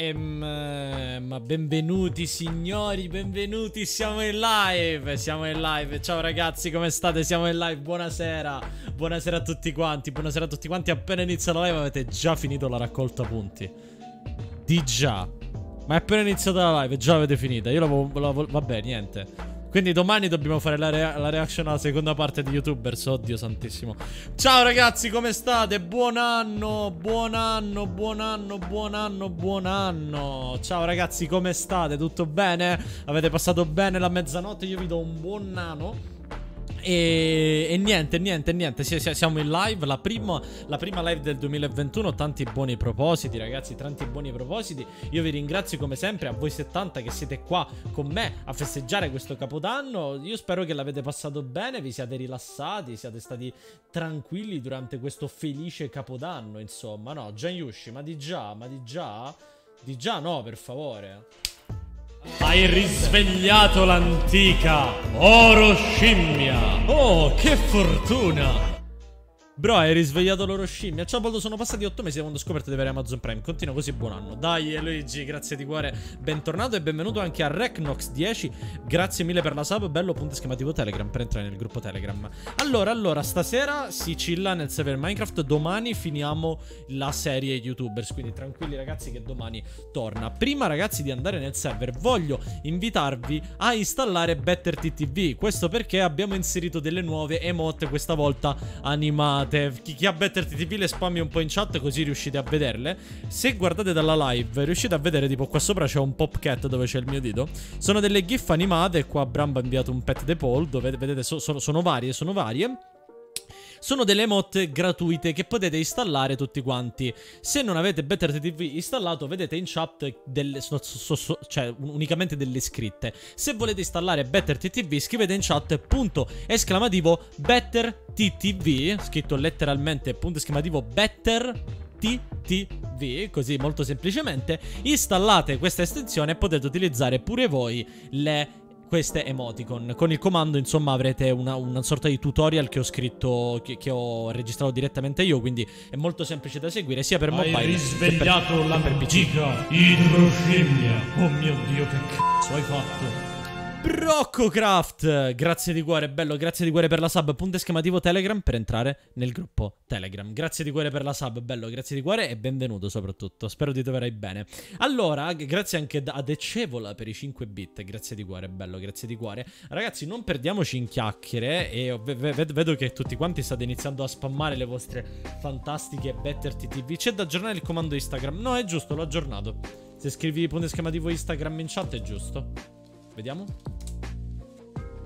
Ehm, ma benvenuti signori, benvenuti, siamo in live, siamo in live, ciao ragazzi come state, siamo in live, buonasera, buonasera a tutti quanti, buonasera a tutti quanti, appena inizia la live avete già finito la raccolta punti, di già, ma è appena iniziata la live, già l'avete finita, io la volevo, vabbè niente, quindi domani dobbiamo fare la, rea la, reaction alla seconda parte di YouTubers. Oddio santissimo. Ciao ragazzi, come state? Buon anno, buon anno, buon anno, buon anno, buon anno. Ciao ragazzi, come state? Tutto bene? Avete passato bene la mezzanotte? Io vi do un buon nano. E, e, niente, niente, niente, siamo in live, la prima, la prima, live del 2021, tanti buoni propositi ragazzi, tanti buoni propositi. Io vi ringrazio come sempre a voi 70 che siete qua con me a festeggiare questo capodanno. Io spero che l'avete passato bene, vi siate rilassati, siate stati tranquilli durante questo felice capodanno, insomma. No, Gian Yushi, ma di già, ma di già? Di già no, per favore. Hai risvegliato l'antica oro scimmia. Oh, che fortuna! Bro, hai risvegliato loro scimmia. Ciao Boldo, sono passati 8 mesi da quando ho scoperto di avere Amazon Prime. Continua così, buon anno. Dai, Luigi, grazie di cuore. Bentornato e benvenuto anche a Recnox10. Grazie mille per la sub. Bello punto schemativo Telegram per entrare nel gruppo Telegram. Allora, allora, stasera si chilla nel server Minecraft. Domani finiamo la serie YouTubers. Quindi tranquilli ragazzi che domani torna. Prima ragazzi di andare nel server voglio invitarvi a installare Better TTV. Questo perché abbiamo inserito delle nuove emote questa volta animate guardate, chi, chi ha Better TTV le spammi un po' in chat così riuscite a vederle. Se guardate dalla live riuscite a vedere tipo qua sopra c'è un pop cat dove c'è il mio dito. Sono delle gif animate, qua Bramba ha inviato un pet de Paul dove vedete so, sono, sono varie, sono varie sono delle emote gratuite che potete installare tutti quanti. Se non avete Better TV installato, vedete in chat delle, so, so, so, cioè unicamente delle scritte. Se volete installare Better TTV, scrivete in chat punto esclamativo Better TTV, scritto letteralmente punto esclamativo Better TTV, così molto semplicemente, installate questa estensione e potete utilizzare pure voi le queste emoticon. Con il comando, insomma, avrete una, una sorta di tutorial che ho scritto, che, che, ho registrato direttamente io, quindi è molto semplice da seguire, sia per mobile Hai risvegliato l'antica idroscimmia. Oh mio Dio, che cazzo hai fatto? Broccocraft, grazie di cuore, bello, grazie di cuore per la sub, punto esclamativo Telegram per entrare nel gruppo Telegram. Grazie di cuore per la sub, bello, grazie di cuore e benvenuto soprattutto, spero ti troverai bene. Allora, grazie anche a Decevola per i 5 bit, grazie di cuore, bello, grazie di cuore. Ragazzi, non perdiamoci in chiacchiere e vedo che tutti quanti state iniziando a spammare le vostre fantastiche Better TTV. C'è da aggiornare il comando Instagram? No, è giusto, l'ho aggiornato. Se scrivi punto esclamativo Instagram in chat è giusto. Vediamo.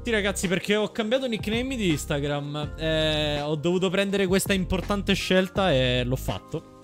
Sì ragazzi perché ho cambiato nickname di Instagram. Eh, Ho dovuto prendere questa importante scelta e l'ho fatto.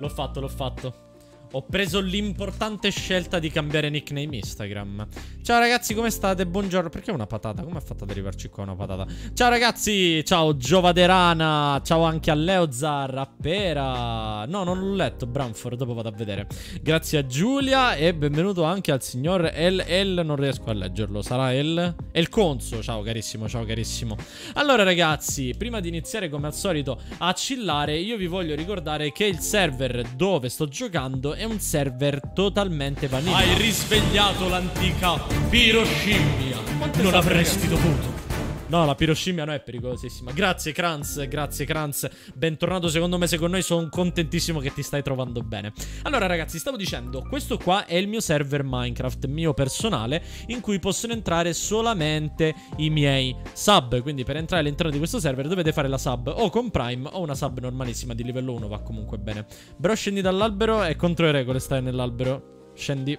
L'ho fatto, l'ho fatto ho preso l'importante scelta di cambiare nickname Instagram. Ciao ragazzi, come state? Buongiorno. Perché una patata? Come ha fatto ad arrivarci qua una patata? Ciao ragazzi, ciao Giovaderana, ciao anche a Leozar, a Pera. No, non l'ho letto, Branford, dopo vado a vedere. Grazie a Giulia e benvenuto anche al signor El, non riesco a leggerlo, sarà El? El Conso, ciao carissimo, ciao carissimo. Allora ragazzi, prima di iniziare come al solito a chillare, io vi voglio ricordare che il server dove sto giocando è un server totalmente vanilla. Hai risvegliato l'antica piroscimmia. Non avresti dovuto. No, la piroscimmia no è pericolosissima. Grazie, Kranz. Grazie, Kranz. Bentornato secondo me con noi. Sono contentissimo che ti stai trovando bene. Allora, ragazzi, stavo dicendo, questo qua è il mio server Minecraft, mio personale, in cui possono entrare solamente i miei sub. Quindi per entrare all'interno di questo server dovete fare la sub o con Prime o una sub normalissima di livello 1, va comunque bene. Bro, scendi dall'albero e contro le regole stai nell'albero. Scendi.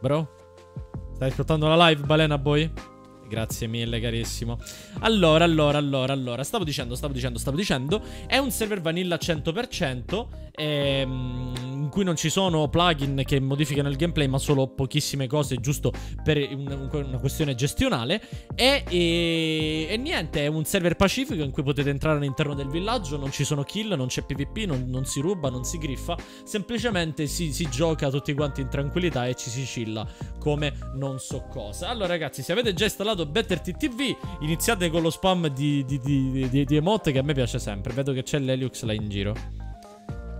Bro? Stai ascoltando la live, Balena Boy? Grazie mille carissimo. Allora, allora, allora, allora Stavo dicendo, stavo dicendo, stavo dicendo È un server vanilla 100% ehm, In cui non ci sono plugin che modificano il gameplay Ma solo pochissime cose giusto per un, una questione gestionale. E, e, e, niente, è un server pacifico in cui potete entrare all'interno del villaggio Non ci sono kill, non c'è PvP, non, non, si ruba, non si griffa Semplicemente si, si gioca tutti quanti in tranquillità e ci si chilla come non so cosa Allora ragazzi, se avete già installato installato Better TTV, iniziate con lo spam di, di, di, di, emote che a me piace sempre. Vedo che c'è l'Eliux là in giro.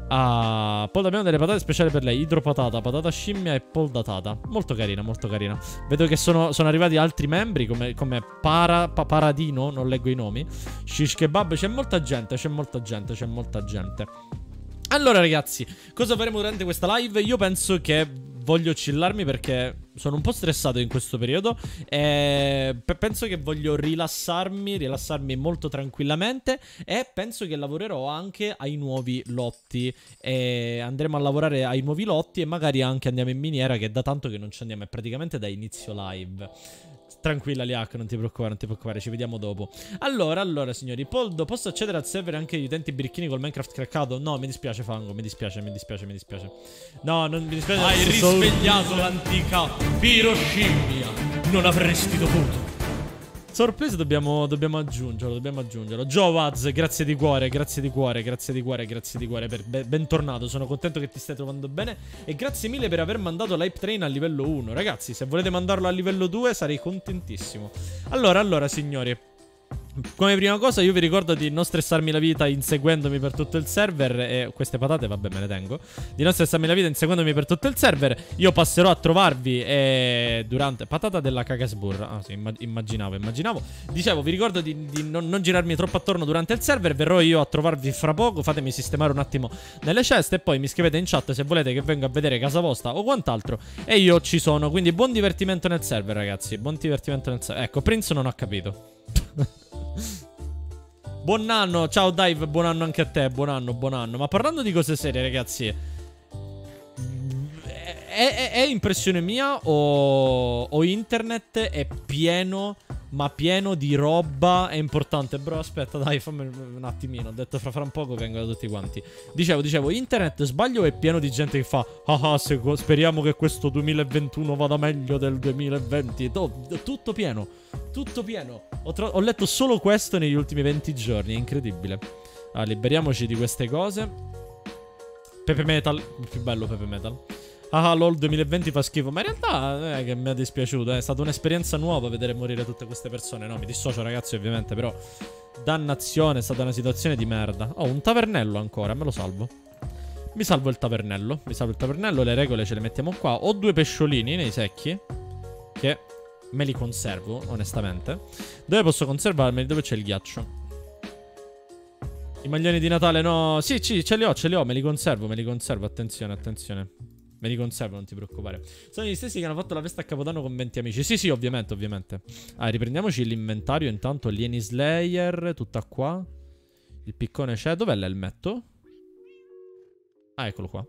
Ah, Poldo abbiamo delle patate speciali per lei. Idropatata, patata scimmia e poldatata. Molto carina, molto carina. Vedo che sono, sono arrivati altri membri come, come para, pa, Paradino, non leggo i nomi. Shish kebab, c'è molta gente, c'è molta gente, c'è molta gente. Allora ragazzi, cosa faremo durante questa live? Io penso che voglio chillarmi perché sono un po' stressato in questo periodo e penso che voglio rilassarmi, rilassarmi molto tranquillamente e penso che lavorerò anche ai nuovi lotti e andremo a lavorare ai nuovi lotti e magari anche andiamo in miniera che è da tanto che non ci andiamo, è praticamente da inizio live. Tranquilla Liak, non ti preoccupare, non ti preoccupare, ci vediamo dopo. Allora, allora signori, Poldo, posso accedere al server anche gli utenti birichini col Minecraft craccato? No, mi dispiace Fango, mi dispiace, mi dispiace, mi dispiace. No, non mi dispiace. Hai risvegliato l'antica piroscimmia. Non avresti dovuto. Sorpresa dobbiamo, dobbiamo aggiungerlo, dobbiamo aggiungerlo. Joe Waz, grazie di cuore, grazie di cuore, grazie di cuore, grazie di cuore. Per, be, bentornato, sono contento che ti stai trovando bene. E grazie mille per aver mandato l'hype train a livello 1. Ragazzi, se volete mandarlo a livello 2 sarei contentissimo. Allora, allora, signori. Come prima cosa io vi ricordo di non stressarmi la vita inseguendomi per tutto il server E queste patate vabbè me le tengo. Di non stressarmi la vita inseguendomi per tutto il server Io passerò a trovarvi e durante Patata della cagasburra Ah sì immag immaginavo immaginavo. Dicevo vi ricordo di, di non, non, girarmi troppo attorno durante il server Verrò io a trovarvi fra poco Fatemi sistemare un attimo nelle ceste E poi mi scrivete in chat se volete che venga a vedere casa vostra o quant'altro E io ci sono. Quindi buon divertimento nel server ragazzi Buon divertimento nel server Ecco Prince non ho capito Buon anno, ciao Dive, buon anno anche a te, buon anno, buon anno. Ma parlando di cose serie, ragazzi, è, è, è impressione mia o, o internet è pieno ma pieno di roba è importante. Bro, aspetta, dai, fammi un attimino. Ho detto fra, fra un poco vengono tutti quanti. Dicevo, dicevo, internet sbaglio è pieno di gente che fa. Ah, ah speriamo che questo 2021 vada meglio del 2020. tutto pieno. Tutto pieno. Ho, ho, letto solo questo negli ultimi 20 giorni. È incredibile. Allora, liberiamoci di queste cose. Pepe Metal. Il più bello Pepe Metal. Ah, LOL 2020 fa schifo. Ma in realtà è che mi è dispiaciuto. È stata un'esperienza nuova vedere morire tutte queste persone. No, mi dissocio, ragazzi, ovviamente. Però, dannazione, è stata una situazione di merda. Oh, un tavernello ancora. Me lo salvo. Mi salvo il tavernello. Mi salvo il tavernello. Le regole ce le mettiamo qua. Ho due pesciolini nei secchi. Che me li conservo, onestamente. Dove posso conservarmeli? Dove c'è il ghiaccio? I maglioni di Natale, no. Sì, sì, ce li ho, ce li ho. Me li conservo, me li conservo. Attenzione, attenzione. Me li conservo, non ti preoccupare. Sono gli stessi che hanno fatto la festa a Capodanno con 20 amici. Sì, sì, ovviamente, ovviamente. Ah, riprendiamoci l'inventario. Intanto, Lieni Slayer, tutta qua. Il piccone c'è. Dov'è l'elmetto? Ah, eccolo qua.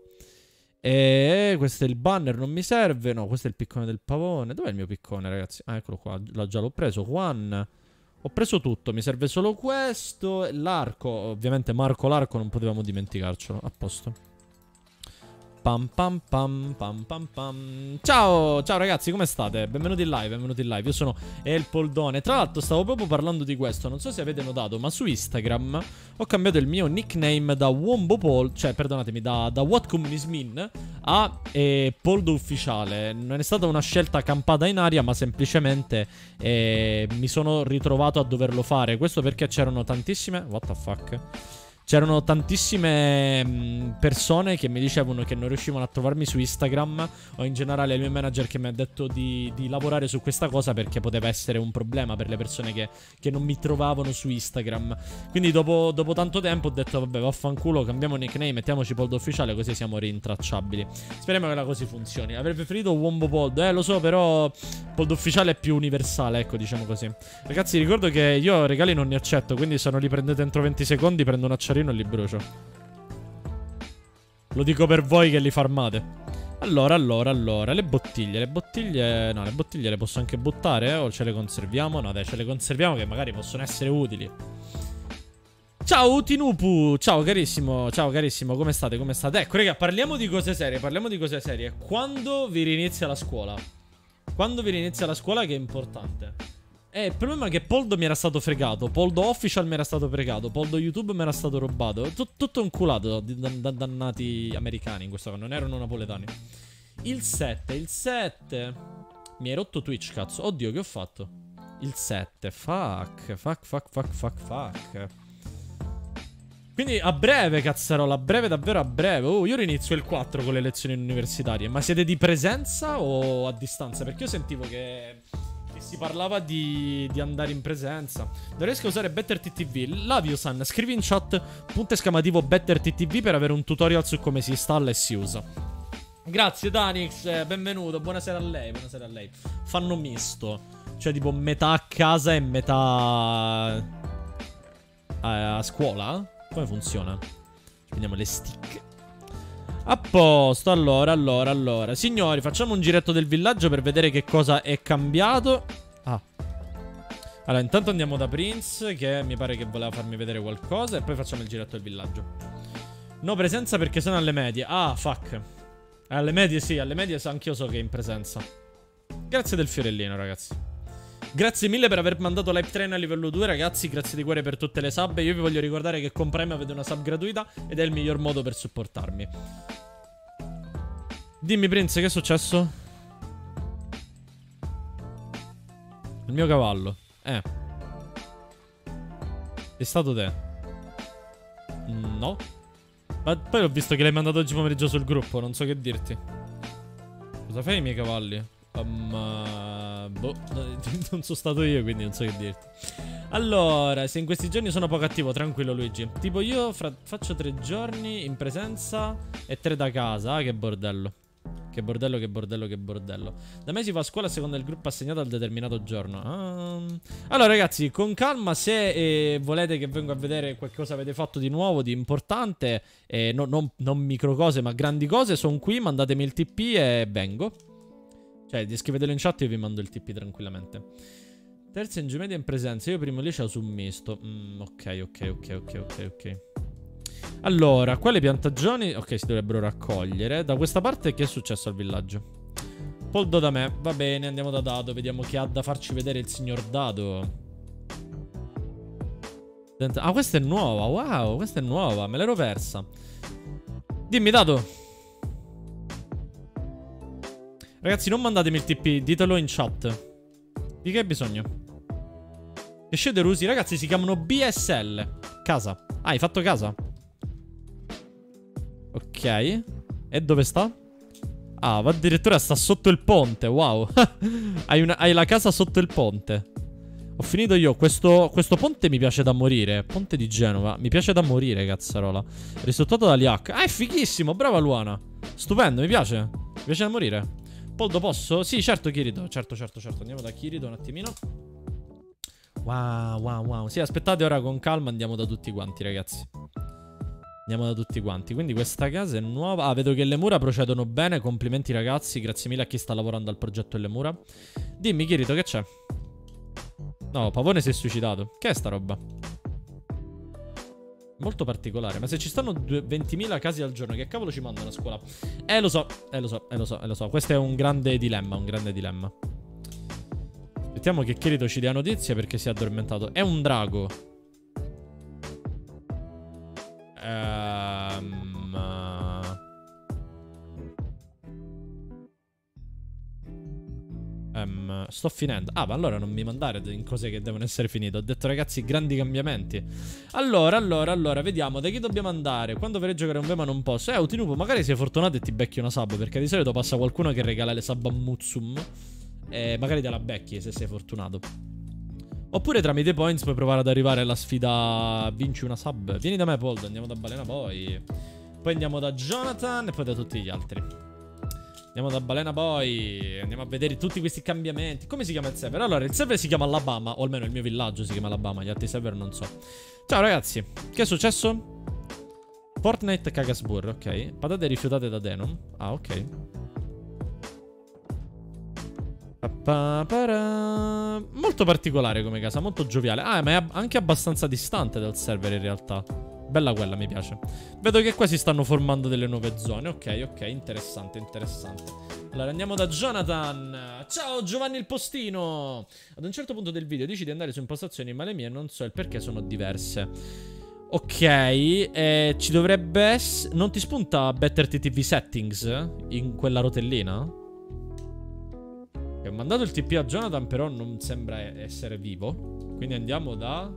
E questo è il banner, non mi serve. No, questo è il piccone del pavone. Dov'è il mio piccone, ragazzi? Ah, eccolo qua. già l'ho preso. Juan. Ho preso tutto, mi serve solo questo. L'arco, ovviamente Marco l'arco non potevamo dimenticarcelo. A posto. Pam pam pam pam pam pam. Ciao, ciao ragazzi, come state? Benvenuti in live, benvenuti in live. Io sono El Poldone. Tra l'altro stavo proprio parlando di questo, non so se avete notato, ma su Instagram ho cambiato il mio nickname da Wombo Pol, cioè perdonatemi, da, da What Communis Mean a eh, Poldo Ufficiale. Non è stata una scelta campata in aria, ma semplicemente eh, mi sono ritrovato a doverlo fare. Questo perché c'erano tantissime... What the fuck? C'erano tantissime mm, persone che mi dicevano che non riuscivano a trovarmi su Instagram o in generale il mio manager che mi ha detto di, di lavorare su questa cosa perché poteva essere un problema per le persone che, che non mi trovavano su Instagram. Quindi dopo, dopo, tanto tempo ho detto vabbè vaffanculo cambiamo nickname, mettiamoci Poldo ufficiale così siamo rintracciabili. Speriamo che la cosa funzioni. Avrei preferito Wombo Poldo, eh lo so però Poldo ufficiale è più universale, ecco diciamo così. Ragazzi ricordo che io regali non ne accetto, quindi se non li prendete entro 20 secondi prendo un acciario e li brucio. Lo dico per voi che li farmate. Allora, allora, allora, le bottiglie, le bottiglie... No, le bottiglie le posso anche buttare, eh? O ce le conserviamo? No, dai, ce le conserviamo che magari possono essere utili. Ciao Utinupu, ciao carissimo, ciao carissimo, come state, come state? Ecco raga, parliamo di cose serie, parliamo di cose serie Quando vi rinizia la scuola? Quando vi rinizia la scuola che è importante eh, il problema è che Poldo mi era stato fregato. Poldo Official mi era stato fregato. Poldo YouTube mi era stato rubato. Tut tutto inculato di dan dannati americani in questo caso. Non erano napoletani. Il 7, il 7. Mi hai rotto Twitch, cazzo. Oddio, che ho fatto? Il 7. Fuck, fuck, fuck, fuck, fuck, fuck. Quindi a breve, cazzarola, a breve, davvero a breve. Oh, io rinizio il 4 con le lezioni universitarie. Ma siete di presenza o a distanza? Perché io sentivo che, si parlava di, di, andare in presenza. Non riesco a usare BetterTTV. Lavio-san, scrivi in chat punto esclamativo BetterTTV per avere un tutorial su come si installa e si usa. Grazie Danix, benvenuto, buonasera a lei, buonasera a lei. Fanno misto, cioè tipo metà a casa e metà a scuola? Come funziona? Vediamo le stick. A posto, allora, allora, allora. Signori, facciamo un giretto del villaggio per vedere che cosa è cambiato. Ah. Allora, intanto andiamo da Prince, che mi pare che voleva farmi vedere qualcosa, e poi facciamo il giretto del villaggio. No presenza perché sono alle medie. Ah, fuck. Alle medie sì, alle medie anch'io so che è in presenza. Grazie del fiorellino, ragazzi. Grazie mille per aver mandato Live Train a livello 2, ragazzi. Grazie di cuore per tutte le sub. Io vi voglio ricordare che con Prime avete una sub gratuita ed è il miglior modo per supportarmi. Dimmi, Prince, che è successo? Il mio cavallo. Eh. È stato te? No. Ma poi ho visto che l'hai mandato oggi pomeriggio sul gruppo, non so che dirti. Cosa fai i miei cavalli? Um, boh, non sono stato io, quindi non so che dirti. Allora, se in questi giorni sono poco attivo, tranquillo Luigi. Tipo io faccio tre giorni in presenza e tre da casa. Ah, che bordello. Che bordello, che bordello, che bordello. Da me si va a scuola secondo il gruppo assegnato al determinato giorno. Um... Allora, ragazzi, con calma, se eh, volete che vengo a vedere qualcosa avete fatto di nuovo, di importante, eh, no, non, non micro cose, ma grandi cose, sono qui, mandatemi il TP e vengo. Cioè, scrivetelo in chat e io vi mando il TP tranquillamente. Terza in giù media in presenza. Io primo liceo su misto. Mm, ok, ok, ok, ok, ok, ok. Allora, quale piantagioni? Ok, si dovrebbero raccogliere. Da questa parte che è successo al villaggio? Poldo da me. Va bene, andiamo da Dado. Vediamo chi ha da farci vedere il signor Dado. Ah, questa è nuova. Wow, questa è nuova. Me l'ero persa. Dimmi, Dado. Ragazzi, non mandatemi il TP, ditelo in chat. Di che hai bisogno? E shader usi? Ragazzi, si chiamano BSL. Casa. Ah, hai fatto casa? Ok. E dove sta? Ah, ma addirittura sta sotto il ponte, wow. hai, una, hai, la casa sotto il ponte. Ho finito io, questo, questo, ponte mi piace da morire. Ponte di Genova, mi piace da morire, cazzarola. Risultato da Liak. Ah, è fighissimo, brava Luana. Stupendo, mi piace. Mi piace da morire. Poldo posso? Sì, certo Kirito Certo, certo, certo. Andiamo da Kirito un attimino. Wow, wow, wow. Sì, aspettate ora con calma Andiamo da tutti quanti, ragazzi. Andiamo da tutti quanti. Quindi questa casa è nuova. Ah, vedo che le mura procedono bene. Complimenti, ragazzi. Grazie mille a chi sta lavorando al progetto delle mura. Dimmi, Kirito, che c'è? No, Pavone si è suicidato. Che è sta roba? Molto particolare. Ma se ci stanno 20.000 casi al giorno, che cavolo ci mandano a scuola? Eh, lo so, eh, lo so, eh, lo so, eh, lo so. Questo è un grande dilemma, un grande dilemma. Aspettiamo che Kirito ci dia notizie perché si è addormentato. È un drago. Ehm... Um, sto finendo. Ah, ma allora non mi mandare in cose che devono essere finite. Ho detto, ragazzi, grandi cambiamenti. Allora, allora, allora, vediamo da chi dobbiamo andare. Quando vorrei giocare un Bema non posso. Eh, Utinupo, magari sei fortunato e ti becchi una sub. Perché di solito passa qualcuno che regala le sub a Mutsum. E magari te la becchi se sei fortunato. Oppure tramite points puoi provare ad arrivare alla sfida Vinci una sub. Vieni da me, Poldo. Andiamo da Balena poi. Poi andiamo da Jonathan e poi da tutti gli altri. Andiamo da Balena Boy. Andiamo a vedere tutti questi cambiamenti. Come si chiama il server? Allora, il server si chiama Alabama. O almeno il mio villaggio si chiama Alabama. Gli altri server non so. Ciao ragazzi. Che è successo? Fortnite Cagasburr, ok. Patate rifiutate da Denon. Ah, ok. Molto particolare come casa, molto gioviale. Ah, ma è anche abbastanza distante dal server in realtà. Bella quella, mi piace. Vedo che qua si stanno formando delle nuove zone. Ok, ok, interessante, interessante. Allora, andiamo da Jonathan. Ciao, Giovanni il postino. Ad un certo punto del video dici di andare su impostazioni, ma le mie non so il perché sono diverse. Ok, eh, ci dovrebbe essere... Non ti spunta Better TTV Settings in quella rotellina? ho mandato il TP a Jonathan, però non sembra essere vivo. Quindi andiamo da...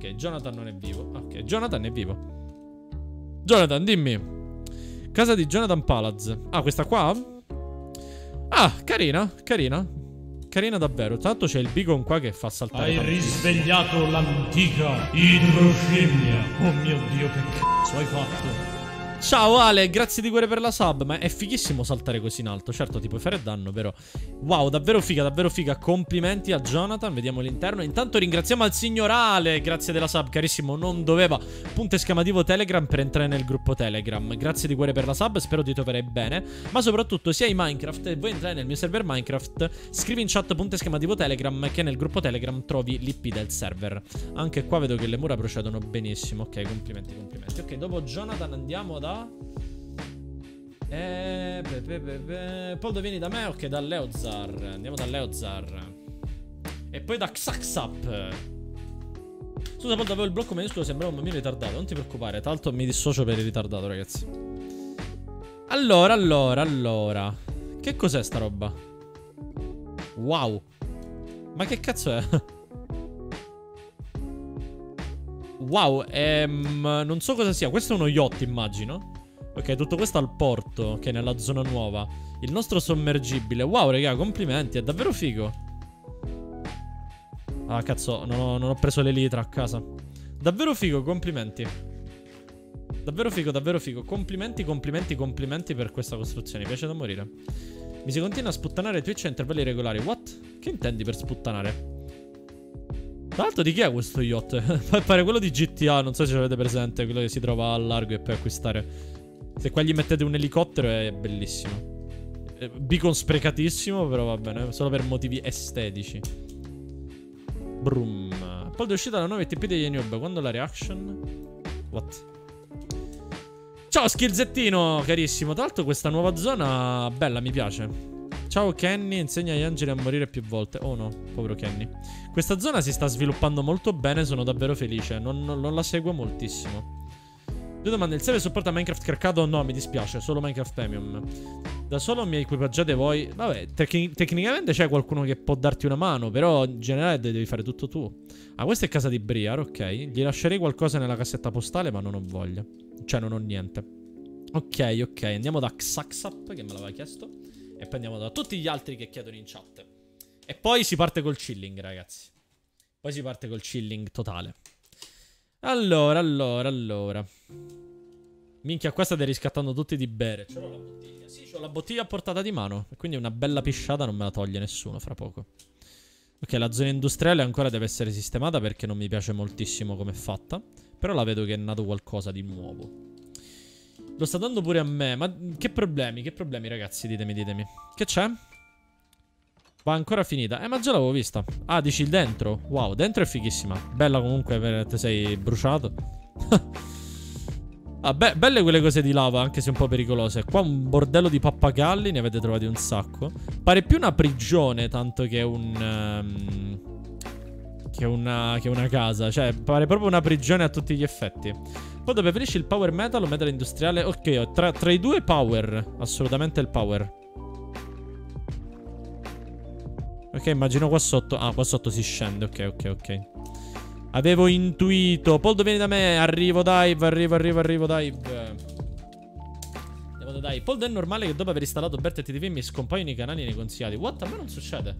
Ok, Jonathan non è vivo. Ok, Jonathan è vivo. Jonathan, dimmi. Casa di Jonathan Palaz. Ah, questa qua? Ah, carina, carina. Carina davvero. Tanto c'è il beacon qua che fa saltare. Hai risvegliato l'antica idroscimmia. Oh mio dio, che cazzo hai fatto? Ciao Ale, grazie di cuore per la sub. Ma è fighissimo saltare così in alto. Certo, ti puoi fare danno, però. Wow, davvero figa, davvero figa. Complimenti a Jonathan. Vediamo l'interno. Intanto ringraziamo al signor Ale. Grazie della sub, carissimo. Non doveva. Punto esclamativo Telegram per entrare nel gruppo Telegram. Grazie di cuore per la sub. Spero ti troverai bene. Ma soprattutto, se hai Minecraft e vuoi entrare nel mio server Minecraft, scrivi in chat punto esclamativo Telegram. Che nel gruppo Telegram trovi l'IP del server. Anche qua vedo che le mura procedono benissimo. Ok, complimenti, complimenti. Ok, dopo Jonathan andiamo da. Eh, be, be, be, be. Poldo vieni da me? Ok, da Leozar. Andiamo da Leozar. E poi da Xaxap. Scusa, Poldo, avevo il blocco minuscolo, sembrava un bambino ritardato. Non ti preoccupare, l'altro mi dissocio per il ritardato, ragazzi. Allora, allora, allora. Che cos'è sta roba? Wow. Ma che cazzo è? Wow, ehm, non so cosa sia. Questo è uno yacht, immagino. Ok, tutto questo al porto, che è nella zona nuova. Il nostro sommergibile. Wow, raga, complimenti, è davvero figo. Ah, cazzo, non ho, non ho preso l'elitra a casa. Davvero figo, complimenti. Davvero figo, davvero figo. Complimenti, complimenti, complimenti per questa costruzione. Mi piace da morire. Mi si continua a sputtanare Twitch a intervalli regolari. What? Che intendi per sputtanare? Tra l'altro di chi è questo yacht? Pare quello di GTA, non so se ce l'avete presente, quello che si trova al largo e puoi acquistare. Se qua gli mettete un elicottero è bellissimo. Beacon sprecatissimo, però va bene, solo per motivi estetici. Brum. Poi è uscita la nuova TP degli noob, quando la reaction? What? Ciao Skillzettino, carissimo. Tra l'altro questa nuova zona bella, mi piace. Ciao Kenny, insegna agli angeli a morire più volte. Oh no, povero Kenny. Questa zona si sta sviluppando molto bene, sono davvero felice. Non, non, non la seguo moltissimo. Due domande, il server supporta Minecraft craccato? No, mi dispiace, solo Minecraft Premium. Da solo mi equipaggiate voi. Vabbè, tec tecnicamente c'è qualcuno che può darti una mano, però in generale devi fare tutto tu. Ah, questa è casa di Briar, ok. Gli lascerei qualcosa nella cassetta postale, ma non ho voglia. Cioè, non ho niente. Ok, ok, andiamo da Xaxap, che me l'aveva chiesto. E poi andiamo da tutti gli altri che chiedono in chat. E poi si parte col chilling, ragazzi. Poi si parte col chilling totale. Allora, allora, allora. Minchia, qua state riscattando tutti di bere. C'ho la bottiglia. Sì, ho la bottiglia a portata di mano. Quindi una bella pisciata non me la toglie nessuno fra poco. Ok, la zona industriale ancora deve essere sistemata perché non mi piace moltissimo come è fatta. Però la vedo che è nato qualcosa di nuovo. Lo sta dando pure a me. Ma che problemi? Che problemi, ragazzi? Ditemi, ditemi. Che c'è? Va ancora finita. Eh, ma già l'avevo vista. Ah, dici il dentro? Wow, dentro è fighissima. Bella comunque, te sei bruciato. ah, be belle quelle cose di lava, anche se un po' pericolose. Qua un bordello di pappagalli, ne avete trovati un sacco. Pare più una prigione, tanto che un... Um, che una, che una casa. Cioè, pare proprio una prigione a tutti gli effetti. Poi dove finisce il power metal o metal industriale? Ok, tra, tra i due power. Assolutamente il power. Ok, immagino qua sotto. Ah, qua sotto si scende. Ok, ok, ok. Avevo intuito. Poldo, vieni da me. Arrivo, dive. Arrivo, arrivo, arrivo, dive. Andiamo da dive. Poldo, è normale che dopo aver installato Bert TV mi scompaiono i canali nei consigliati. What? A me non succede.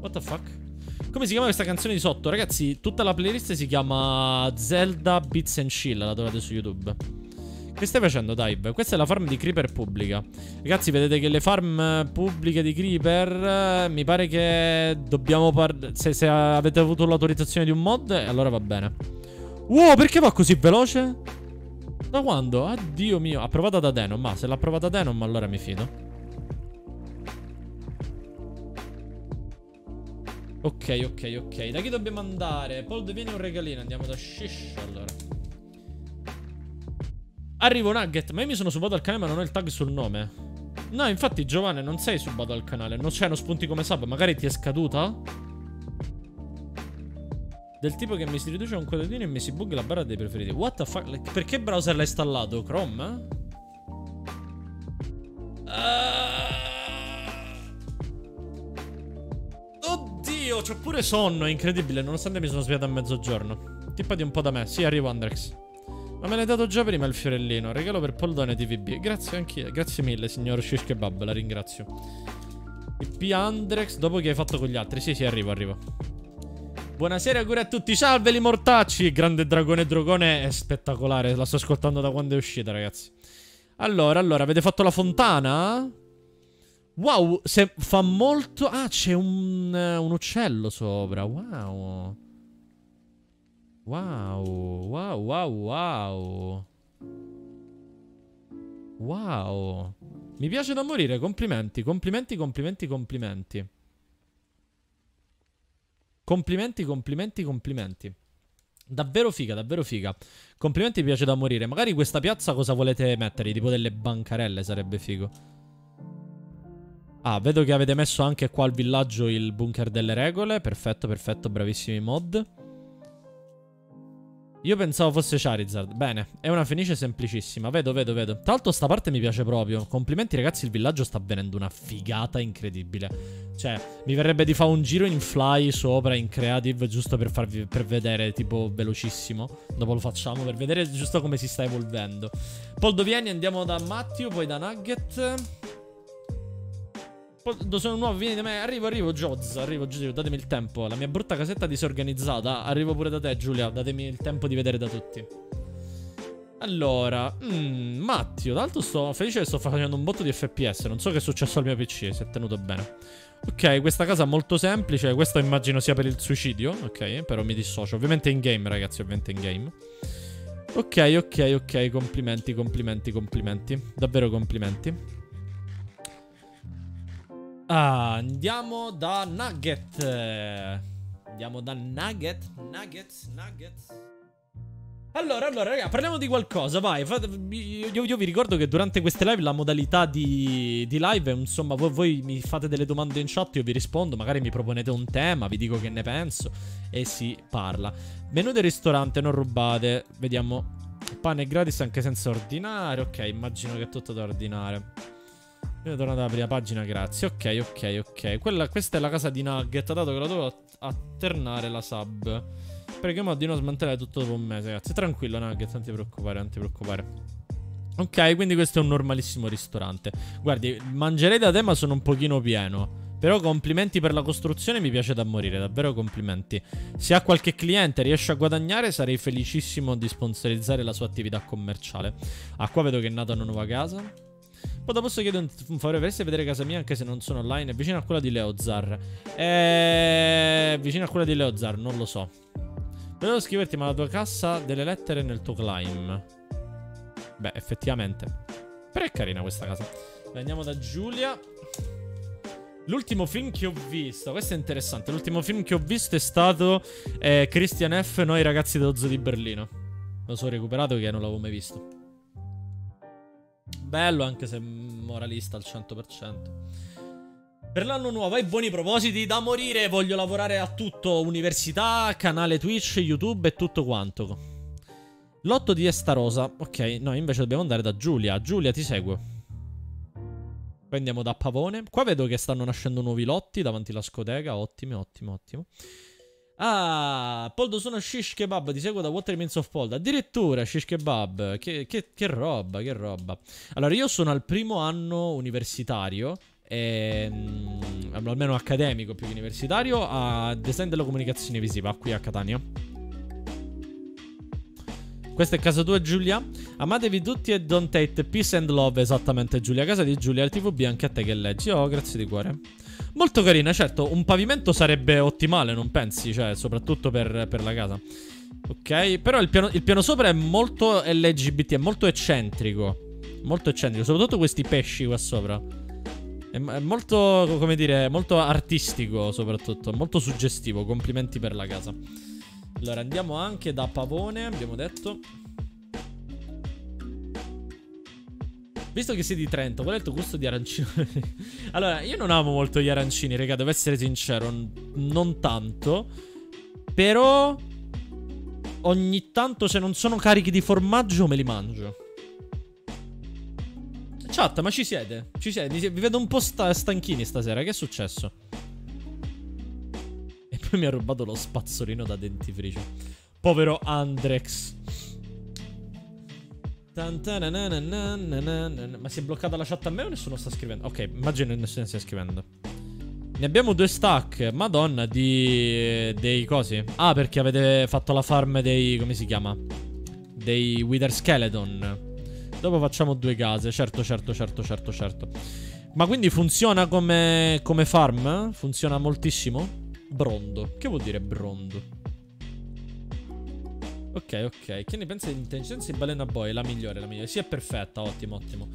What the fuck? Come si chiama questa canzone di sotto? Ragazzi, tutta la playlist si chiama Zelda Beats and Chill, la trovate su YouTube. Che stai facendo, Dive? Questa è la farm di Creeper pubblica. Ragazzi, vedete che le farm pubbliche di Creeper, mi pare che dobbiamo parlare... Se, se, avete avuto l'autorizzazione di un mod, allora va bene. Wow, perché va così veloce? Da quando? Addio mio. Approvata da Denom, ma se l'ha approvata Denom, allora mi fido. Ok, ok, ok. Da chi dobbiamo andare? Paul, vieni un regalino. Andiamo da Shish, allora. Arrivo Nugget, ma io mi sono subato al canale ma non ho il tag sul nome. No, infatti Giovanni, non sei subato al canale. Non non spunti come sub. Magari ti è scaduta? Del tipo che mi si riduce a un quadratino e mi si bugga la barra dei preferiti. What the fuck? Perché browser l'hai installato? Chrome? Uh... Oddio, c'ho pure sonno, è incredibile, nonostante mi sono svegliato a mezzogiorno. Tippati un po' da me. Sì, arrivo, Andrex. Ma me l'hai dato già prima il fiorellino. Regalo per Poldone TVB. Grazie anche Grazie mille, signor Shish Kebab. La ringrazio. IP Andrex. Dopo che hai fatto con gli altri. Sì, sì, arrivo, arrivo. Buonasera, auguri a tutti. Salve, li mortacci. Grande dragone drogone è spettacolare. La sto ascoltando da quando è uscita, ragazzi. Allora, allora, avete fatto la fontana? Wow, se fa molto... Ah, c'è un, un uccello sopra. Wow. Wow, wow, wow, wow. Wow. Mi piace da morire, complimenti, complimenti, complimenti, complimenti. Complimenti, complimenti, complimenti. Davvero figa, davvero figa. Complimenti, mi piace da morire. Magari questa piazza cosa volete mettere? Tipo delle bancarelle, sarebbe figo. Ah, vedo che avete messo anche qua al villaggio il bunker delle regole. Perfetto, perfetto, bravissimi mod. Io pensavo fosse Charizard. Bene, è una fenice semplicissima. Vedo, vedo, vedo. Tra l'altro sta parte mi piace proprio. Complimenti ragazzi, il villaggio sta avvenendo una figata incredibile. Cioè, mi verrebbe di fare un giro in fly sopra, in creative, giusto per farvi per vedere, tipo, velocissimo. Dopo lo facciamo, per vedere giusto come si sta evolvendo. Poldo vieni, andiamo da Matteo, poi da Nugget. Sono nuovo, vieni da me. Arrivo, arrivo, Joz. Arrivo, Giulio. Datemi il tempo. La mia brutta casetta disorganizzata. Arrivo pure da te, Giulia. Datemi il tempo di vedere da tutti. Allora, mm, Matteo. Tra l'altro sto felice che sto facendo un botto di FPS. Non so che è successo al mio PC. Si è tenuto bene. Ok, questa casa è molto semplice. Questo immagino sia per il suicidio. Ok, però mi dissocio. Ovviamente in game, ragazzi. Ovviamente in game. Ok, ok, ok. Complimenti, complimenti, complimenti. Davvero complimenti. Ah, andiamo da Nugget. Andiamo da Nugget. Nuggets, Nuggets. Allora, allora, raga, parliamo di qualcosa, vai. Io, io, vi ricordo che durante queste live la modalità di, di live è, insomma, voi, voi, mi fate delle domande in chat, io vi rispondo, magari mi proponete un tema, vi dico che ne penso e si parla. Menù del ristorante, non rubate. Vediamo. Pane gratis anche senza ordinare. Ok, immagino che è tutto da ordinare. Io tornato alla prima pagina, grazie. Ok, ok, ok. Quella, questa è la casa di Nugget, dato che la devo atternare la sub. Perché mo di non smantellare tutto dopo un mese, ragazzi. Tranquillo, Nugget, non ti preoccupare, non ti preoccupare. Ok, quindi questo è un normalissimo ristorante. Guardi, mangerei da te ma sono un pochino pieno. Però complimenti per la costruzione, mi piace da morire, davvero complimenti. Se ha qualche cliente riesce a guadagnare, sarei felicissimo di sponsorizzare la sua attività commerciale. Ah, qua vedo che è nata una nuova casa. Poi dopo posso chiedere un favore, vorresti vedere casa mia anche se non sono online? È vicino a quella di Leozar. È vicino a quella di Leozar, non lo so. Volevo scriverti ma la tua cassa delle lettere nel tuo climb. Beh, effettivamente. Però è carina questa casa. Andiamo da Giulia. L'ultimo film che ho visto, questo è interessante. L'ultimo film che ho visto è stato eh, Christian F. Noi ragazzi dello zoo di Berlino. Lo so recuperato che non l'avevo mai visto. Bello anche se moralista al 100%. Per l'anno nuovo hai buoni propositi da morire, voglio lavorare a tutto, università, canale Twitch, YouTube e tutto quanto. Lotto di Estarosa. Ok, no, invece dobbiamo andare da Giulia. Giulia, ti seguo. Poi andiamo da Pavone. Qua vedo che stanno nascendo nuovi lotti davanti alla scoteca. Ottimo, ottimo, ottimo. Ah, Poldo sono Shish Kebab, ti seguo da What Remains of Poldo. Addirittura Shish Kebab, che, che, che, roba, che roba. Allora, io sono al primo anno universitario, ehm, almeno accademico più che universitario, a Design della Comunicazione Visiva, qui a Catania. Questa è casa tua Giulia? Amatevi tutti e don't hate, peace and love, esattamente Giulia. Casa di Giulia, il TVB anche a te che leggi. Oh, grazie di cuore. Molto carina, certo, un pavimento sarebbe ottimale, non pensi? Cioè, soprattutto per, per la casa. Ok, però il piano, il piano sopra è molto LGBT, è molto eccentrico. Molto eccentrico, soprattutto questi pesci qua sopra. È, è molto, come dire, molto artistico soprattutto, molto suggestivo. Complimenti per la casa. Allora, andiamo anche da Pavone, abbiamo detto. Visto che sei di Trento, qual è il tuo gusto di arancino? allora, io non amo molto gli arancini, raga, devo essere sincero. Non tanto. Però... Ogni tanto, se non sono carichi di formaggio, me li mangio. Chat, ma ci siete? Ci siete? Vi vedo un po' sta stanchini stasera. Che è successo? E poi mi ha rubato lo spazzolino da dentifricio. Povero Andrex. Ma si è bloccata la chat a me o nessuno sta scrivendo? Ok, immagino che nessuno stia scrivendo. Ne abbiamo due stack. Madonna, di... dei cosi. Ah, perché avete fatto la farm dei... come si chiama? Dei Wither Skeleton. Dopo facciamo due case. Certo, certo, certo, certo, certo. Ma quindi funziona come, come farm? Funziona moltissimo? Brondo. Che vuol dire brondo? Ok, ok. Che ne pensi di intelligenza di Balena Boy? La migliore, la migliore. Sì, è perfetta. Ottimo, ottimo.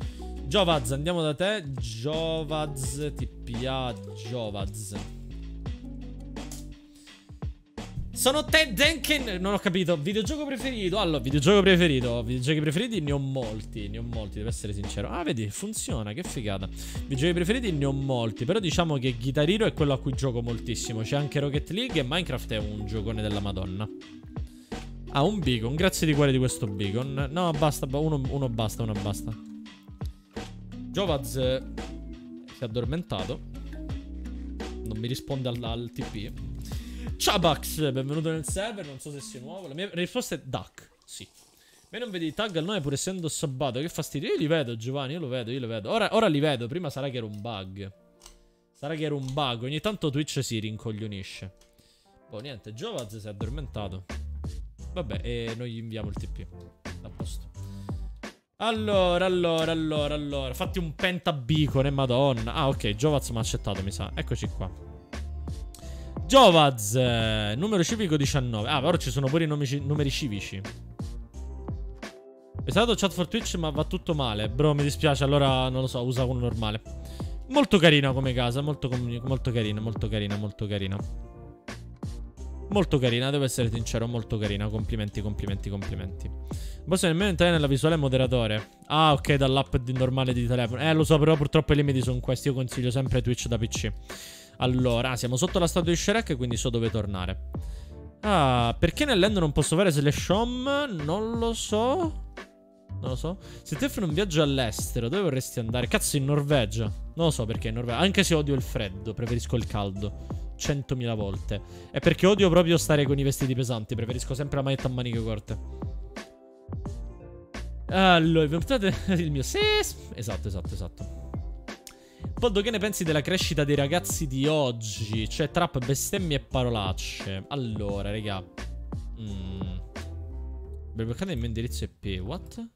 Jovaz, andiamo da te. Jovaz, TPA, Jovaz. Sono Ted Denken. Non ho capito. Videogioco preferito. Allora, videogioco preferito. Videogiochi preferiti ne ho molti. Ne ho molti, devo essere sincero. Ah, vedi, funziona. Che figata. Videogiochi preferiti ne ho molti. Però diciamo che Guitar Hero è quello a cui gioco moltissimo. C'è anche Rocket League e Minecraft è un giocone della Madonna. Ah, un beacon. Grazie di cuore di questo beacon. No, basta. Uno, uno basta, uno basta. Jovaz eh, si è addormentato. Non mi risponde al, al TP. Ciao Bax, benvenuto nel server. Non so se sei nuovo. La mia risposta è Duck. Sì. Me non vedi tag al nome pur essendo sabato. Che fastidio. Io li vedo, Giovanni. Io lo vedo, io lo vedo. Ora, ora li vedo. Prima sarà che era un bug. Sarà che era un bug. Ogni tanto Twitch si rincoglionisce. Boh, niente. Jovaz si è addormentato. Vabbè, e noi gli inviamo il TP. A posto. Allora, allora, allora, allora. Fatti un pentabicone, eh, madonna. Ah, ok, Jovaz mi ha accettato, mi sa. Eccoci qua. Eh, numero civico 19. Ah, ora ci sono pure i nomi, numeri civici. Stato chat for Twitch, ma va tutto male. Bro, mi dispiace, allora non lo so, usa uno normale. Molto carina come casa, molto, molto carina, molto carina, molto carina. Molto carina, devo essere sincero, molto carina. Complimenti, complimenti, complimenti. Posso nemmeno entrare nella visuale moderatore. Ah, ok, dall'app normale di telefono. Eh, lo so, però purtroppo i limiti sono questi. Io consiglio sempre Twitch da PC. Allora, siamo sotto la statua di Shrek, quindi so dove tornare. Ah, perché nell'end non posso fare slash home? Non lo so. Non lo so. Se te fai un viaggio all'estero, dove vorresti andare? Cazzo, in Norvegia. Non lo so perché in Norvegia. Anche se odio il freddo, preferisco il caldo. 100.000 volte. È perché odio proprio stare con i vestiti pesanti. Preferisco sempre la maglietta a maniche corte. Allora, portate il mio ses. Esatto, esatto, esatto. Poldo, che ne pensi della crescita dei ragazzi di oggi? Cioè, trap, bestemmie e parolacce. Allora, raga. Mm. Bloccate il mio indirizzo IP. What?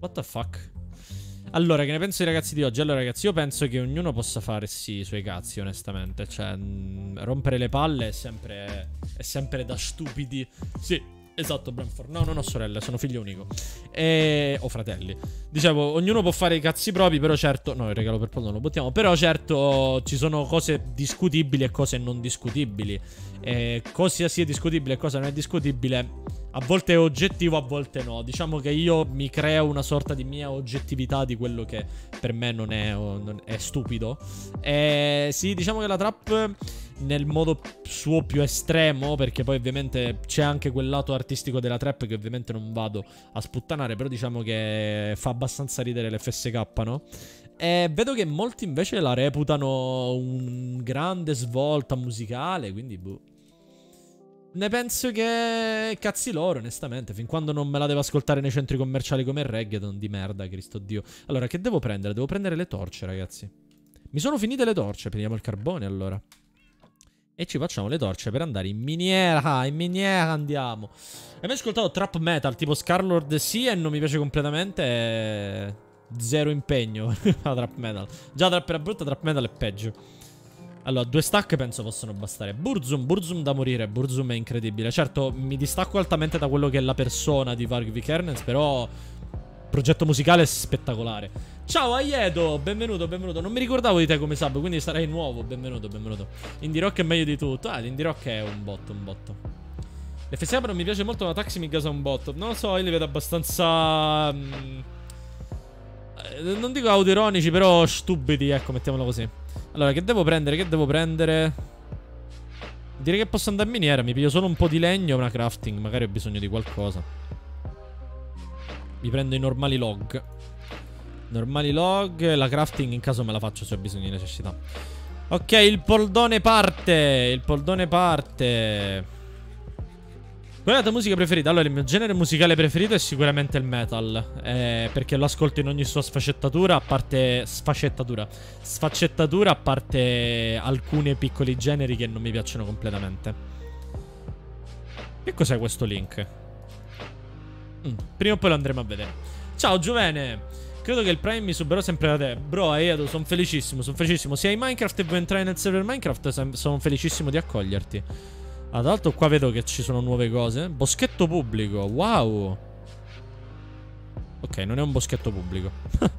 What the fuck? Allora, che ne penso dei ragazzi di oggi? Allora, ragazzi, io penso che ognuno possa fare sì i suoi cazzi, onestamente. Cioè, mh, mm, rompere le palle è sempre, è sempre da stupidi. Sì, Esatto, Branford. No, non ho sorelle, sono figlio unico. E... O fratelli. Dicevo, ognuno può fare i cazzi propri, però certo... No, il regalo per Paul non lo buttiamo. Però certo ci sono cose discutibili e cose non discutibili. E cosa sia discutibile e cosa non è discutibile, a volte è oggettivo, a volte no. Diciamo che io mi creo una sorta di mia oggettività di quello che per me non è, non è stupido. E sì, diciamo che la trap nel modo suo più estremo, perché poi ovviamente c'è anche quel lato artistico della trap che ovviamente non vado a sputtanare, però diciamo che fa abbastanza ridere l'FSK, no? E vedo che molti invece la reputano un grande svolta musicale, quindi boh. Ne penso che cazzi loro, onestamente, fin quando non me la devo ascoltare nei centri commerciali come il reggaeton di merda, Cristo Dio. Allora, che devo prendere? Devo prendere le torce, ragazzi. Mi sono finite le torce, prendiamo il carbone allora. E ci facciamo le torce per andare in miniera. In miniera andiamo. E mi ascoltato trap metal tipo Scarlord sì e non mi piace completamente. Zero impegno la trap metal. Già trap era brutta, trap metal è peggio. Allora, due stack penso possono bastare. Burzum, Burzum da morire. Burzum è incredibile. Certo, mi distacco altamente da quello che è la persona di Varg Vikernes, però... Progetto musicale spettacolare. Ciao Aiedo, benvenuto, benvenuto. Non mi ricordavo di te come sub, quindi sarai nuovo. Benvenuto, benvenuto. Indie Rock è meglio di tutto. Ah, l'Indie Rock è un botto, un botto. L'FSA non mi piace molto, ma Taxi mi gasa un botto. Non lo so, io li vedo abbastanza... Mm, eh, non dico autoironici, però stupidi, ecco, mettiamolo così. Allora, che devo prendere? Che devo prendere? Direi che posso andare in miniera. Mi piglio solo un po' di legno e una crafting. Magari ho bisogno di qualcosa. Mi prendo i normali log. Normali log. La crafting in caso me la faccio se ho bisogno di necessità. Ok, il poldone parte. Il poldone parte. Qual è la tua musica preferita? Allora, il mio genere musicale preferito è sicuramente il metal. Eh, perché lo ascolto in ogni sua sfaccettatura, a parte. Sfaccettatura. Sfaccettatura, a parte alcuni piccoli generi che non mi piacciono completamente. Che cos'è questo link? Mm, prima o poi lo andremo a vedere. Ciao, Giovene. Credo che il Prime mi suberò sempre da te. Bro, Edo, sono felicissimo, sono felicissimo. Se hai Minecraft e vuoi entrare nel server Minecraft, sono felicissimo di accoglierti. Ah, tra l'altro qua vedo che ci sono nuove cose. Boschetto pubblico, wow. Ok, non è un boschetto pubblico.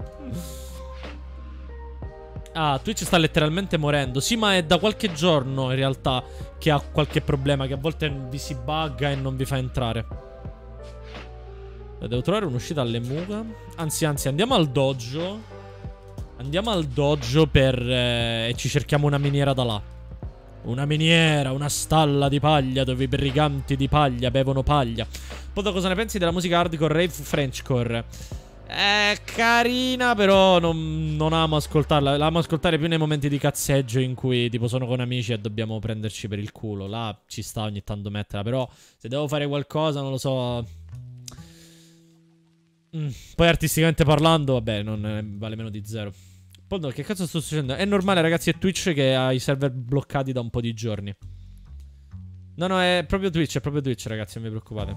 ah, Twitch sta letteralmente morendo. Sì, ma è da qualche giorno in realtà che ha qualche problema, che a volte vi si bugga e non vi fa entrare. Devo trovare un'uscita alle muga. Anzi, anzi, andiamo al dojo. Andiamo al dojo per... Eh, e ci cerchiamo una miniera da là. Una miniera, una stalla di paglia dove i briganti di paglia bevono paglia. Poi cosa ne pensi della musica hardcore rave Frenchcore? È carina, però non, non, amo ascoltarla. La amo ascoltare più nei momenti di cazzeggio in cui tipo sono con amici e dobbiamo prenderci per il culo. Là ci sta ogni tanto metterla. Però se devo fare qualcosa, non lo so. Mm. Poi artisticamente parlando, vabbè, non vale meno di zero. Poldo, che cazzo sto succedendo? È normale, ragazzi, è Twitch che ha i server bloccati da un po' di giorni. No, no, è proprio Twitch, è proprio Twitch, ragazzi, non vi preoccupate.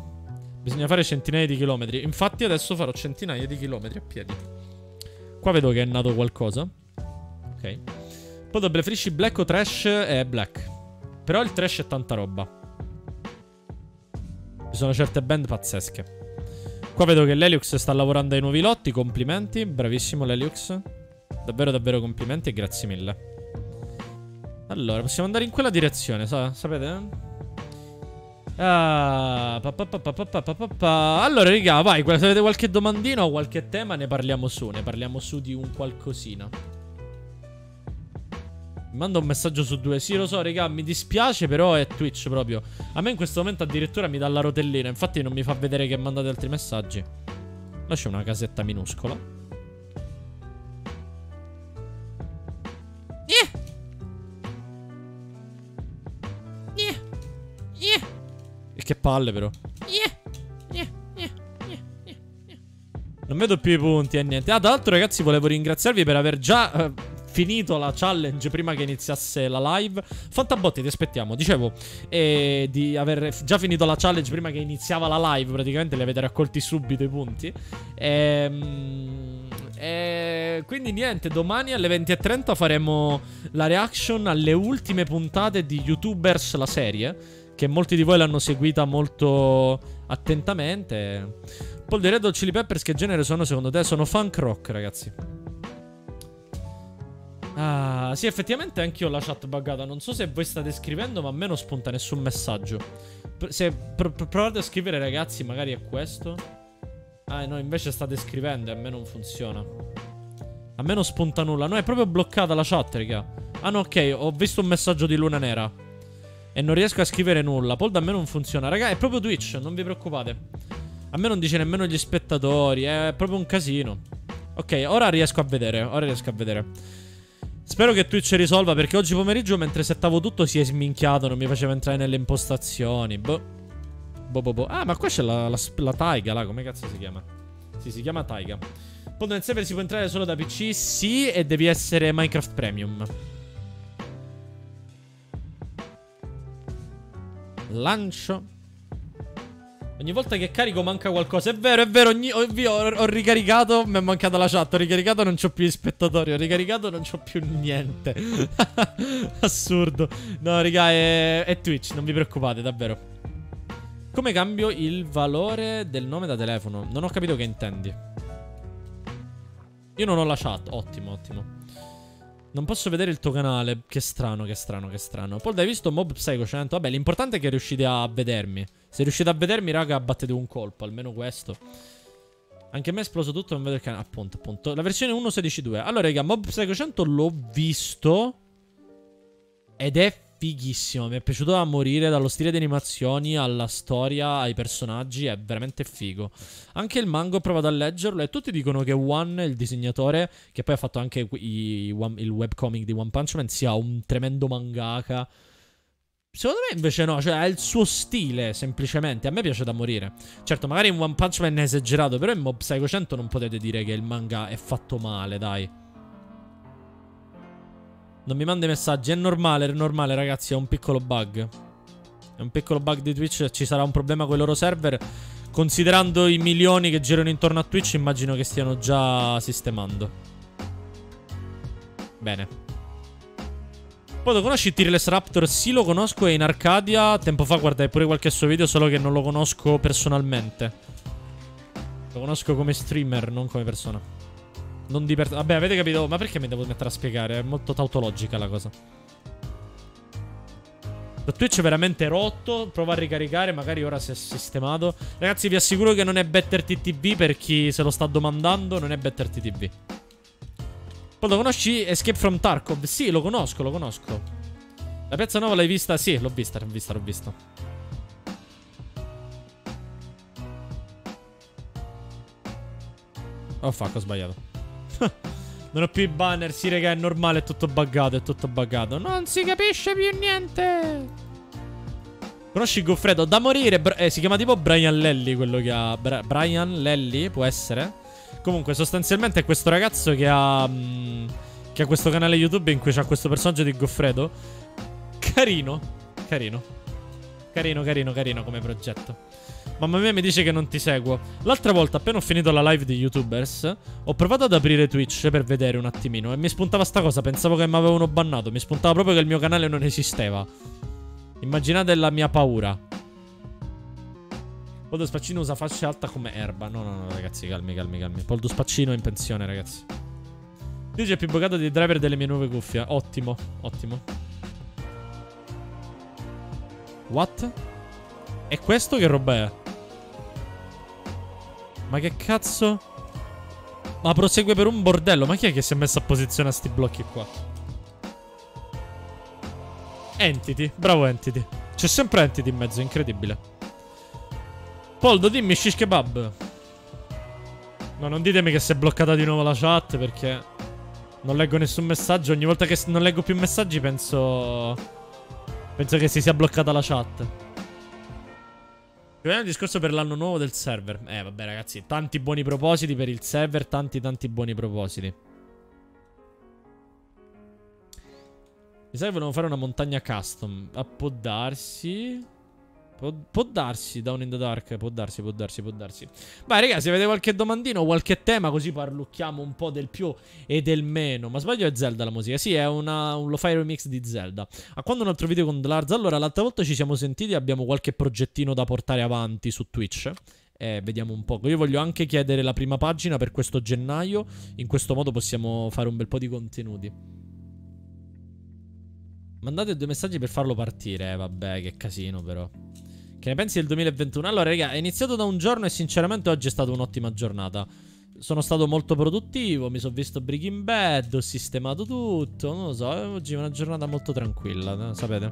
Bisogna fare centinaia di chilometri. Infatti adesso farò centinaia di chilometri a piedi. Qua vedo che è nato qualcosa. Ok. Poi dopo preferisci black o trash? È black. Però il trash è tanta roba. Ci sono certe band pazzesche. Qua vedo che l'Eliux sta lavorando ai nuovi lotti. Complimenti. Bravissimo l'Eliux. Davvero davvero complimenti e grazie mille Allora possiamo andare in quella direzione sa Sapete? Ah, pa, pa, pa, allora, raga, vai. Se avete qualche domandina o qualche tema, ne parliamo su. Ne parliamo su di un qualcosina. Mi manda un messaggio su due. Sì, lo so, raga, mi dispiace, però è Twitch proprio. A me in questo momento addirittura mi dà la rotellina. Infatti, non mi fa vedere che mandate altri messaggi. Lascia una casetta minuscola. Che palle però. Non vedo più i punti e niente. Ah, tra l'altro, ragazzi, volevo ringraziarvi per aver già uh, finito la challenge prima che iniziasse la live. Fantabotti, ti aspettiamo. Dicevo, eh, di aver già finito la challenge prima che iniziava la live. Praticamente li avete raccolti subito i punti. Ehm. E quindi niente, domani alle 20.30 faremo la reaction alle ultime puntate di YouTubers, la serie che molti di voi l'hanno seguita molto attentamente. The Red Chili Peppers che genere sono secondo te? Sono funk rock, ragazzi. Ah, sì, effettivamente anch'io ho la chat buggata. Non so se voi state scrivendo, ma a me non spunta nessun messaggio. Se pr provate a scrivere, ragazzi, magari è questo. Ah, no, invece state scrivendo e a me non funziona. A me non spunta nulla. No, è proprio bloccata la chat, raga. Ah, no, ok, ho visto un messaggio di Luna Nera. E non riesco a scrivere nulla. Pol da me non funziona. Raga, è proprio Twitch, non vi preoccupate. A me non dice nemmeno gli spettatori. È proprio un casino. Ok, ora riesco a vedere. Ora riesco a vedere. Spero che Twitch risolva perché oggi pomeriggio mentre settavo tutto si è sminchiato, non mi faceva entrare nelle impostazioni. Boh. Boh boh boh. Ah, ma qua c'è la, la, la taiga, là, come cazzo si chiama? Sì, si chiama taiga. Poi nel server si può entrare solo da PC? Sì, e devi essere Minecraft Premium. Lancio. Ogni volta che carico manca qualcosa. È vero, è vero. Ogni, ho, ho, ho, ricaricato. Mi è mancata la chat. Ho ricaricato, non c'ho più gli spettatori. Ho ricaricato, non c'ho più niente. Assurdo. No, raga, è, è Twitch. Non vi preoccupate, davvero. Come cambio il valore del nome da telefono? Non ho capito che intendi. Io non ho la chat. Ottimo, ottimo. Non posso vedere il tuo canale. Che strano, che strano, che strano. Poi hai visto Mob Psycho 100? Vabbè, l'importante è che riuscite a vedermi. Se riuscite a vedermi, raga, battete un colpo. Almeno questo. Anche a me è esploso tutto, non vedo il canale. Appunto, appunto. La versione 1.16.2. Allora, raga, Mob Psycho 100 l'ho visto. Ed è fighissimo. Mi è piaciuto da morire dallo stile di animazioni alla storia, ai personaggi. È veramente figo. Anche il manga ho provato a leggerlo e tutti dicono che One, il disegnatore, che poi ha fatto anche i, il webcomic di One Punch Man, sia un tremendo mangaka. Secondo me invece no, cioè è il suo stile semplicemente. A me piace da morire. Certo, magari in One Punch Man è esagerato, però in Mob Psycho 100 non potete dire che il manga è fatto male, dai. Non mi mandi messaggi, è normale, è normale ragazzi, è un piccolo bug. È un piccolo bug di Twitch, ci sarà un problema con i loro server. Considerando i milioni che girano intorno a Twitch, immagino che stiano già sistemando. Bene. Poi lo conosci Tearless Raptor? Sì, lo conosco, è in Arcadia. Tempo fa guardai pure qualche suo video, solo che non lo conosco personalmente. Lo conosco come streamer, non come persona. Non di per... Vabbè, avete capito? Ma perché mi devo mettere a spiegare? È molto tautologica la cosa. Da Twitch è veramente rotto. Prova a ricaricare, magari ora si è sistemato. Ragazzi, vi assicuro che non è Better TTV per chi se lo sta domandando. Non è Better TTV. Poi lo conosci Escape from Tarkov? Sì, lo conosco, lo conosco. La piazza nuova l'hai vista? Sì, l'ho vista, l'ho vista, l'ho vista. Oh fuck, ho sbagliato. non ho più i banner, sì raga, è normale, è tutto buggato, è tutto buggato. Non si capisce più niente. Conosci Goffredo? Da morire, eh, si chiama tipo Brian Lelly quello che ha... Bra Brian Lelly, può essere? Comunque, sostanzialmente è questo ragazzo che ha. Mh, mm, che ha questo canale YouTube in cui c'ha questo personaggio di Goffredo. Carino. Carino. Carino, carino, carino come progetto. Mamma mia mi dice che non ti seguo. L'altra volta, appena ho finito la live di YouTubers, ho provato ad aprire Twitch per vedere un attimino. E mi spuntava sta cosa. Pensavo che mi avevano bannato. Mi spuntava proprio che il mio canale non esisteva. Immaginate la mia paura. Poldo Spaccino usa fascia alta come erba. No, no, no, ragazzi, calmi, calmi, calmi. Poldo Spaccino è in pensione, ragazzi. È più bugato di driver delle mie nuove cuffie. Ottimo, ottimo. What? E questo che roba è? Ma che cazzo? Ma prosegue per un bordello. Ma chi è che si è messo a posizione a sti blocchi qua? Entity. Bravo Entity. C'è sempre Entity in mezzo, incredibile. Poldo, dimmi shish kebab. No, non ditemi che si è bloccata di nuovo la chat perché non leggo nessun messaggio. Ogni volta che non leggo più messaggi penso... Penso che si sia bloccata la chat. Vediamo il discorso per l'anno nuovo del server. Eh, vabbè, ragazzi. Tanti buoni propositi per il server. Tanti, tanti buoni propositi. Mi sa che volevo fare una montagna custom. A può darsi. Può, può, darsi, Down in the Dark. Può darsi, può darsi, può darsi. Vai, ragazzi, avete qualche domandino o qualche tema? Così parlucchiamo un po' del più e del meno. Ma sbaglio è Zelda la musica? Sì, è una, un lo-fi remix di Zelda. A quando un altro video con Dlarz? Allora, l'altra volta ci siamo sentiti e abbiamo qualche progettino da portare avanti su Twitch. Eh, vediamo un po'. Io voglio anche chiedere la prima pagina per questo gennaio. In questo modo possiamo fare un bel po' di contenuti. Mandate due messaggi per farlo partire. Eh, vabbè, che casino però. Che ne pensi del 2021? Allora, raga, è iniziato da un giorno e sinceramente oggi è stata un'ottima giornata. Sono stato molto produttivo, mi sono visto Breaking Bad, ho sistemato tutto, non lo so, oggi è una giornata molto tranquilla, eh, sapete?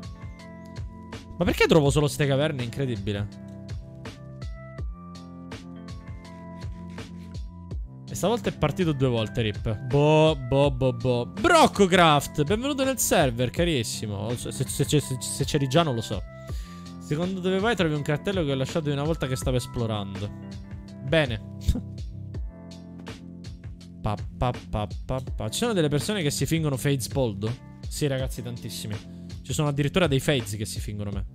Ma perché trovo solo ste caverne? Incredibile. E stavolta è partito due volte, Rip. Boh, boh, boh, boh. Broccocraft, benvenuto nel server, carissimo. Se, se, se, se c'eri già non lo so. Secondo dove vai trovi un cartello che ho lasciato una volta che stavo esplorando. Bene. pa, pa, pa, pa, pa. Ci sono delle persone che si fingono Fades Poldo? Sì, ragazzi, tantissimi. Ci sono addirittura dei Fades che si fingono me.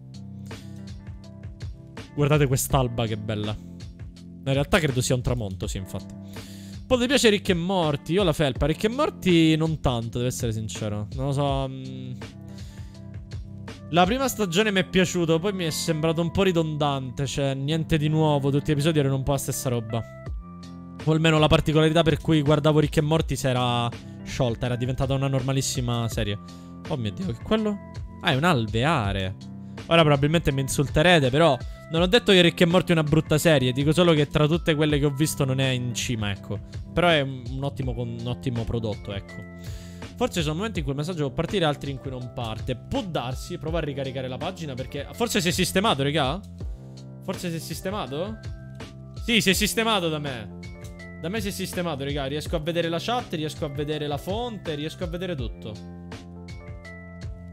Guardate quest'alba che bella. In realtà credo sia un tramonto, sì, infatti. Poi ti piace Rick e Morti? Io la felpa. Rick e Morti non tanto, devo essere sincero. Non lo so. Mh... La prima stagione mi è piaciuto, poi mi è sembrato un po' ridondante, cioè niente di nuovo, tutti gli episodi erano un po' la stessa roba. O almeno la particolarità per cui guardavo Rick e Morty si era sciolta, era diventata una normalissima serie. Oh mio Dio, che quello? Ah, è un alveare. Ora probabilmente mi insulterete, però non ho detto che Rick e Morty è una brutta serie, dico solo che tra tutte quelle che ho visto non è in cima, ecco. Però è un ottimo, un ottimo prodotto, ecco. Forse ci sono momenti in cui il messaggio può partire, altri in cui non parte. Può darsi, prova a ricaricare la pagina perché... Forse si è sistemato, raga? Forse si è sistemato? Sì, si è sistemato da me. Da me si è sistemato, raga. Riesco a vedere la chat, riesco a vedere la fonte, riesco a vedere tutto.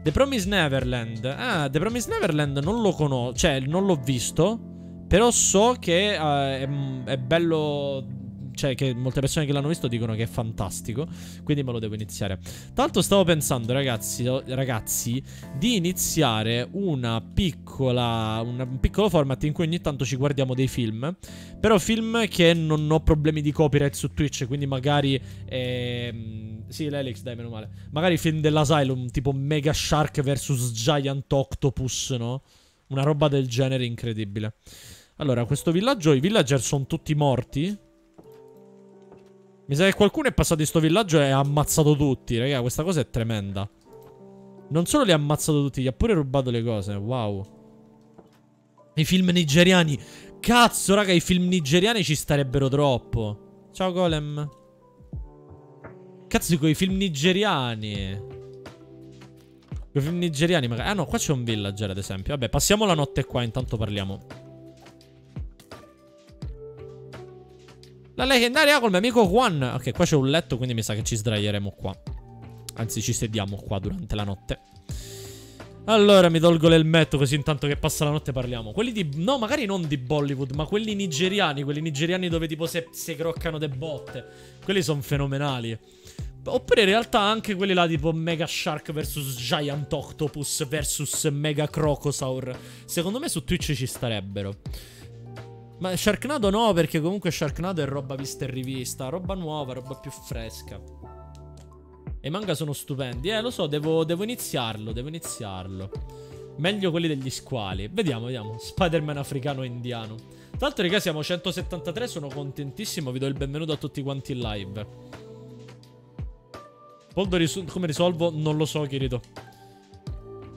The Promise Neverland. Ah, The Promise Neverland non lo conosco, cioè non l'ho visto, però so che uh, è, è bello cioè che molte persone che l'hanno visto dicono che è fantastico, quindi me lo devo iniziare. L'altro stavo pensando, ragazzi, ragazzi, di iniziare una piccola un piccolo format in cui ogni tanto ci guardiamo dei film, però film che non ho problemi di copyright su Twitch, quindi magari ehm, sì, l'Elix, dai, meno male. Magari film dell'Asylum, tipo Mega Shark vs Giant Octopus, no? Una roba del genere incredibile. Allora, questo villaggio, i villager sono tutti morti. Mi sa che qualcuno è passato in sto villaggio e ha ammazzato tutti, raga. Questa cosa è tremenda. Non solo li ha ammazzato tutti, gli ha pure rubato le cose. Wow. I film nigeriani. Cazzo, raga, i film nigeriani ci starebbero troppo. Ciao, Golem. Cazzo, con i film nigeriani. Con i film nigeriani, magari. Ah, no, qua c'è un villager, ad esempio. Vabbè, passiamo la notte qua, intanto parliamo. La leggendaria col mio amico Juan. Ok, qua c'è un letto, quindi mi sa che ci sdraieremo qua. Anzi, ci sediamo qua durante la notte. Allora mi tolgo l'elmetto così intanto che passa la notte parliamo. Quelli di... No, magari non di Bollywood, ma quelli nigeriani. Quelli nigeriani dove tipo se, se croccano de botte. Quelli sono fenomenali. Oppure in realtà anche quelli là tipo Mega Shark vs Giant Octopus vs Mega Crocosaur. Secondo me su Twitch ci starebbero. Ma Sharknado no, perché comunque Sharknado è roba vista e rivista. Roba nuova, roba più fresca. E i manga sono stupendi. Eh, lo so, devo, devo iniziarlo, devo iniziarlo. Meglio quelli degli squali. Vediamo, vediamo. Spider-Man africano e indiano. Tra l'altro, raga, siamo 173, sono contentissimo. Vi do il benvenuto a tutti quanti in live. Poldo come risolvo? Non lo so, Kirito.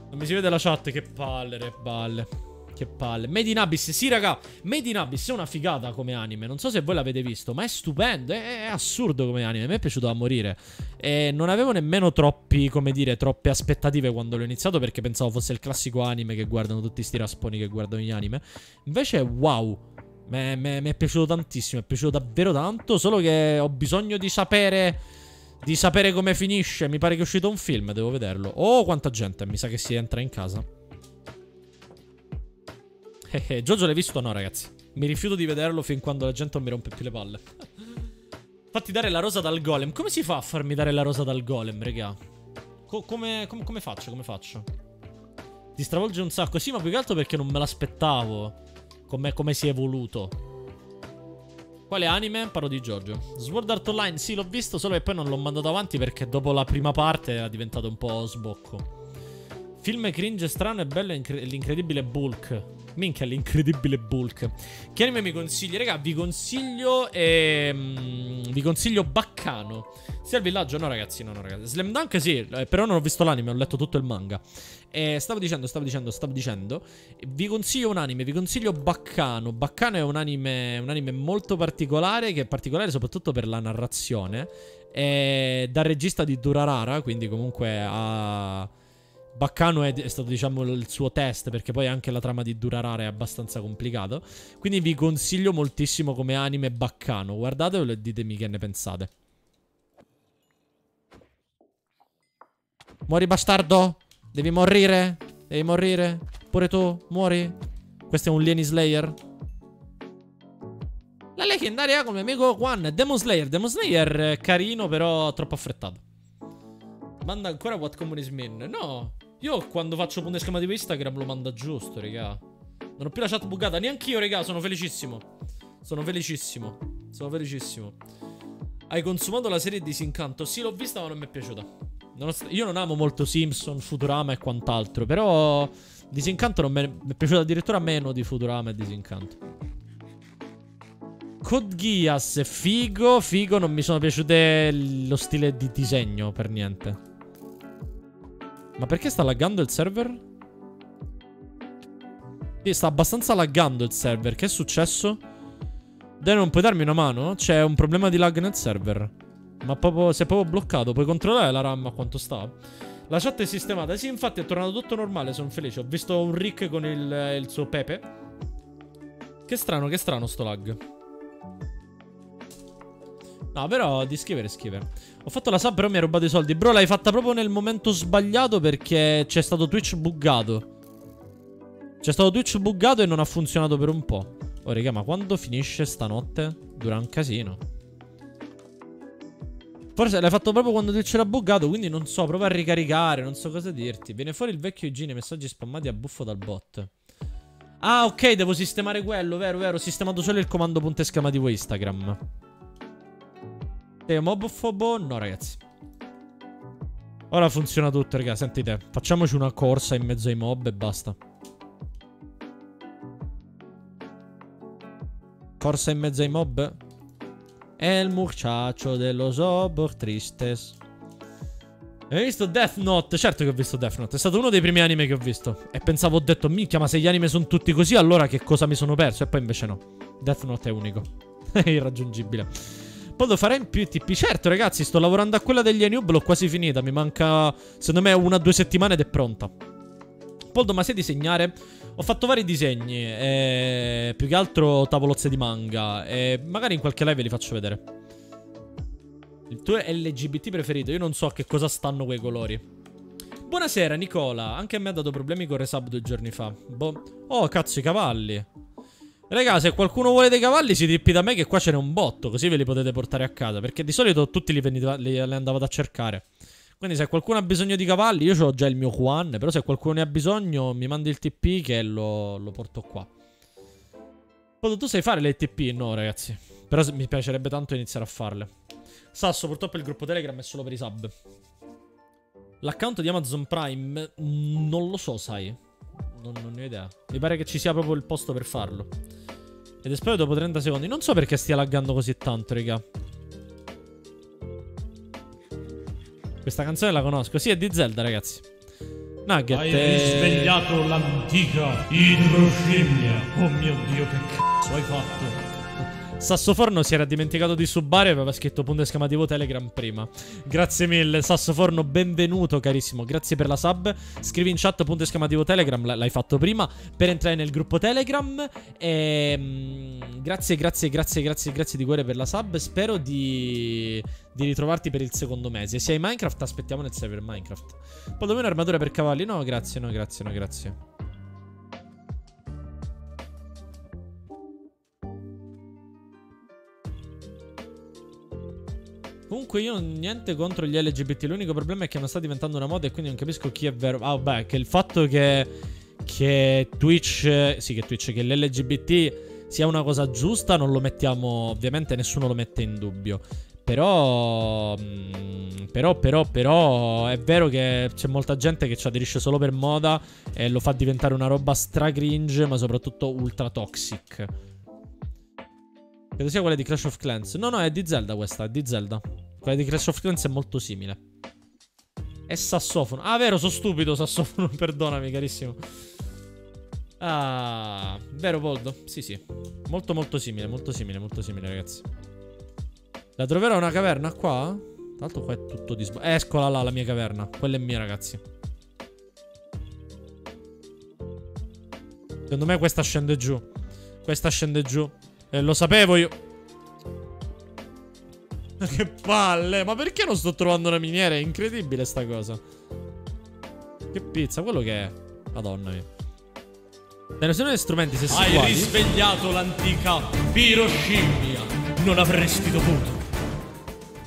Non mi si vede la chat, che palle, re balle. Che palle. Made in Abyss, sì raga, Made in Abyss è una figata come anime. Non so se voi l'avete visto, ma è stupendo, è, è assurdo come anime. A me è piaciuto da morire. E non avevo nemmeno troppi, come dire, troppe aspettative quando l'ho iniziato perché pensavo fosse il classico anime che guardano tutti sti rasponi che guardano gli anime. Invece, wow. Mi è piaciuto tantissimo, mi è piaciuto davvero tanto, solo che ho bisogno di sapere... Di sapere come finisce. Mi pare che è uscito un film, devo vederlo. Oh, quanta gente, mi sa che si entra in casa. Eh, eh, Jojo l'hai visto? No, ragazzi. Mi rifiuto di vederlo fin quando la gente non mi rompe più le palle. Fatti dare la rosa dal golem. Come si fa a farmi dare la rosa dal golem, raga? Co come, com come faccio? Come faccio? Ti stravolge un sacco. Sì, ma più che altro perché non me l'aspettavo. Come, come si è evoluto. Quale anime? Parlo di Giorgio. Sword Art Online, sì, l'ho visto, solo che poi non l'ho mandato avanti perché dopo la prima parte era diventato un po' sbocco. Film cringe strano e bello l'incredibile Bulk. Minchia, l'incredibile Bulk. Che anime mi consigli? Raga, vi consiglio. Ehm, vi consiglio Baccano. Sia il villaggio? No, ragazzi, no, no, ragazzi. Slam Dunk, sì, eh, però non ho visto l'anime, ho letto tutto il manga. E stavo dicendo, stavo dicendo, stavo dicendo. Vi consiglio un anime, vi consiglio Baccano. Baccano è un anime, un anime molto particolare, che è particolare soprattutto per la narrazione. È dal regista di Durarara, quindi comunque ha Baccano è, è, stato, diciamo, il suo test, perché poi anche la trama di Durarara è abbastanza complicata. Quindi vi consiglio moltissimo come anime Baccano. Guardatelo e ditemi che ne pensate. Muori bastardo? Devi morire? Devi morire? Pure tu? Muori? Questo è un Lieni Slayer? La leggendaria mio amico Juan Demon Slayer Demon Slayer carino però troppo affrettato Manda ancora What Common is Mean No io quando faccio un schema di Instagram lo manda giusto, raga. Non ho più la chat buggata. Neanche io, raga. Sono felicissimo. Sono felicissimo. Sono felicissimo. Hai consumato la serie Disincanto? Sì, l'ho vista, ma non mi è piaciuta. io non amo molto Simpson, Futurama e quant'altro. Però Disincanto non mi è piaciuta addirittura meno di Futurama e Disincanto. Code Geass, figo, figo. Non mi sono piaciute lo stile di disegno per niente. Ma perché sta laggando il server? Sì, sta abbastanza laggando il server. Che è successo? Dai, non puoi darmi una mano? C'è un problema di lag nel server. Ma proprio, si è proprio bloccato. Puoi controllare la RAM a quanto sta? La chat è sistemata. Sì, infatti è tornato tutto normale. Sono felice. Ho visto un Rick con il, il suo Pepe. Che strano, che strano sto lag. No, però di scrivere, scrivere. Ho fatto la sub, però mi ha rubato i soldi. Bro, l'hai fatta proprio nel momento sbagliato perché c'è stato Twitch buggato. C'è stato Twitch buggato e non ha funzionato per un po'. Oh, raga, ma quando finisce stanotte? Dura un casino. Forse l'hai fatto proprio quando Twitch era buggato, quindi non so, prova a ricaricare, non so cosa dirti. Viene fuori il vecchio Igine, messaggi spammati a buffo dal bot. Ah, ok, devo sistemare quello, vero, vero. Ho sistemato solo il comando punto esclamativo Instagram. Sei? No, ragazzi. Ora funziona tutto, raga. Sentite, facciamoci una corsa in mezzo ai mob e basta. Corsa in mezzo ai mob? El muchacho de los ojos tristes. Hai visto Death Note? Certo che ho visto Death Note. È stato uno dei primi anime che ho visto. E pensavo, ho detto, minchia, ma se gli anime sono tutti così, allora che cosa mi sono perso? E poi invece no. Death Note è unico. è irraggiungibile. Poi lo farei in TP. Certo, ragazzi, sto lavorando a quella degli Anub, l'ho quasi finita. Mi manca, secondo me, una o due settimane ed è pronta. Poldo, ma sai disegnare? Ho fatto vari disegni, eh, più che altro tavolozze di manga. E magari in qualche live li faccio vedere. Il tuo LGBT preferito? Io non so a che cosa stanno quei colori. Buonasera, Nicola. Anche a me ha dato problemi con Resub due giorni fa. Boh. Oh, cazzo, i cavalli. Raga, se qualcuno vuole dei cavalli si trippi da me che qua ce n'è un botto, così ve li potete portare a casa. Perché di solito tutti li, venite, li, li andavate a cercare. Quindi se qualcuno ha bisogno di cavalli, io ho già il mio Juan, però se qualcuno ne ha bisogno mi mandi il TP che lo, lo porto qua. Poi tu sai fare le TP? No, ragazzi. Però mi piacerebbe tanto iniziare a farle. Sasso, purtroppo il gruppo Telegram è solo per i sub. L'account di Amazon Prime non lo so, sai. Non, non ne ho idea. Mi pare che ci sia proprio il posto per farlo. Ed esplodo dopo 30 secondi. Non so perché stia laggando così tanto, raga. Questa canzone la conosco. Sì, è di Zelda, ragazzi. Nugget. Hai risvegliato l'antica idroscimmia. Oh mio dio, che cazzo hai fatto? Sassoforno si era dimenticato di subare e aveva scritto punto esclamativo Telegram prima. Grazie mille, Sassoforno, benvenuto carissimo. Grazie per la sub. Scrivi in chat punto esclamativo Telegram, l'hai fatto prima, per entrare nel gruppo Telegram. E, mm, grazie, grazie, grazie, grazie, grazie di cuore per la sub. Spero di, di ritrovarti per il secondo mese. Se hai Minecraft, aspettiamo nel server Minecraft. Poi dove armatura per cavalli? No, grazie, no, grazie, no, grazie. Comunque io niente contro gli LGBT, l'unico problema è che non sta diventando una moda e quindi non capisco chi è vero. Ah, beh, che il fatto che, che Twitch, sì che Twitch, che l'LGBT sia una cosa giusta non lo mettiamo, ovviamente nessuno lo mette in dubbio. Però, mm, però, però, però, è vero che c'è molta gente che ci aderisce solo per moda e lo fa diventare una roba stra cringe, ma soprattutto ultra toxic. Credo sia quella di Clash of Clans. No, no, è di Zelda questa, è di Zelda. Quella di Clash of Clans è molto simile. È sassofono. Ah, vero, sono stupido, sassofono. Perdonami, carissimo. Ah, vero, Voldo? Sì, sì. Molto, molto simile, molto simile, molto simile, ragazzi. La troverò una caverna qua? Tra l'altro qua è tutto di sbaglio. Eccola là, la mia caverna. Quella è mia, ragazzi. Secondo me questa scende giù. Questa scende giù. Eh, lo sapevo io. che palle. Ma perché non sto trovando una miniera? È incredibile sta cosa. Che pizza, quello che è. Madonna mia. Ne sono gli strumenti se si Hai risvegliato l'antica piroscimmia. Non avresti dovuto.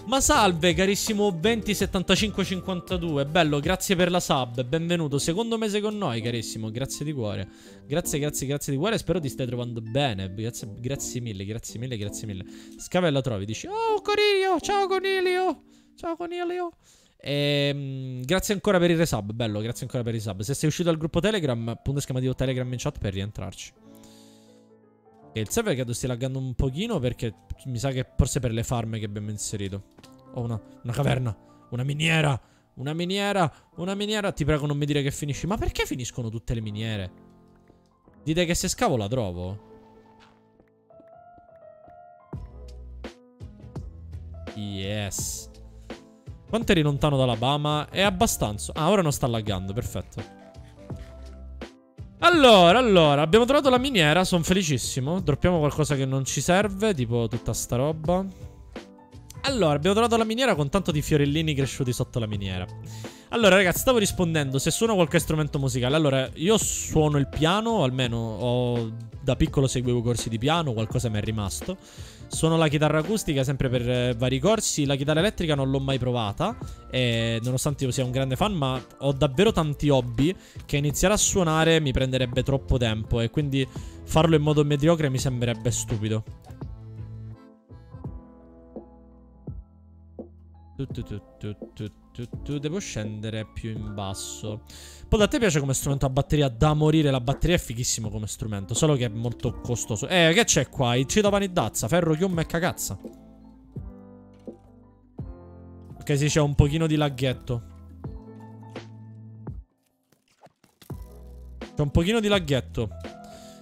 Ma salve carissimo 207552 Bello grazie per la sub. Benvenuto. Secondo mese con noi carissimo. Grazie di cuore. Grazie grazie grazie di cuore. Spero ti stai trovando bene. Grazie, grazie mille grazie mille grazie mille. Scavella trovi dici Oh Cornelio Ciao Cornelio Ciao Cornelio e, grazie ancora per il resub. Bello grazie ancora per il resub. Se sei uscito dal gruppo Telegram Punto esclamativo Telegram in chat per rientrarci e il server credo stia laggando un pochino perché mi sa che forse per le farme che abbiamo inserito. Oh, una, una caverna, una miniera, una miniera, una miniera. Ti prego non mi dire che finisci. Ma perché finiscono tutte le miniere? Dite che se scavo la trovo? Yes. Quanto eri lontano dall'Alabama? È abbastanza. Ah, ora non sta laggando, perfetto. Allora, allora, abbiamo trovato la miniera, sono felicissimo. Droppiamo qualcosa che non ci serve, tipo tutta sta roba. Allora, abbiamo trovato la miniera con tanto di fiorellini cresciuti sotto la miniera. Allora, ragazzi, stavo rispondendo se suono qualche strumento musicale. Allora, io suono il piano, almeno ho, da piccolo seguivo corsi di piano, qualcosa mi è rimasto. Suono la chitarra acustica sempre per eh, vari corsi. La chitarra elettrica non l'ho mai provata. E, nonostante io sia un grande fan, ma ho davvero tanti hobby che iniziare a suonare mi prenderebbe troppo tempo. E quindi farlo in modo mediocre mi sembrerebbe stupido. Tu, tu, tu, devo scendere più in basso. Poi a te piace come strumento a batteria da morire. La batteria è fighissimo come strumento. Solo che è molto costoso. Eh, che c'è qua? Icida panidazza, ferro, chiumma e cagazza. Ok, sì, c'è un pochino di laghetto. C'è un pochino di laghetto.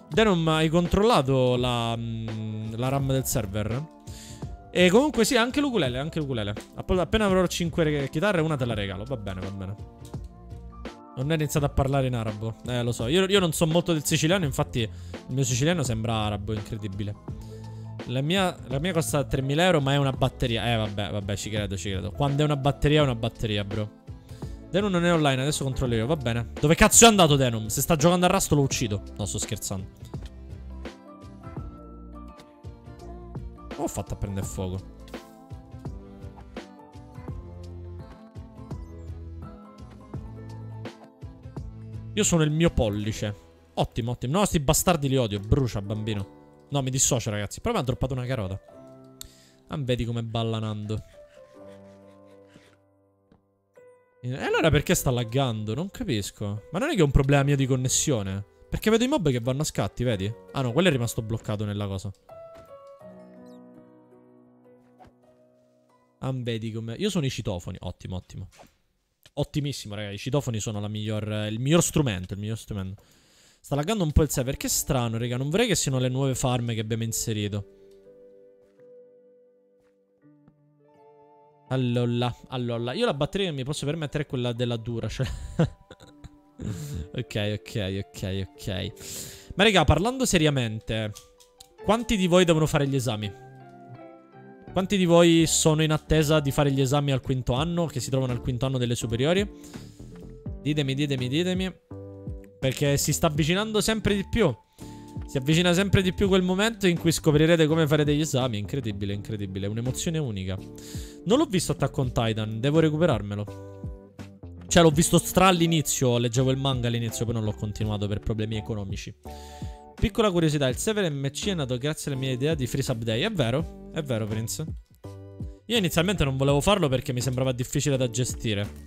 Denom, hai controllato la, mm, la RAM del server? E comunque sì, anche l'ukulele, anche l'ukulele. Appena avrò 5 chitarre, una te la regalo. Va bene, va bene. Non è iniziato a parlare in arabo. Eh, lo so. Io, io non so molto del siciliano, infatti il mio siciliano sembra arabo, incredibile. La mia, la mia costa 3.000 euro, ma è una batteria. Eh, vabbè, vabbè, ci credo, ci credo. Quando è una batteria, è una batteria, bro. Denon non è online, adesso controllo io, va bene. Dove cazzo è andato Denon? Se sta giocando a Rust lo uccido. No, sto scherzando. Ho fatto a prendere fuoco? Io sono il mio pollice. Ottimo, ottimo. No, sti bastardi li odio. Brucia, bambino. No, mi dissocio, ragazzi. Però mi ha droppato una carota. Ah, vedi come balla Nando. E allora perché sta laggando? Non capisco. Ma non è che è un problema mio di connessione? Perché vedo i mob che vanno a scatti, vedi? Ah no, quello è rimasto bloccato nella cosa. Ambedi come... Io sono i citofoni. Ottimo, ottimo. Ottimissimo, ragazzi. I citofoni sono miglior, il miglior strumento. Il miglior strumento. Sta laggando un po' il server. Che strano, raga. Non vorrei che siano le nuove farme che abbiamo inserito. Allora, allora. Io la batteria che mi posso permettere è quella della dura. Cioè... ok, ok, ok, ok. Ma raga, parlando seriamente. Quanti di voi devono fare gli esami? Quanti di voi sono in attesa di fare gli esami al quinto anno, che si trovano al quinto anno delle superiori? Ditemi, ditemi, ditemi. Perché si sta avvicinando sempre di più. Si avvicina sempre di più quel momento in cui scoprirete come fare degli esami. Incredibile, incredibile. Un'emozione unica. Non l'ho visto Attack on Titan, devo recuperarmelo. Cioè, l'ho visto stra all'inizio, leggevo il manga all'inizio, poi non l'ho continuato per problemi economici. Piccola curiosità, il server MC è nato grazie alla mia idea di Free Sub Day. È vero? È vero, Prince? Io inizialmente non volevo farlo perché mi sembrava difficile da gestire.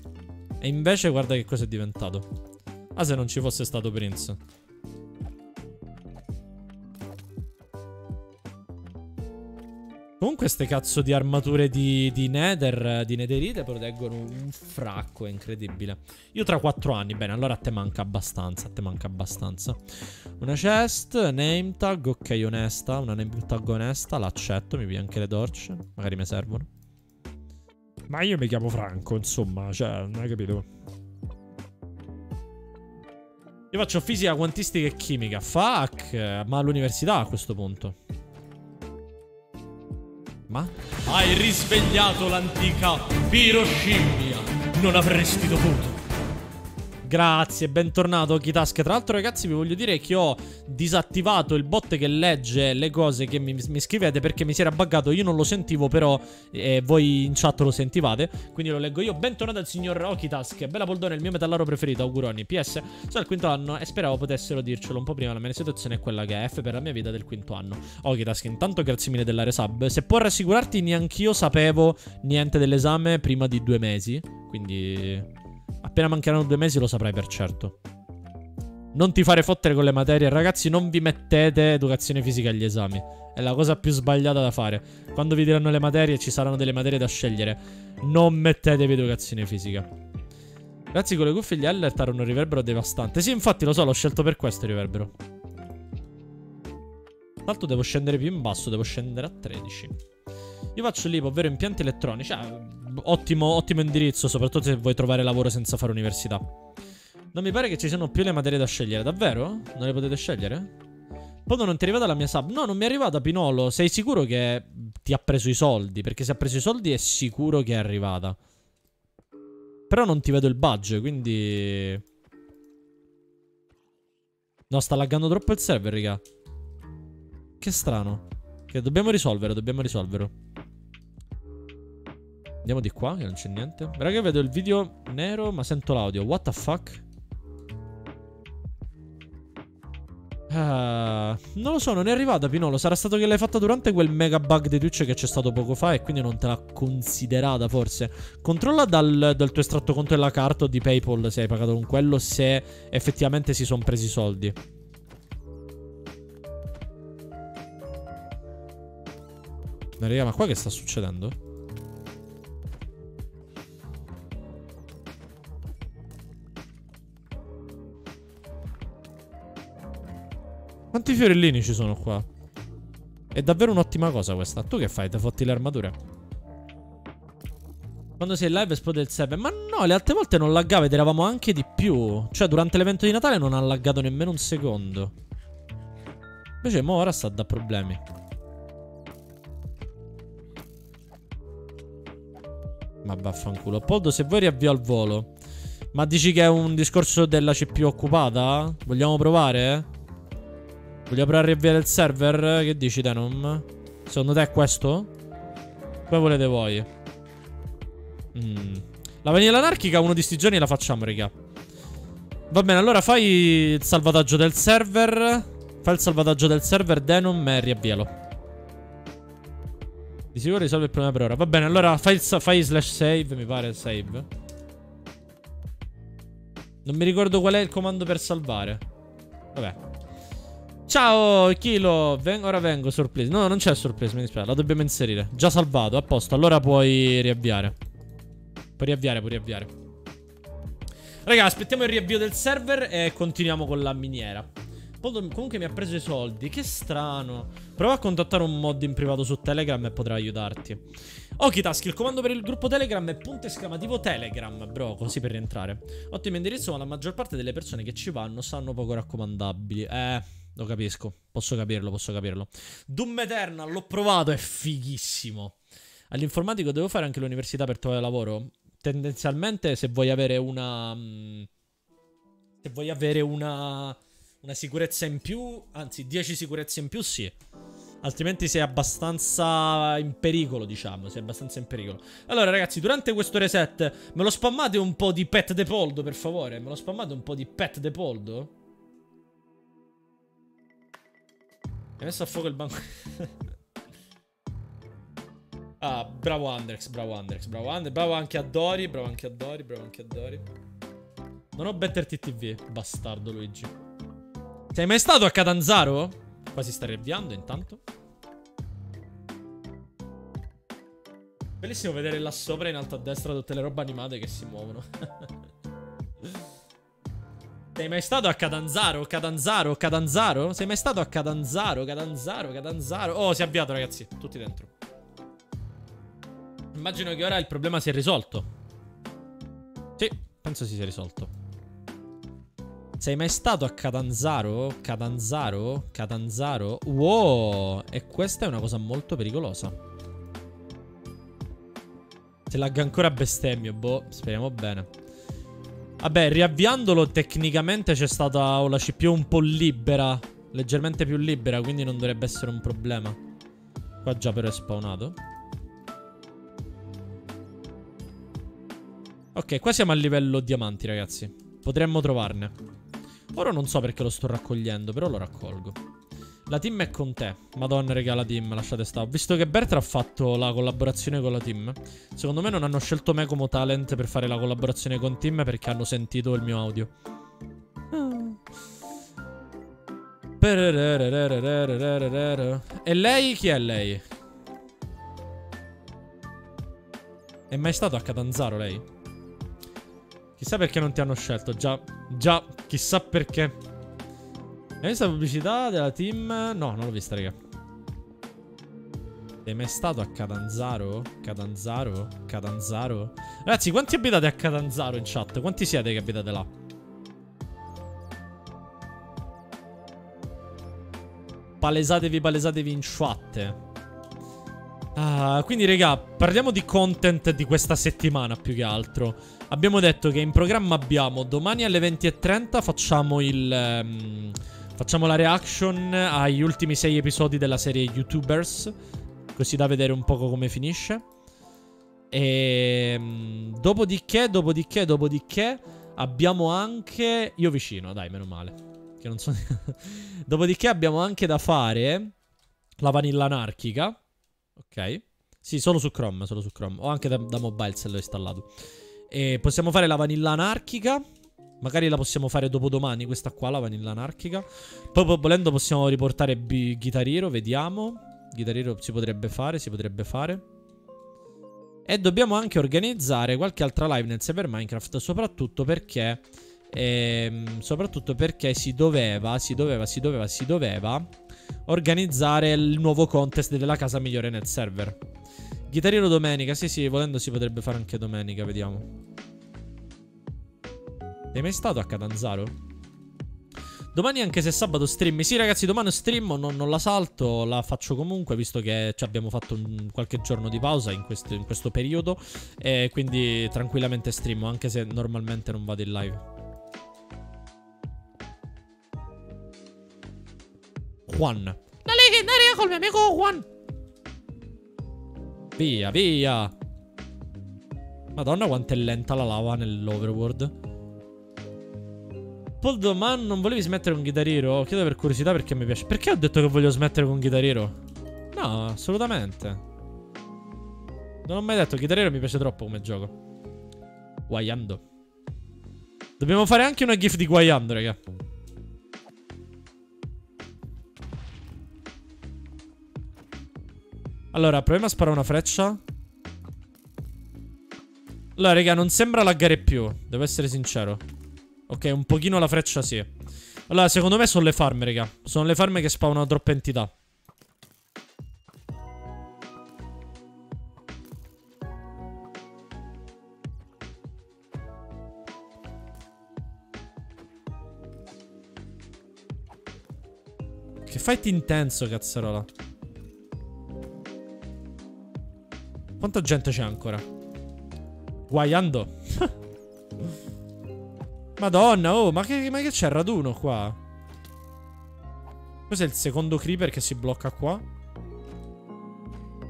E invece guarda che cosa è diventato. Ah, se non ci fosse stato Prince. Comunque queste cazzo di armature di, di Nether, di Netherite proteggono un fracco, è incredibile. Io tra 4 anni, bene, allora a te manca abbastanza, a te manca abbastanza. Una chest, name tag, ok, onesta, una name tag onesta, l'accetto, mi via anche le torce, magari mi servono. Ma io mi chiamo Franco, insomma, cioè, non hai capito? Io faccio fisica, quantistica e chimica, fuck, ma all'università a questo punto. Ma? Hai risvegliato l'antica piroscimmia. Non avresti dovuto. Grazie, bentornato Okitask. Tra l'altro, ragazzi, vi voglio dire che ho disattivato il bot che legge le cose che mi, mi scrivete perché mi si era buggato. Io non lo sentivo, però eh, voi in chat lo sentivate. Quindi lo leggo io. Bentornato al signor Okitask. Bella Poldone, il mio metallaro preferito. Auguroni. PS, sono al quinto anno e speravo potessero dircelo un po' prima. La mia situazione è quella che è F per la mia vita del quinto anno. Okitask, intanto grazie mille della resub. Se può rassicurarti, neanch'io sapevo niente dell'esame prima di due mesi. Quindi Appena mancheranno due mesi lo saprai per certo. Non ti fare fottere con le materie. Ragazzi, non vi mettete educazione fisica agli esami. È la cosa più sbagliata da fare. Quando vi diranno le materie, ci saranno delle materie da scegliere. Non mettetevi educazione fisica. Ragazzi, con le cuffie gli alert hanno un riverbero devastante. Sì, infatti, lo so, l'ho scelto per questo il riverbero. Tra l'altro devo scendere più in basso, devo scendere a 13. Io faccio l'IPO, ovvero impianti elettronici. Ah, ottimo, ottimo indirizzo, soprattutto se vuoi trovare lavoro senza fare università. Non mi pare che ci siano più le materie da scegliere, davvero? Non le potete scegliere? Poi non ti è arrivata la mia sub. No, non mi è arrivata Pinolo. Sei sicuro che ti ha preso i soldi? Perché se ha preso i soldi è sicuro che è arrivata. Però non ti vedo il badge, quindi... No, sta laggando troppo il server, raga. Che strano. Che dobbiamo risolvere, dobbiamo risolverlo. Andiamo di qua, che non c'è niente. Raga, vedo il video nero, ma sento l'audio. What the fuck? Uh, non lo so, non è arrivata Pinolo. Sarà stato che l'hai fatta durante quel mega bug di Twitch che c'è stato poco fa e quindi non te l'ha considerata forse. Controlla dal, dal, tuo estratto conto della carta o di PayPal se hai pagato con quello se effettivamente si sono presi i soldi. Ma raga, ma qua che sta succedendo? Quanti fiorellini ci sono qua? È davvero un'ottima cosa questa. Tu che fai? Ti fotti le armature? Quando sei live esplode il server. Ma no, le altre volte non laggava ed eravamo anche di più. Cioè, durante l'evento di Natale non ha laggato nemmeno un secondo. Invece, mo ora sta da problemi. Ma vaffanculo. Poldo, se vuoi riavvio al volo. Ma dici che è un discorso della CPU occupata? Vogliamo provare? Vogliamo provare a riavviare il server? Che dici, Denom? Secondo te è questo? Come volete voi? Mm. La vanilla anarchica uno di sti giorni la facciamo, raga. Va bene, allora fai il salvataggio del server. Fai il salvataggio del server, Denom, e riavvialo. Di sicuro risolve il problema per ora. Va bene, allora fai, fai slash save, mi pare, save. Non mi ricordo qual è il comando per salvare. Vabbè. Ciao, Kilo. Ven ora vengo, sorpresa. No, non c'è sorpresa, mi dispiace. La dobbiamo inserire. Già salvato, a posto. Allora puoi riavviare. Puoi riavviare, puoi riavviare. Raga, aspettiamo il riavvio del server e continuiamo con la miniera. Comunque mi ha preso i soldi. Che strano. Prova a contattare un mod in privato su Telegram e potrà aiutarti. Ok, Task, il comando per il gruppo Telegram è punto esclamativo Telegram, bro, così per rientrare. Ottimo indirizzo, ma la maggior parte delle persone che ci vanno sanno poco raccomandabili. Eh... Lo capisco. Posso capirlo, posso capirlo. Doom Eternal, l'ho provato, è fighissimo. All'informatico devo fare anche l'università per trovare lavoro. Tendenzialmente, se vuoi avere una. Mm, se vuoi avere una. Una sicurezza in più, anzi, 10 sicurezze in più, sì. Altrimenti sei abbastanza in pericolo, diciamo. Sei abbastanza in pericolo. Allora, ragazzi, durante questo reset, me lo spammate un po' di Pet De Poldo, per favore? Me lo spammate un po' di Pet De Poldo? Hai messo a fuoco il banco. ah, bravo Andrex, bravo Andrex, bravo Andrex. Bravo anche a Dori, bravo anche a Dori, bravo anche a Dori. Non ho Better TTV, bastardo Luigi. Sei mai stato a Catanzaro? Qua si sta riavviando intanto. Bellissimo vedere là sopra in alto a destra tutte le robe animate che si muovono. Sei mai stato a Catanzaro? Catanzaro? Catanzaro? Sei mai stato a Catanzaro? Catanzaro? Catanzaro? Oh, si è avviato, ragazzi. Tutti dentro. Immagino che ora il problema si è risolto. Sì, penso si sia risolto. Sei mai stato a Catanzaro? Catanzaro? Catanzaro? Wow! E questa è una cosa molto pericolosa. Se lagga ancora bestemmio, boh, speriamo bene. Vabbè, riavviandolo tecnicamente c'è stata la CPU un po' libera. Leggermente più libera, quindi non dovrebbe essere un problema. Qua già però è spawnato. Ok, qua siamo a livello diamanti, ragazzi. Potremmo trovarne. Ora non so perché lo sto raccogliendo, però lo raccolgo. La team è con te. Madonna, regala team, lasciate stare. Visto che Bertra ha fatto la collaborazione con la team. Secondo me non hanno scelto me come talent per fare la collaborazione con team perché hanno sentito il mio audio. E lei? Chi è lei? È mai stato a Catanzaro lei? Chissà perché non ti hanno scelto. Già, già, chissà perché. Hai visto la pubblicità della team? No, non l'ho vista, raga. Sei mai stato a Catanzaro? Catanzaro? Catanzaro? Ragazzi, quanti abitate a Catanzaro in chat? Quanti siete che abitate là? Palesatevi, palesatevi in chat. Ah, quindi, raga, parliamo di content di questa settimana più che altro. Abbiamo detto che in programma abbiamo domani alle 20.30 facciamo il... Um, facciamo la reaction agli ultimi 6 episodi della serie YouTubers. Così da vedere un poco come finisce. E... Um, dopodiché, dopodiché, dopodiché... Abbiamo anche... Io vicino, dai, meno male. Che non so... dopodiché abbiamo anche da fare... La vanilla anarchica. Ok. Sì, solo su Chrome, solo su Chrome. O anche da, da mobile se l'ho installato. E possiamo fare la vanilla anarchica. Magari la possiamo fare dopodomani, questa qua, la vanilla anarchica. Poi volendo possiamo riportare B Guitar vediamo. Guitar si potrebbe fare, si potrebbe fare. E dobbiamo anche organizzare qualche altra live nel server Minecraft, soprattutto perché... Ehm, soprattutto perché si doveva, si doveva, si doveva, si doveva organizzare il nuovo contest della casa migliore nel server. Chitarrino domenica, sì sì, volendo si potrebbe fare anche domenica, vediamo. Sei mai stato a Catanzaro? Domani anche se sabato stream Sì ragazzi domani stream non, non, la salto La faccio comunque visto che abbiamo fatto un, qualche giorno di pausa in questo, in questo periodo E quindi tranquillamente stream Anche se normalmente non vado in live Juan. La leggendaria col mio amico Juan. Via, via. Madonna quanto è lenta la lava nell'overworld. Poldoman, non volevi smettere con Guitar Hero? Chiedo per curiosità perché mi piace. Perché ho detto che voglio smettere con Guitar Hero? No, assolutamente. Non ho mai detto, Guitar Hero mi piace troppo come gioco. Guayando. Dobbiamo fare anche una gif di Guayando, raga. Allora, proviamo a sparare una freccia. Allora, raga, non sembra laggare più. Devo essere sincero. Ok, un pochino la freccia sì. Allora, secondo me sono le farme, raga. Sono le farme che spawnano troppe entità. Che fight intenso, cazzarola. Quanta gente c'è ancora? Guaiando. Madonna, oh, ma che, ma che c'è raduno qua? Questo è il secondo creeper che si blocca qua.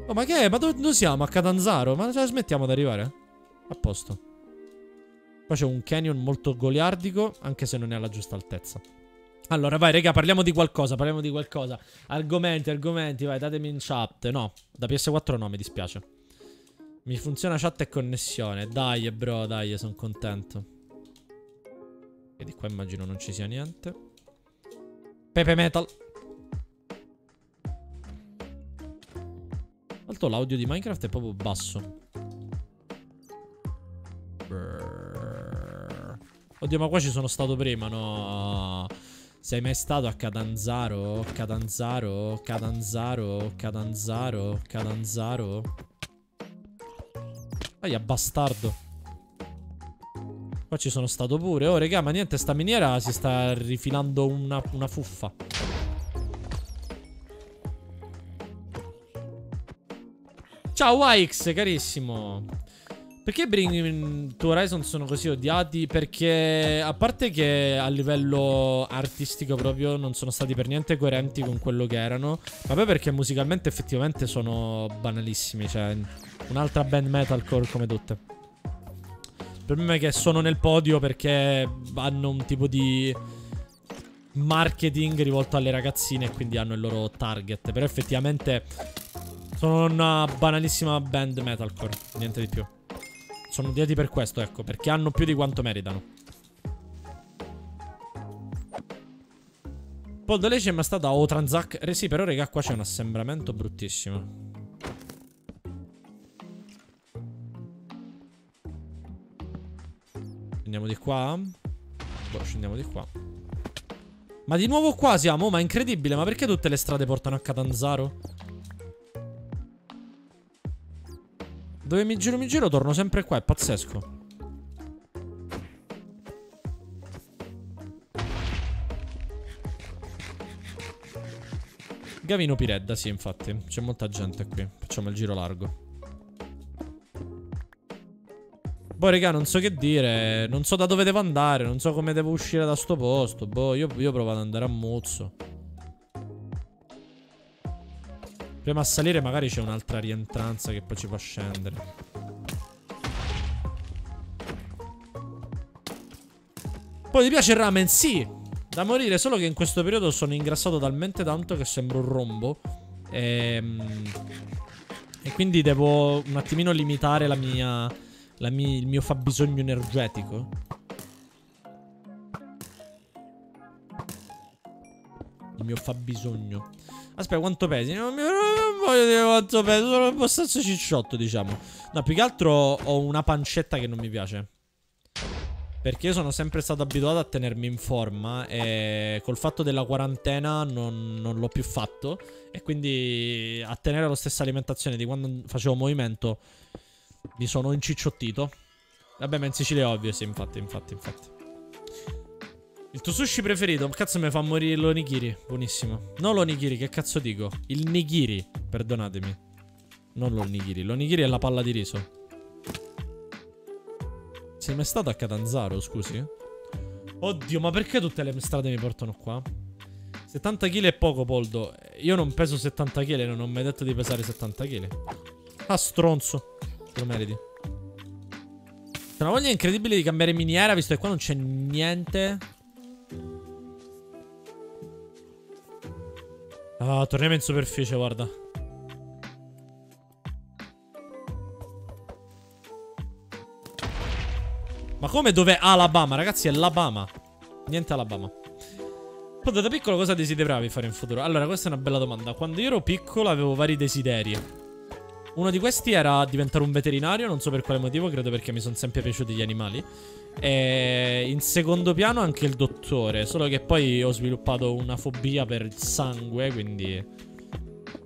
Oh, ma che è? Ma dove, dove siamo? A Catanzaro? Ma cioè, smettiamo di arrivare? A posto. Qua c'è un canyon molto goliardico, anche se non è alla giusta altezza. Allora, vai, raga, parliamo di qualcosa, parliamo di qualcosa. Argomenti, argomenti, vai, datemi in chat. No, da PS4 no, mi dispiace. Mi funziona chat e connessione. Dai, bro, dai, sono contento. E di qua immagino non ci sia niente. Pepe Metal. Alto l'audio di Minecraft è proprio basso. Oddio, ma qua ci sono stato prima, no? Sei mai stato a Catanzaro? Catanzaro? Catanzaro? Catanzaro? Catanzaro? Aia, bastardo. Qua ci sono stato pure. Oh, regà, ma niente, sta miniera si sta rifilando una, una fuffa. Ciao, Ix, carissimo. Perché Bring to Horizon sono così odiati? Perché a parte che a livello artistico proprio non sono stati per niente coerenti con quello che erano, ma poi perché musicalmente effettivamente sono banalissimi, cioè un'altra band metalcore come tutte. Problema è che sono nel podio perché hanno un tipo di marketing rivolto alle ragazzine e quindi hanno il loro target, però effettivamente sono una banalissima band metalcore, niente di più. Sono odiati per questo, ecco, perché hanno più di quanto meritano. Lei c'è mai stata o Transac? Eh sì, però raga, qua c'è un assembramento bruttissimo. Andiamo di qua. Boh, scendiamo di qua. Ma di nuovo qua siamo? Ma è incredibile, ma perché tutte le strade portano a Catanzaro? Dove mi giro mi giro torno sempre qua, è pazzesco. Gavino Piredda, sì, infatti. C'è molta gente qui. Facciamo il giro largo. Boh, raga, non so che dire. Non so da dove devo andare. Non so come devo uscire da sto posto. Boh, io, io provo ad andare a Muzzo. Prima a salire magari c'è un'altra rientranza che poi ci fa scendere. Poi ti piace il ramen? Sì. Da morire, solo che in questo periodo sono ingrassato talmente tanto che sembro un rombo. Ehm... E quindi devo un attimino limitare la mia mia, il mio fabbisogno energetico. Il mio fabbisogno. Aspetta, quanto pesi? Non, mi, non voglio dire quanto pesi, sono abbastanza cicciotto, diciamo. No, più che altro ho una pancetta che non mi piace. Perché io sono sempre stato abituato a tenermi in forma e col fatto della quarantena non, non l'ho più fatto. E quindi a tenere la stessa alimentazione di quando facevo movimento mi sono incicciottito. Vabbè, ma in Sicilia è ovvio, sì, infatti, infatti, infatti. Il tuo sushi preferito? Cazzo mi fa morire l'onigiri. Buonissimo. Non l'onigiri, che cazzo dico? Il nigiri, perdonatemi. Non l'onigiri. L'onigiri è la palla di riso. Sei mai stato a Catanzaro, scusi? Oddio, ma perché tutte le strade mi portano qua? 70 kg è poco, Poldo. Io non peso 70 kg, non ho mai detto di pesare 70 kg. Ah, stronzo. Te lo meriti. C'è una voglia incredibile di cambiare miniera, visto che qua non c'è niente. Ah, torniamo in superficie, guarda. Ma come dov'è Alabama? Ragazzi, è Alabama. Niente Alabama. Poi da piccolo cosa desideravi fare in futuro? Allora, questa è una bella domanda. Quando io ero piccolo avevo vari desideri. Uno di questi era diventare un veterinario, non so per quale motivo, credo perché mi sono sempre piaciuti gli animali. E in secondo piano anche il dottore, solo che poi ho sviluppato una fobia per il sangue, quindi...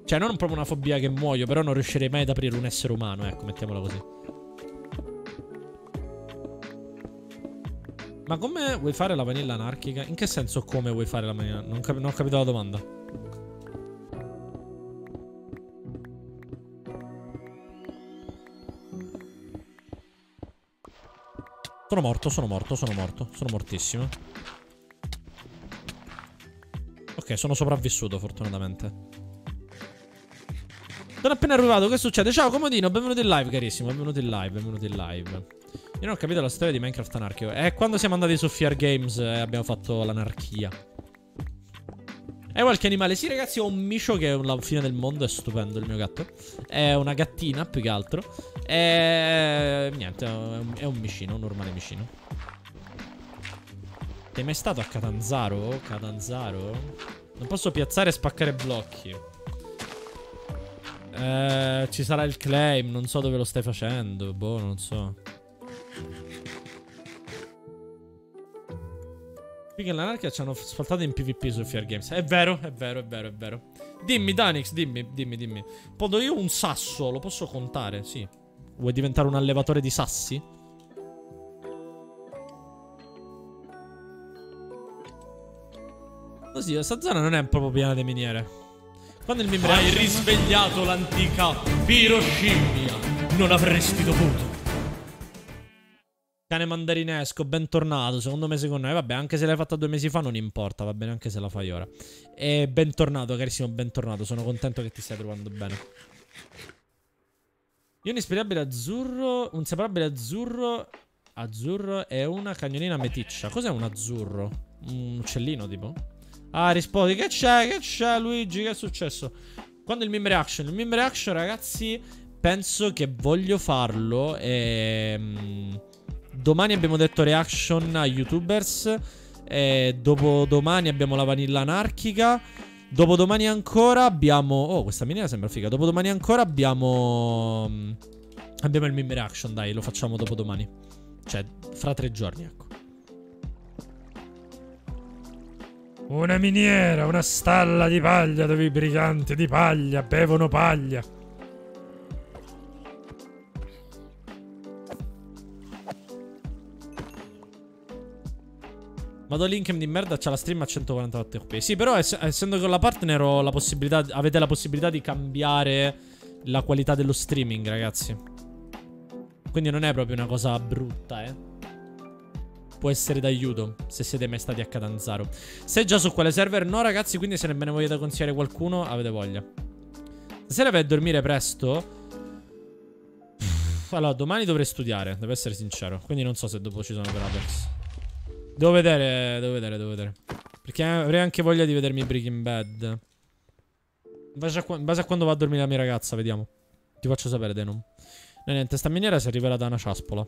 Cioè, non proprio una fobia che muoio, però non riuscirei mai ad aprire un essere umano, ecco, mettiamola così. Ma come vuoi fare la vanilla anarchica? In che senso come vuoi fare la vanilla? Non, cap non ho capito la domanda. Sono morto, sono morto, sono morto. Sono mortissimo. Ok, sono sopravvissuto fortunatamente. Sono appena arrivato, che succede? Ciao comodino, benvenuto in live carissimo, benvenuto in live, benvenuto in live. Io non ho capito la storia di Minecraft anarchico. È quando siamo andati su Fear Games e abbiamo fatto l'anarchia. È qualche animale? Sì, ragazzi, ho un micio che è la fine del mondo. È stupendo il mio gatto. È una gattina, più che altro. E... Niente, è un micino, un normale micino. Sei mai stato a Catanzaro? Catanzaro? Non posso piazzare e spaccare blocchi. Eh, ci sarà il claim. Non so dove lo stai facendo. Boh, non so. Che l'anarchia ci hanno sfaltato in PvP su Fear Games. È vero, è vero, è vero, è vero. Dimmi, Danix, dimmi, dimmi, dimmi. Podo io un sasso, lo posso contare, sì. Vuoi diventare un allevatore di sassi? Così, questa zona non è proprio piena di miniere. Quando il mimbre... Hai risvegliato l'antica piroscimmia. Non avresti dovuto. Cane mandarinesco, bentornato. Secondo me, secondo me, vabbè, anche se l'hai fatta due mesi fa, non importa. Va bene anche se la fai ora. E bentornato, carissimo, bentornato. Sono contento che ti stai trovando bene. Io un ispirabile azzurro. Un separabile azzurro. Azzurro e una cagnolina meticcia. Cos'è un azzurro? Un uccellino, tipo? Ah, rispondi. Che c'è? Che c'è, Luigi? Che è successo? Quando il meme reaction? Il meme reaction, ragazzi, penso che voglio farlo. Ehm. Domani abbiamo detto reaction a youtubers. E dopodomani abbiamo la vanilla anarchica. Dopodomani ancora abbiamo... Oh, questa miniera sembra figa. Dopodomani ancora abbiamo... Mm, abbiamo il meme reaction, dai, lo facciamo dopodomani. Cioè, fra tre giorni, ecco. Una miniera, una stalla di paglia dove i briganti di paglia bevono paglia. Vado Linkem di merda, c'ha la stream a 148 fps. Sì, però ess- essendo con la partner ho la possibilità, avete la possibilità di cambiare la qualità dello streaming, ragazzi. Quindi non è proprio una cosa brutta, eh. Può essere d'aiuto se siete mai stati a Catanzaro. Se già su quale server no, ragazzi, quindi se nemmeno vogliate consigliare qualcuno, avete voglia. Stasera vai a dormire presto. Allora, domani dovrei studiare, devo essere sincero. Quindi non so se dopo ci sono Brothers. Devo vedere, devo vedere, devo vedere. Perché avrei anche voglia di vedermi Breaking Bad. In base, a, in base a quando va a dormire la mia ragazza, vediamo. Ti faccio sapere, Denom. No, niente, sta miniera si è rivelata una ciaspola.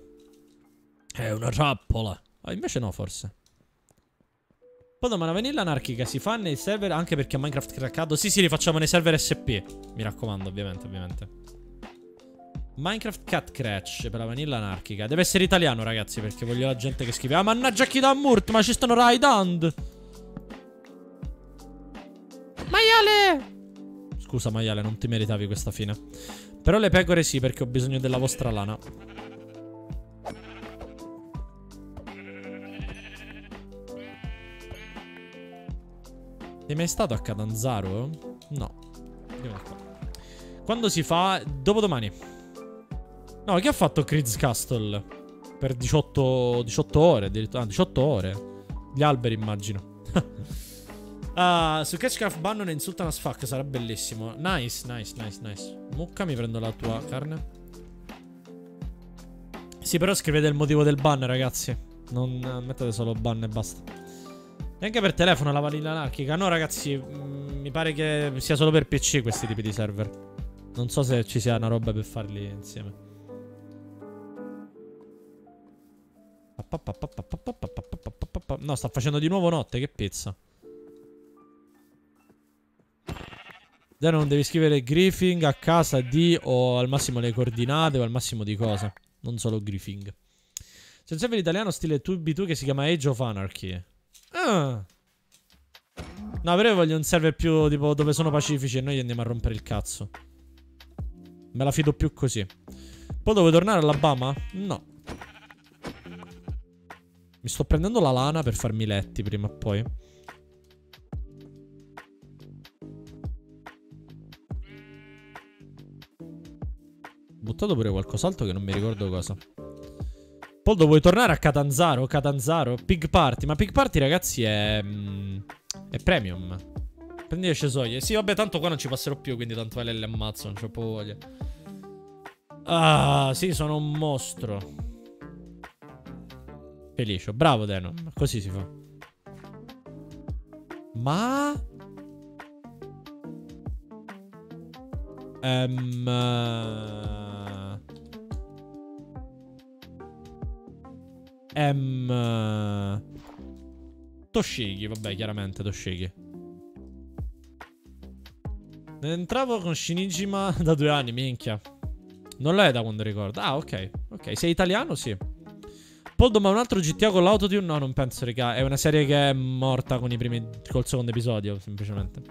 È una ciappola. Ah, invece no, forse. Poi domani la vanilla anarchica si fa nei server anche perché a Minecraft craccato. Sì, sì, li facciamo nei server SP. Mi raccomando, ovviamente, ovviamente. Minecraft Cat Crash per la vanilla anarchica. Deve essere italiano, ragazzi, perché voglio la gente che scrive Ah, mannaggia chi da Murt, ma ci stanno raidando. Maiale! Scusa, maiale, non ti meritavi questa fine. Però le pecore sì, perché ho bisogno della vostra lana. Sei mai stato a Catanzaro? No. Quando si fa? Dopodomani. No, chi ha fatto Creed's Castle? Per 18, 18 ore addirittura. Ah, 18 ore. Gli alberi, immagino. ah, su Catchcraft Bannon insultano as fuck. Sarà bellissimo. Nice, nice, nice, nice. Mucca, mi prendo la tua carne. Sì, però scrivete il motivo del ban, ragazzi. Non mettete solo ban e basta. Neanche per telefono la vanilla anarchica. No, ragazzi, mm, mi pare che sia solo per PC questi tipi di server. Non so se ci sia una roba per farli insieme. No, sta facendo di nuovo notte, che pizza. Dai, non devi scrivere griefing a casa di o al massimo le coordinate o al massimo di cosa. Non solo griefing. C'è un server italiano stile 2B2 che si chiama Age of Anarchy. Ah. No, però io voglio un server più tipo dove sono pacifici e noi andiamo a rompere il cazzo. Me la fido più così. Poi devo tornare all'Alabama? No. Mi sto prendendo la lana per farmi i letti prima o poi. Buttato pure qualcos'altro che non mi ricordo cosa. Poldo, vuoi tornare a Catanzaro? Catanzaro? Pig Party. Ma Pig Party, ragazzi, è... Mm, è premium. Prendi le cesoie. Sì, vabbè, tanto qua non ci passerò più, quindi tanto vale le ammazzo, non c'ho proprio voglia. Ah, sì, sono un mostro. Felicio. Bravo, Deno. Così si fa. Ma... Um, um, Toshiki, vabbè, chiaramente Toshiki. Entravo con Shinijima da due anni, minchia. Non l'è da quando ricordo. Ah, ok. Ok, sei italiano? Sì. Poldo, ma un altro GTA con l'autotune? No, non penso, raga. È una serie che è morta con i primi. col secondo episodio, semplicemente.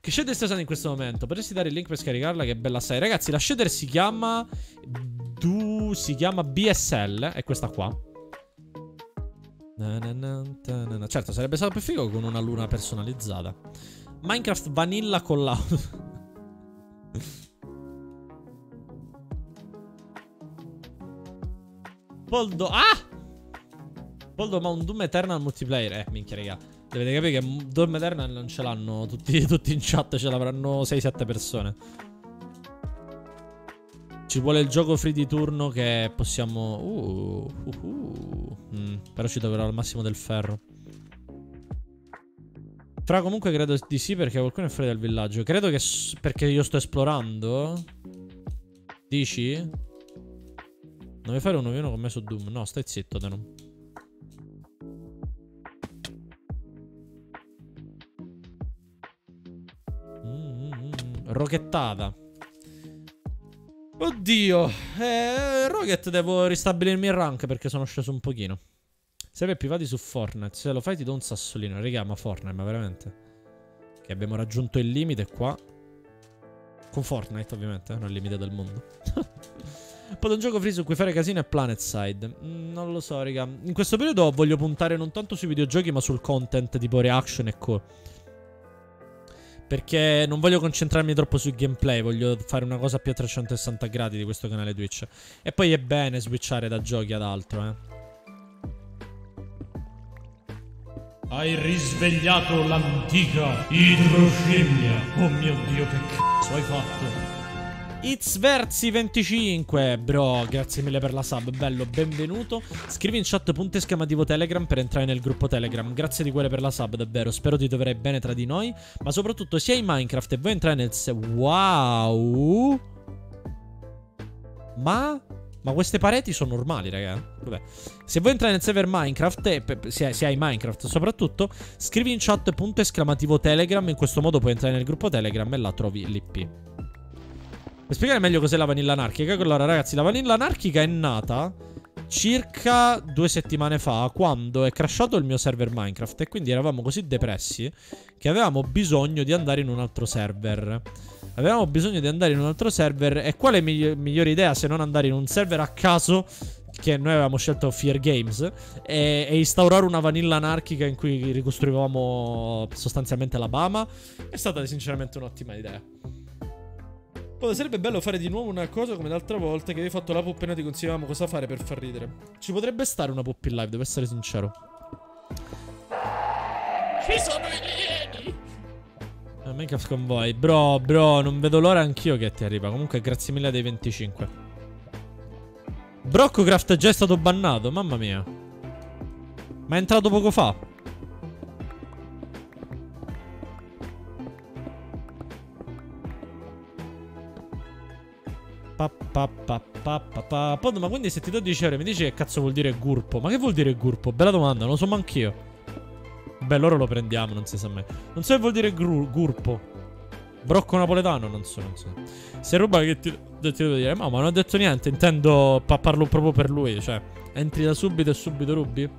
Che shader stai usando in questo momento? Potresti dare il link per scaricarla? Che bella assai. Ragazzi, la shader si chiama. Du. Si chiama BSL. È questa qua. Certo, sarebbe stato più figo con una luna personalizzata. Minecraft Vanilla con l'auto. Poldo. Ah! Poldo, ma un Doom Eternal multiplayer. Eh, minchia, raga. Dovete capire che Doom Eternal non ce l'hanno tutti, tutti in chat, ce l'avranno 6-7 persone. Ci vuole il gioco free di turno che possiamo... Uh, uh, uh. Mm, però ci troverò al massimo del ferro. Fra comunque credo di sì perché qualcuno è fuori dal villaggio. Credo che perché io sto esplorando. Dici? Non vuoi fare uno v con me su Doom? No, stai zitto, Denom. Rocchettata. Oddio. Eh, Rocket devo ristabilirmi il rank perché sono sceso un pochino. Serve privati su Fortnite. Se lo fai ti do un sassolino. Raga, ma Fortnite, ma veramente? Che abbiamo raggiunto il limite qua. Con Fortnite, ovviamente, eh, non il limite del mondo. Poi un gioco free su cui fare casino è Planetside. Mm, non lo so, raga. In questo periodo voglio puntare non tanto sui videogiochi, ma sul content tipo reaction e co. Perché non voglio concentrarmi troppo sul gameplay, voglio fare una cosa più a 360 gradi di questo canale Twitch. E poi è bene switchare da giochi ad altro, eh. Hai risvegliato l'antica idroscimia. Oh mio dio, che cazzo hai fatto? It's Versi25, bro, grazie mille per la sub, bello, benvenuto. Scrivi in chat punto esclamativo Telegram per entrare nel gruppo Telegram. Grazie di cuore per la sub, davvero. Spero ti troverai bene tra di noi. Ma soprattutto, se hai Minecraft e vuoi entrare nel. Wow! Ma. Ma queste pareti sono normali, raga. Vabbè. Se vuoi entrare nel server Minecraft, e se, se hai Minecraft soprattutto, scrivi in chat punto esclamativo Telegram. In questo modo puoi entrare nel gruppo Telegram e là trovi l'IP. Per spiegare meglio cos'è la vanilla anarchica, allora ragazzi, la vanilla anarchica è nata circa due settimane fa, quando è crashato il mio server Minecraft e quindi eravamo così depressi che avevamo bisogno di andare in un altro server. Avevamo bisogno di andare in un altro server e quale migli migliore idea se non andare in un server a caso che noi avevamo scelto Fear Games e, e, instaurare una vanilla anarchica in cui ricostruivamo sostanzialmente l'Alabama è stata sinceramente un'ottima idea. Poi sarebbe bello fare di nuovo una cosa come l'altra volta che avevi fatto la pop e noi ti consigliavamo cosa fare per far ridere. Ci potrebbe stare una pop in live, devo essere sincero. Ci sono i alieni! Minecraft Convoy. Bro, bro, non vedo l'ora anch'io che ti arriva. Comunque, grazie mille dei 25. Broccocraft è già stato bannato, mamma mia. Ma è entrato poco fa. Pa, pa, pa. Pod, ma quindi se ti do 10 euro mi dici che cazzo vuol dire gurpo? Ma che vuol dire gurpo? Bella domanda, non lo so manch'io. Beh, loro lo prendiamo, non si sa mai. Non so che vuol dire gurpo. Brocco napoletano, non so, non so. Se ruba che ti, ti devo dire, ma, non ho detto niente, intendo, pa, parlo proprio per lui, cioè, entri da subito e subito rubi?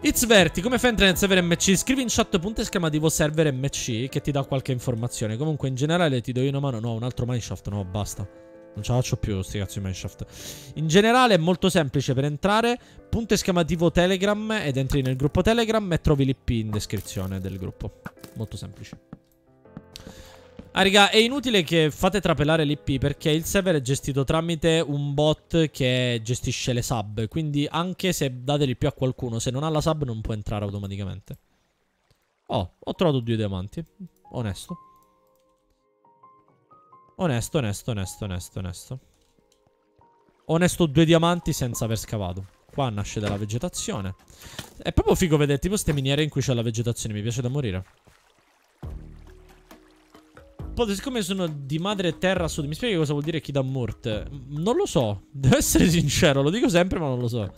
It's Verti, come fai a entrare nel server MC? Scrivi in chat punto esclamativo server MC che ti dà qualche informazione. Comunque in generale ti do io una mano. No, un altro mineshaft, no, basta. Non ce la faccio più sti cazzo di mineshaft. In generale è molto semplice per entrare. Punto esclamativo Telegram ed entri nel gruppo Telegram e trovi l'IP in descrizione del gruppo. Molto semplice. Ah, raga, è inutile che fate trapelare l'IP perché il server è gestito tramite un bot che gestisce le sub. Quindi anche se date l'IP a qualcuno, se non ha la sub non può entrare automaticamente. Oh, ho trovato due diamanti. Onesto. Onesto, onesto, onesto, onesto, onesto. Onesto due diamanti senza aver scavato. Qua nasce dalla vegetazione. È proprio figo vedere tipo queste miniere in cui c'è la vegetazione. Mi piace da morire po', siccome sono di madre terra sud, mi spieghi cosa vuol dire Kidamurt? Non lo so, devo essere sincero, lo dico sempre ma non lo so.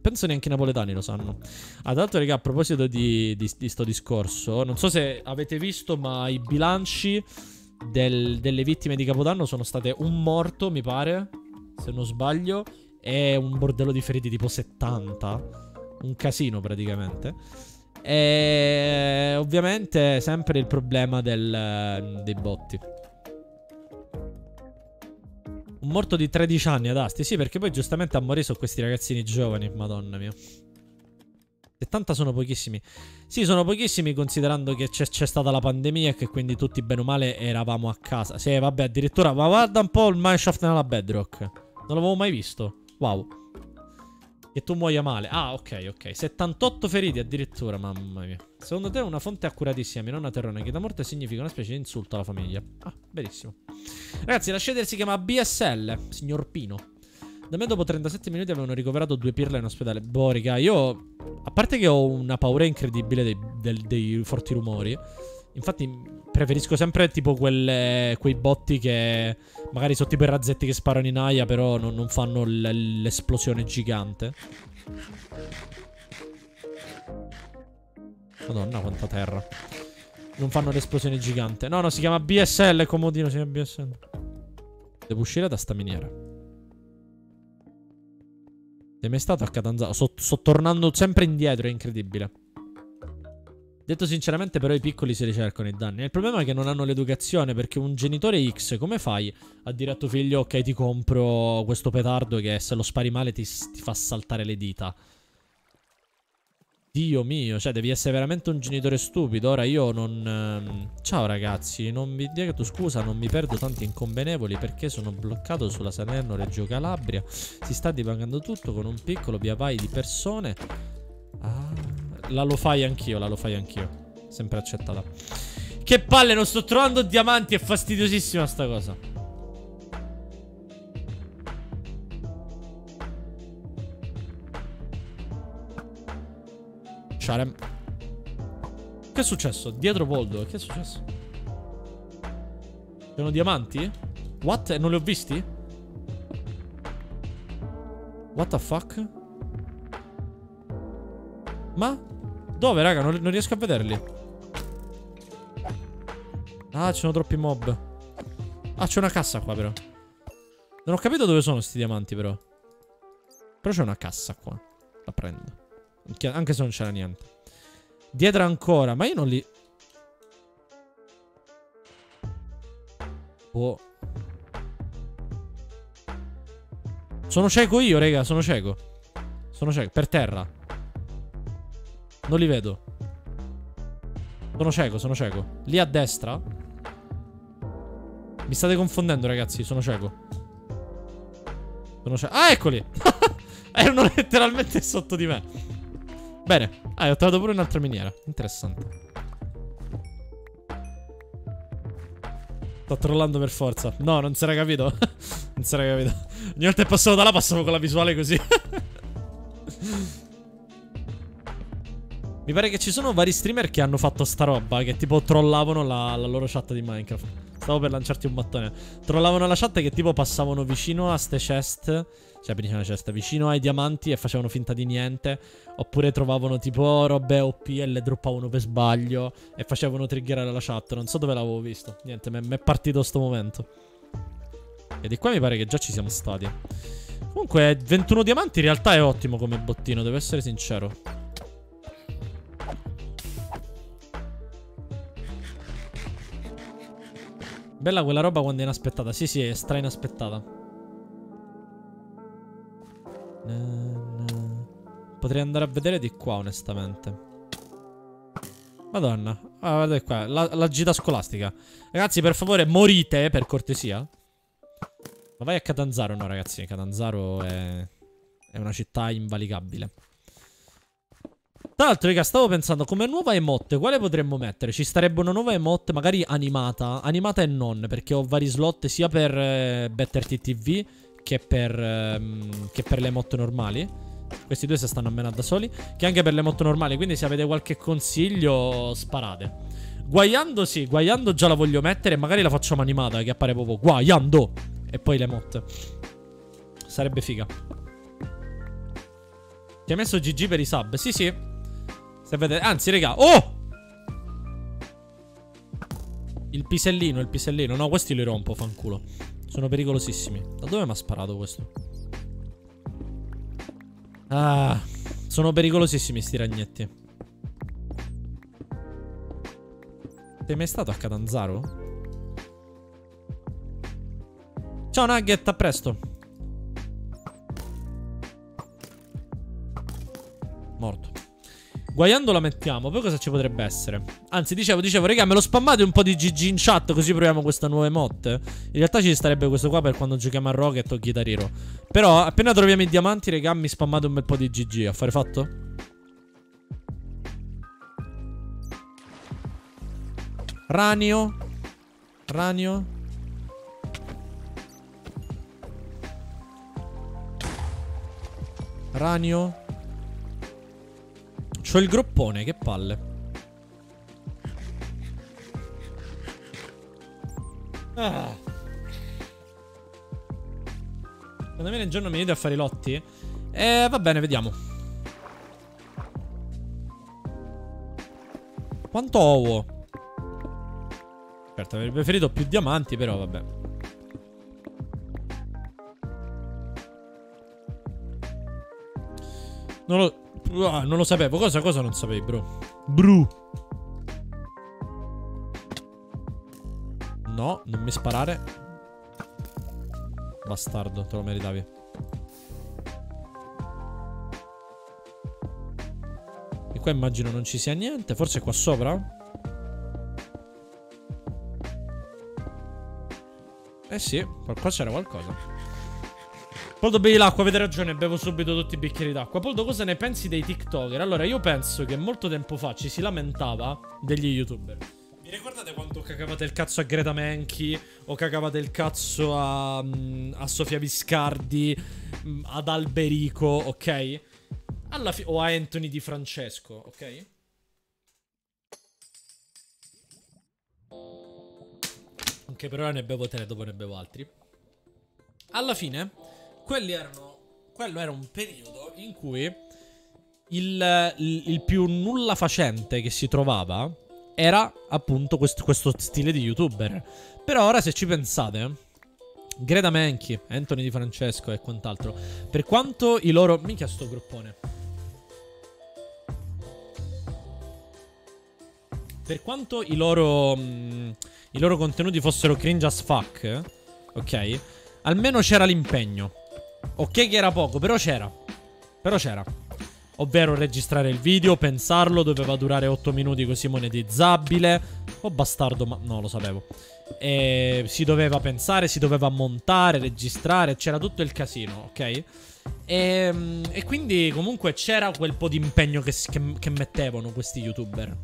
Penso neanche i napoletani lo sanno. Ah, tra l'altro, raga, a proposito di, di, di sto discorso, non so se avete visto, ma i bilanci del, delle vittime di Capodanno sono state un morto, mi pare, se non sbaglio, e un bordello di feriti tipo 70. Un casino praticamente. E ovviamente sempre il problema del, dei botti. Un morto di 13 anni ad Asti. Sì, perché poi giustamente a morire sono questi ragazzini giovani. Madonna mia. 70 sono pochissimi. Sì, sono pochissimi considerando che c'è stata la pandemia e che quindi tutti bene o male eravamo a casa. Sì, vabbè, addirittura. Ma guarda un po' il mineshaft nella bedrock. Non l'avevo mai visto. Wow. Che tu muoia male. Ah, ok, ok. 78 feriti addirittura, mamma mia. Secondo te una fonte accuratissima, mia nonna Terrone, che da morte significa una specie di insulto alla famiglia. Ah, benissimo. Ragazzi, la shader si chiama BSL, signor Pino. Da me dopo 37 minuti avevano ricoverato due pirla in ospedale. Boh, raga, io... A parte che ho una paura incredibile dei, dei, dei forti rumori. Infatti preferisco sempre tipo quelle, quei botti che magari sono tipo i razzetti che sparano in aia però non, non fanno l'esplosione gigante. Madonna quanta terra. Non fanno l'esplosione gigante. No, no, si chiama BSL, comodino, si chiama BSL. Devo uscire da sta miniera. Sei mai stato a Catanzaro? Sto, sto tornando sempre indietro, è incredibile. Detto sinceramente, però, i piccoli si ricercano i danni. Il problema è che non hanno l'educazione. Perché un genitore X, come fai a dire a tuo figlio, ok, ti compro questo petardo che se lo spari male ti, ti fa saltare le dita? Dio mio, cioè devi essere veramente un genitore stupido. Ora io non... Ehm... Ciao ragazzi, non dica tu scusa, non mi perdo tanti inconvenevoli perché sono bloccato sulla Salerno-Reggio Calabria. Si sta divagando tutto con un piccolo via vai di persone. Ah, la lo fai anch'io, la lo fai anch'io. Sempre accettata. Che palle, non sto trovando diamanti, è fastidiosissima sta cosa. Sharem. Che è successo? Dietro Voldo, che è successo? Sono diamanti? What? Non li ho visti? What the fuck? Ma? Dove, raga? Non, non riesco a vederli. Ah, ci sono troppi mob. Ah, c'è una cassa qua, però. Non ho capito dove sono questi diamanti, però. Però c'è una cassa qua. La prendo. Anche se non c'era niente. Dietro ancora. Ma io non li... Oh. Sono cieco io, raga. Sono cieco. Sono cieco. Per terra. Non li vedo. Sono cieco, sono cieco. Lì a destra. Mi state confondendo, ragazzi. Sono cieco. Sono cieco. Ah, eccoli. Erano letteralmente sotto di me. Bene. Ah, ho trovato pure un'altra miniera. Interessante. Sto trollando per forza. No, non si era capito. non si era capito. Ogni volta che passavo da là passavo con la visuale così. Mi pare che ci sono vari streamer che hanno fatto sta roba, che tipo trollavano la, la loro chat di Minecraft. Stavo per lanciarti un mattone. Trollavano la chat che tipo passavano vicino a ste chest cioè, venivano cesta vicino ai diamanti e facevano finta di niente. Oppure trovavano tipo robe OP e le droppavano per sbaglio. E facevano triggerare la chat. Non so dove l'avevo visto. Niente, mi è partito sto momento. E di qua mi pare che già ci siamo stati. Comunque, 21 diamanti in realtà è ottimo come bottino, devo essere sincero. Bella quella roba quando è inaspettata. Sì, sì, è stra inaspettata. Potrei andare a vedere di qua, onestamente. Madonna. Ah, guardate qua. La, la gita scolastica. Ragazzi, per favore, morite, per cortesia. Ma vai a Catanzaro, no, ragazzi. Catanzaro è... È una città invalicabile. Tra l'altro, raga, stavo pensando come nuova emote, quale potremmo mettere? Ci starebbe una nuova emote, magari animata. Animata e non, perché ho vari slot sia per eh, Better TTV che per, ehm, che per le emote normali. Questi due si stanno a menare da soli. Che anche per le moto normali. Quindi se avete qualche consiglio, sparate. Guaiando sì, guaiando già la voglio mettere. Magari la facciamo animata, che appare proprio guaiando. E poi le motte. Sarebbe figa. Ti hai messo GG per i sub? Sì, sì. Se vedete... Anzi, raga. Oh! Il pisellino, il pisellino. No, questi li rompo, fanculo. Sono pericolosissimi. Da dove mi ha sparato questo? Ah, sono pericolosissimi sti ragnetti. Sei mai stato a Catanzaro? Ciao Nugget, a presto. Morto. Guaiando la mettiamo, poi cosa ci potrebbe essere? Anzi, dicevo, dicevo, raga, me lo spammate un po' di GG in chat così proviamo questa nuova emote. In realtà ci starebbe questo qua per quando giochiamo a Rocket o Guitar Hero. Però, appena troviamo i diamanti, raga, mi spammate un bel po' di GG. Affare fatto? Ranio. Ranio. Ranio. C'ho il groppone, che palle. Ah. Secondo me nel giorno mi vedo a fare i lotti. Eh, va bene, vediamo. Quanto ovo? Certo, avrei preferito più diamanti, però vabbè. Non lo... Ah, non lo sapevo. Cosa, cosa non sapevi, bro? Bru. No, non mi sparare. Bastardo, te lo meritavi. E qua immagino non ci sia niente. Forse qua sopra? Eh sì, qua c'era qualcosa. Poldo bevi l'acqua, avete ragione, bevo subito tutti i bicchieri d'acqua. Poldo, cosa ne pensi dei TikToker? Allora, io penso che molto tempo fa ci si lamentava degli YouTuber. Vi ricordate quando cagavate il cazzo a Greta Menchi? O cagavate il cazzo a, mm, a Sofia Viscardi? Mm, ad Alberico, ok? O a Anthony Di Francesco, ok? Anche per ora ne bevo tre, dopo ne bevo altri. Alla fine, quelli erano. Quello era un periodo in cui il, il, il più nulla facente che si trovava era appunto questo, questo stile di youtuber. Però ora, se ci pensate. Greta Menchi, Anthony Di Francesco e quant'altro. Per quanto i loro. Mica sto gruppone. Per quanto i loro. Mh, i loro contenuti fossero cringe as fuck, ok? Almeno c'era l'impegno. Ok che era poco, però c'era. Però c'era. Ovvero registrare il video, pensarlo, doveva durare 8 minuti così monetizzabile. Oh bastardo, ma no, lo sapevo. E si doveva pensare, si doveva montare, registrare, c'era tutto il casino, ok? E, e quindi comunque c'era quel po' di impegno che, che, che mettevano questi youtuber.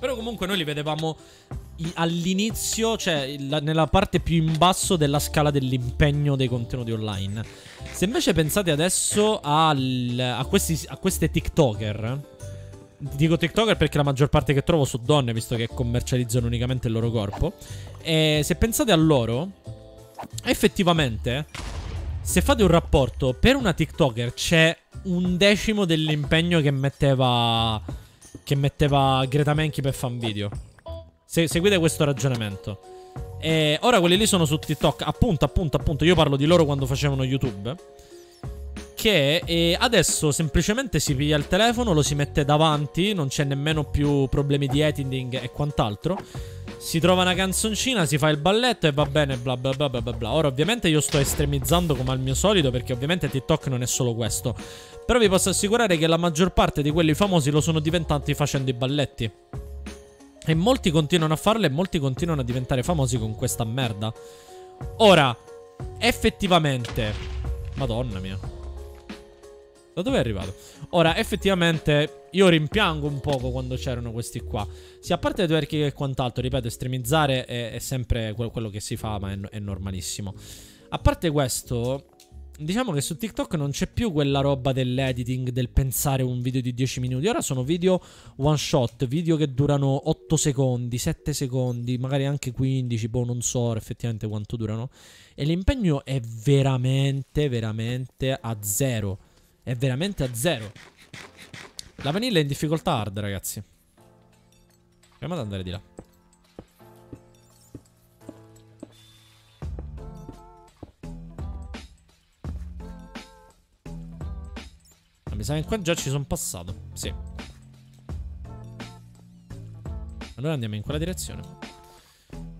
Però comunque noi li vedevamo all'inizio, cioè la, nella parte più in basso della scala dell'impegno dei contenuti online. Se invece pensate adesso al, a, questi, a queste TikToker, dico TikToker perché la maggior parte che trovo sono donne, visto che commercializzano unicamente il loro corpo. E se pensate a loro, effettivamente, se fate un rapporto per una TikToker c'è un decimo dell'impegno che metteva. Che metteva Greta Menchi per fan video. Se, seguite questo ragionamento. E ora quelli lì sono su TikTok. Appunto, appunto, appunto. Io parlo di loro quando facevano YouTube. Che adesso semplicemente si piglia il telefono, lo si mette davanti. Non c'è nemmeno più problemi di editing e quant'altro. Si trova una canzoncina, si fa il balletto e va bene, bla bla bla bla bla. Ora, ovviamente, io sto estremizzando come al mio solito. Perché ovviamente TikTok non è solo questo. Però vi posso assicurare che la maggior parte di quelli famosi lo sono diventati facendo i balletti. E molti continuano a farlo e molti continuano a diventare famosi con questa merda. Ora, effettivamente... Madonna mia. Da dove è arrivato? Ora, effettivamente, io rimpiango un poco quando c'erano questi qua. Sì, a parte twerking e quant'altro, ripeto, estremizzare è, è sempre quello che si fa, ma è, è normalissimo. A parte questo, Diciamo che su TikTok non c'è più quella roba dell'editing, del pensare un video di 10 minuti. Ora sono video one shot, video che durano 8 secondi, 7 secondi, magari anche 15, boh, non so effettivamente quanto durano. E l'impegno è veramente, veramente a zero. È veramente a zero. La vanilla è in difficoltà hard, ragazzi. Proviamo ad andare di là. Mi sa che qua già ci sono passato. Sì. Allora andiamo in quella direzione.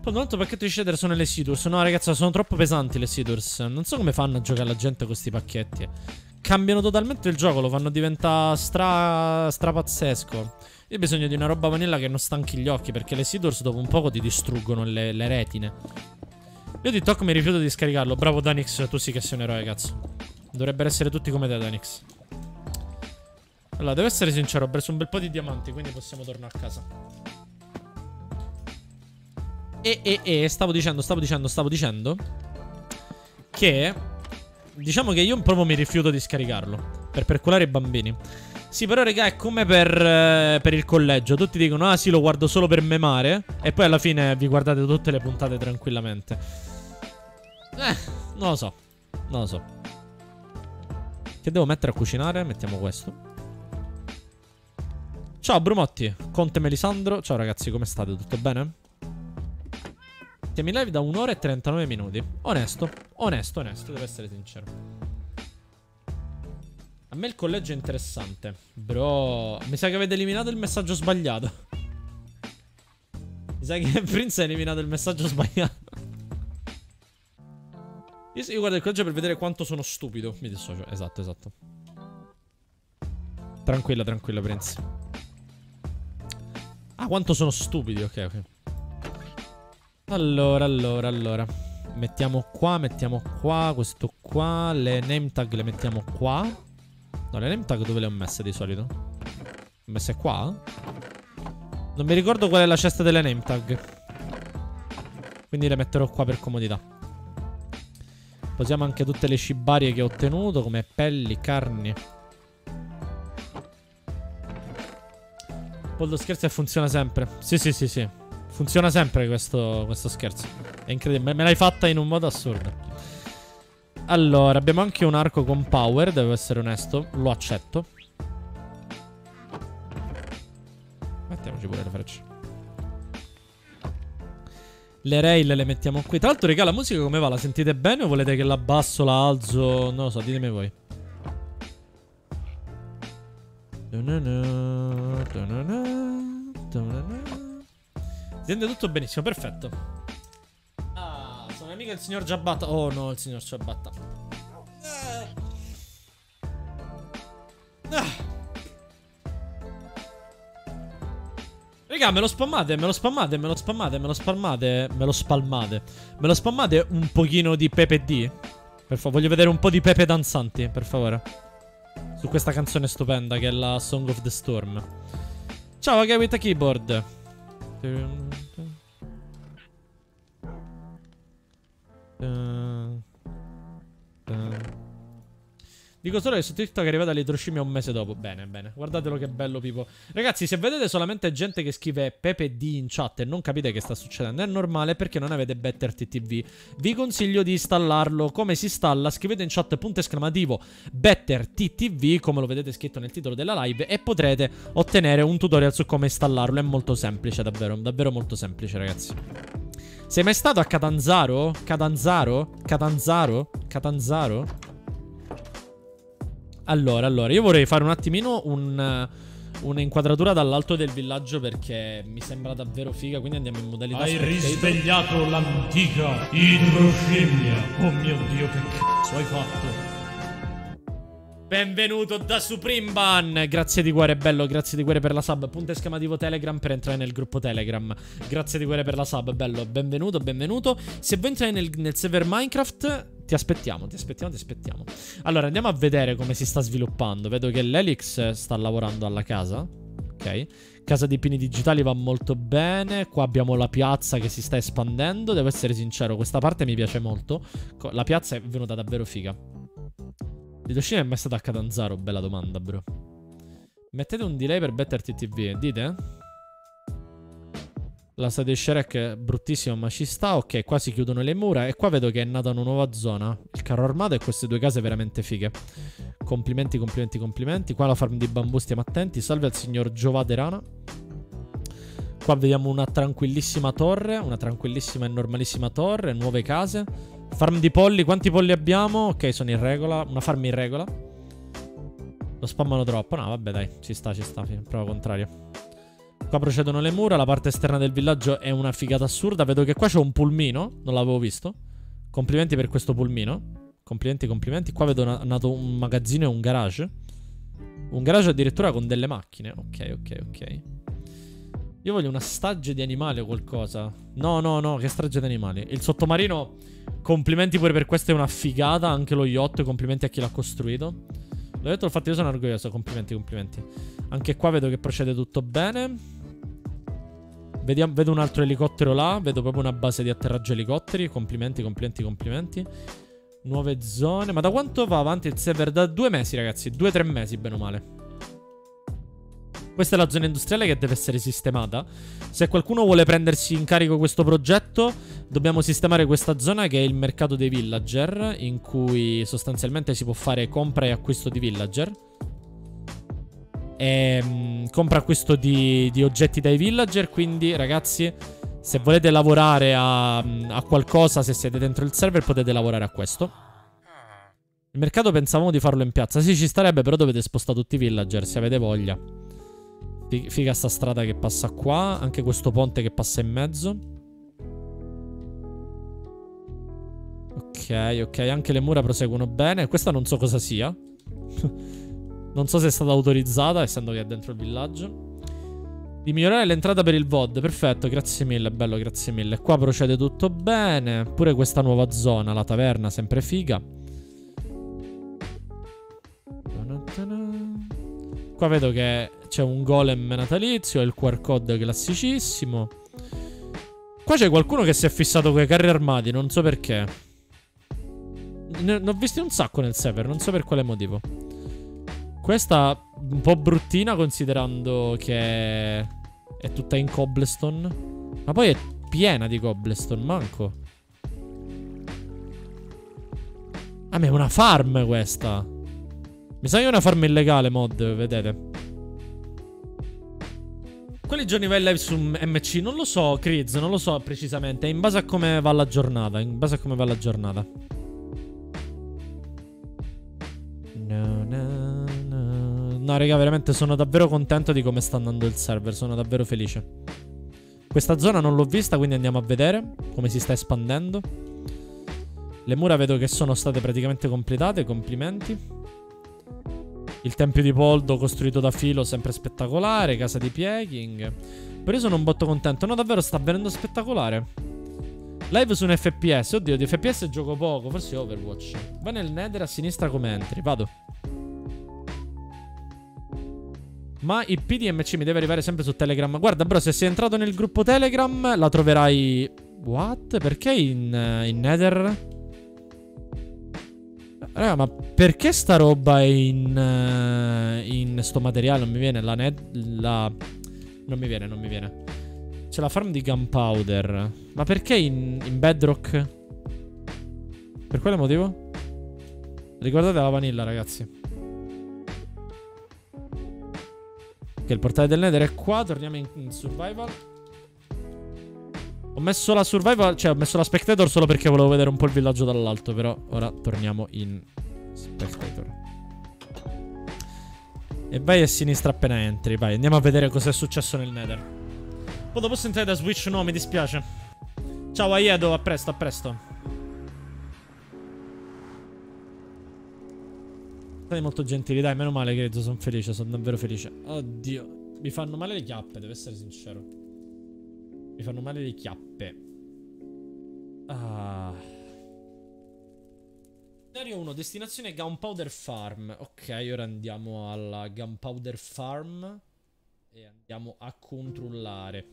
Poi un altro pacchetto di shader sono le Sidurs. No, ragazzi, sono troppo pesanti le Sidurs. Non so come fanno a giocare la gente con questi pacchetti. Cambiano totalmente il gioco, lo fanno diventare stra, stra pazzesco. Io ho bisogno di una roba vanilla che non stanchi gli occhi, perché le Sidurs dopo un poco ti distruggono le, le retine. Io TikTok mi rifiuto di scaricarlo. Bravo Danix, tu sì che sei un eroe, cazzo. Dovrebbero essere tutti come te, Danix. Allora, devo essere sincero, ho preso un bel po' di diamanti, quindi possiamo tornare a casa. E, e, e, stavo dicendo, stavo dicendo, stavo dicendo che... Diciamo che io proprio mi rifiuto di scaricarlo per percolare i bambini. Sì, però, raga, è come per, eh, per il collegio. Tutti dicono, ah sì, lo guardo solo per memare. E poi alla fine vi guardate tutte le puntate tranquillamente. Eh, non lo so. Non lo so. Che devo mettere a cucinare? Mettiamo questo. Ciao Brumotti, Conte Melisandro. Ciao ragazzi, come state? Tutto bene? Siamo in live da un'ora e 39 minuti. Onesto, onesto, onesto, devo essere sincero. A me il collegio è interessante. Bro, mi sa che avete eliminato il messaggio sbagliato. Mi sa che Prince ha eliminato il messaggio sbagliato. Io, io guardo il codice per vedere quanto sono stupido. Mi dissocio. Esatto, esatto. Tranquilla, tranquilla, Prince. Ah, quanto sono stupidi. Ok, ok. Allora, allora, allora. Mettiamo qua, mettiamo qua, questo qua. Le name tag le mettiamo qua. No, le name tag dove le ho messe di solito? Le ho messe qua? Non mi ricordo qual è la cesta delle name tag. Quindi le metterò qua per comodità. Posiamo anche tutte le cibarie che ho ottenuto, come pelli, carni. Poldo scherzo e funziona sempre. Sì, sì, sì, sì. Funziona sempre questo, questo scherzo. È incredibile. Me l'hai fatta in un modo assurdo. Allora, abbiamo anche un arco con power, devo essere onesto. Lo accetto. Mettiamoci pure le frecce. Le rail le mettiamo qui. Tra l'altro, raga, la musica come va? La sentite bene o volete che la abbasso, la alzo? Non lo so, ditemi voi. Sente tutto benissimo, perfetto. Ah, sono amico del signor Giabatta. Oh no, il signor Giabatta. Ah. Raga, me lo spammate, me lo spammate, me lo spammate, me lo spammate, me lo spalmate. Me lo spammate un pochino di Pepe D? Per favore, voglio vedere un po' di Pepe danzanti, per favore. Su questa canzone stupenda che è la Song of the Storm. Ciao, Agawita Keyboard. Dico solo che su TikTok è arrivata l'idroscimia un mese dopo. Bene, bene. Guardatelo che bello, Pipo. Ragazzi, se vedete solamente gente che scrive Pepe D in chat e non capite che sta succedendo, è normale perché non avete Better TTV. Vi consiglio di installarlo. Come si installa? Scrivete in chat punto esclamativo Better TTV, come lo vedete scritto nel titolo della live, e potrete ottenere un tutorial su come installarlo. È molto semplice, davvero. Davvero molto semplice, ragazzi. Sei mai stato a Catanzaro? Catanzaro? Catanzaro? Catanzaro? Allora, allora, io vorrei fare un attimino un, un'inquadratura dall'alto del villaggio perché mi sembra davvero figa, quindi andiamo in modalità Hai spectator. risvegliato l'antica idroscimia. Oh mio dio, che cazzo hai fatto? Benvenuto da Supreme Ban. Grazie di cuore, bello. Grazie di cuore per la sub. Punto esclamativo Telegram per entrare nel gruppo Telegram. Grazie di cuore per la sub, bello. Benvenuto, benvenuto. Se vuoi entrare nel, nel server Minecraft, ti aspettiamo, ti aspettiamo, ti aspettiamo. Allora, andiamo a vedere come si sta sviluppando. Vedo che l'Elix sta lavorando alla casa. Ok. Casa dei pini digitali va molto bene. Qua abbiamo la piazza che si sta espandendo. Devo essere sincero, questa parte mi piace molto. La piazza è venuta davvero figa. L'Hiroshima è mai stato a Catanzaro? Bella domanda, bro. Mettete un delay per Better TTV, dite? La di Shrek è bruttissima, ma ci sta. Ok, qua si chiudono le mura. E qua vedo che è nata una nuova zona. Il carro armato e queste due case veramente fighe. Complimenti, complimenti, complimenti. Qua la farm di bambù, stiamo attenti. Salve al signor Giovade Rana. Qua vediamo una tranquillissima torre. Una tranquillissima e normalissima torre. Nuove case. Farm di polli, quanti polli abbiamo? Ok, sono in regola. Una farm in regola. Lo spammano troppo. No, vabbè, dai, ci sta, ci sta. Prova contrario. Qua procedono le mura. La parte esterna del villaggio è una figata assurda. Vedo che qua c'è un pulmino. Non l'avevo visto. Complimenti per questo pulmino. Complimenti, complimenti. Qua vedo na nato un magazzino e un garage. Un garage addirittura con delle macchine. Ok, ok, ok. Io voglio una strage di animali o qualcosa. No, no, no, che strage di animali. Il sottomarino, complimenti pure per questo, è una figata. Anche lo yacht, complimenti a chi l'ha costruito. L'ho detto, l'ho fatto io, sono orgoglioso. Complimenti, complimenti. Anche qua vedo che procede tutto bene. Vediamo, vedo un altro elicottero là. Vedo proprio una base di atterraggio elicotteri. Complimenti, complimenti, complimenti. Nuove zone. Ma da quanto va avanti il server? Da due mesi, ragazzi. Due, tre mesi, bene o male. Questa è la zona industriale che deve essere sistemata. Se qualcuno vuole prendersi in carico questo progetto, dobbiamo sistemare questa zona che è il mercato dei villager, in cui sostanzialmente si può fare compra e acquisto di villager. E, um, compra e acquisto di, di, oggetti dai villager, quindi ragazzi, se volete lavorare a, a qualcosa, se siete dentro il server, potete lavorare a questo. Il mercato pensavamo di farlo in piazza. Sì, ci starebbe, però dovete spostare tutti i villager se avete voglia. Figa sta strada che passa qua. Anche questo ponte che passa in mezzo. Ok, ok. Anche le mura proseguono bene. Questa non so cosa sia. non so se è stata autorizzata, essendo che è dentro il villaggio. Di migliorare l'entrata per il VOD. Perfetto, grazie mille, bello, grazie mille. Qua procede tutto bene. Pure questa nuova zona, la taverna, sempre figa. Qua vedo che c'è un golem natalizio e il QR code classicissimo. Qua c'è qualcuno che si è fissato con i carri armati, non so perché. Ne, ne ho visti un sacco nel server, non so per quale motivo. Questa un po' bruttina considerando che è tutta in cobblestone. Ma poi è piena di cobblestone, manco. Ah, ma è una farm questa. Mi sa che è una farm illegale, mod, vedete. Quali giorni vai live su MC? Non lo so, Kriz, non lo so precisamente. In base a come va la giornata. In base a come va la giornata. No, no, no. No, raga, veramente sono davvero contento di come sta andando il server. Sono davvero felice. Questa zona non l'ho vista, quindi andiamo a vedere come si sta espandendo. Le mura vedo che sono state praticamente completate. Complimenti. Il tempio di Poldo costruito da filo, sempre spettacolare. Casa di Pieking. Però io sono un botto contento. No, davvero sta venendo spettacolare. Live su un FPS. Oddio, di FPS gioco poco. Forse Overwatch. Va nel nether a sinistra come entri. Vado. Ma il PDMC mi deve arrivare sempre su Telegram. Guarda, bro, se sei entrato nel gruppo Telegram, la troverai. What? Perché in, in Nether? Raga, ma perché sta roba in, uh, in sto materiale? Non mi viene la net... La... Non mi viene, non mi viene. C'è la farm di gunpowder. Ma perché in, in bedrock? Per quale motivo? Ricordate la vanilla, ragazzi. Che il portale del nether è qua. Torniamo in, in survival. Ho messo la survival, cioè ho messo la spectator solo perché volevo vedere un po' il villaggio dall'alto, però ora torniamo in spectator. E vai a sinistra appena entri, vai, andiamo a vedere cosa è successo nel nether. Poi dopo entrare da Switch? No, mi dispiace. Ciao Aiedo, a presto, a presto. State molto gentili, dai, meno male credo, sono felice, sono davvero felice. Oddio, mi fanno male le chiappe, devo essere sincero. Mi fanno male le chiappe. Ah. Scenario 1, destinazione Gunpowder Farm. Ok, ora andiamo alla Gunpowder Farm. E andiamo a controllare.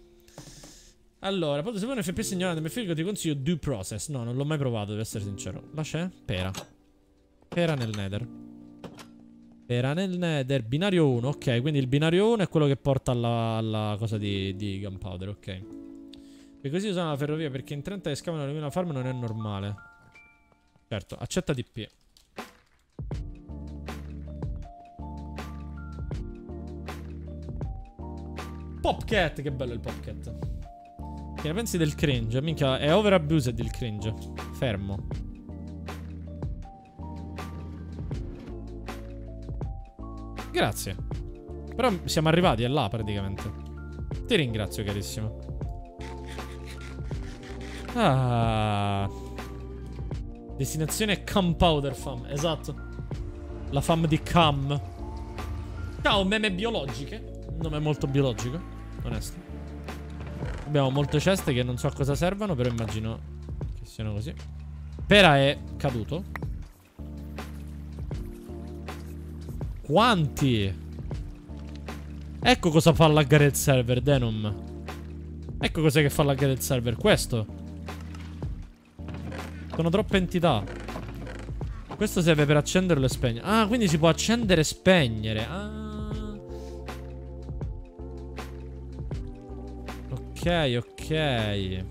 Allora, poi se vuoi un FPS ignorante mio figlio ti consiglio Due Process. No, non l'ho mai provato, devo essere sincero. Ma c'è? Pera. Pera nel nether. Pera nel nether. Binario 1, ok. Quindi il binario 1 è quello che porta alla, alla cosa di, di Gunpowder, ok. E così usano la ferrovia perché in 30 che scavano una farm non è normale. Certo, accetta DP. Popcat, che bello il Popcat. Che ne pensi del cringe? Minchia, è overabused il cringe. Fermo. Grazie. Però siamo arrivati, è là praticamente. Ti ringrazio, carissimo. Ah. Destinazione Gunpowder Fam. Esatto. La fam di Cam. Ciao, meme biologiche. Un nome molto biologico. Onesto. Abbiamo molte ceste che non so a cosa servano, però immagino che siano così. Pera è caduto. Quanti? Ecco cosa fa laggare il server, Denom. Ecco cos'è che fa laggare il server. Questo. Sono troppe entità. Questo serve per accenderlo e spegnere. Ah, quindi si può accendere e spegnere. Ah. Ok, ok.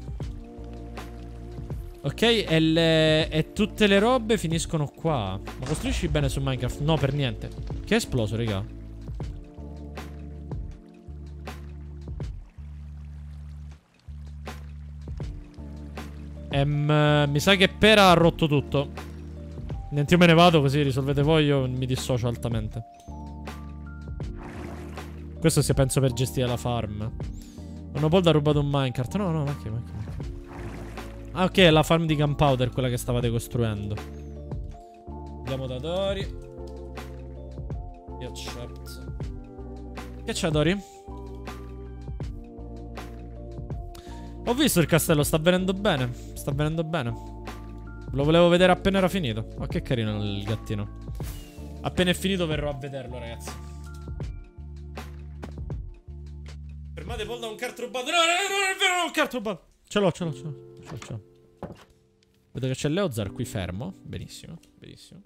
Ok, e, le, e, tutte le robe finiscono qua. Ma costruisci bene su Minecraft? No, per niente. Che è esploso, raga? Ehm, mi sa che Pera ha rotto tutto. Niente, io me ne vado così risolvete voi, io mi dissocio altamente. Questo se penso per gestire la farm. Monopoldo ha rubato un minecart. No, no, ma che, ma che. Ah, ok, è la farm di gunpowder, quella che stavate costruendo. Andiamo da Dori. Io accept. Che c'è, Dori? Ho visto il castello, sta venendo bene. Sta venendo bene. Lo volevo vedere appena era finito. Oh, che carino il gattino. Appena è finito verrò a vederlo, ragazzi. Fermate Paul da un cart rubato. No, no, no, è vero, non è un cart rubato. Ce l'ho, ce l'ho, ce l'ho. Vedo che c'è Leozar qui fermo. Benissimo, benissimo.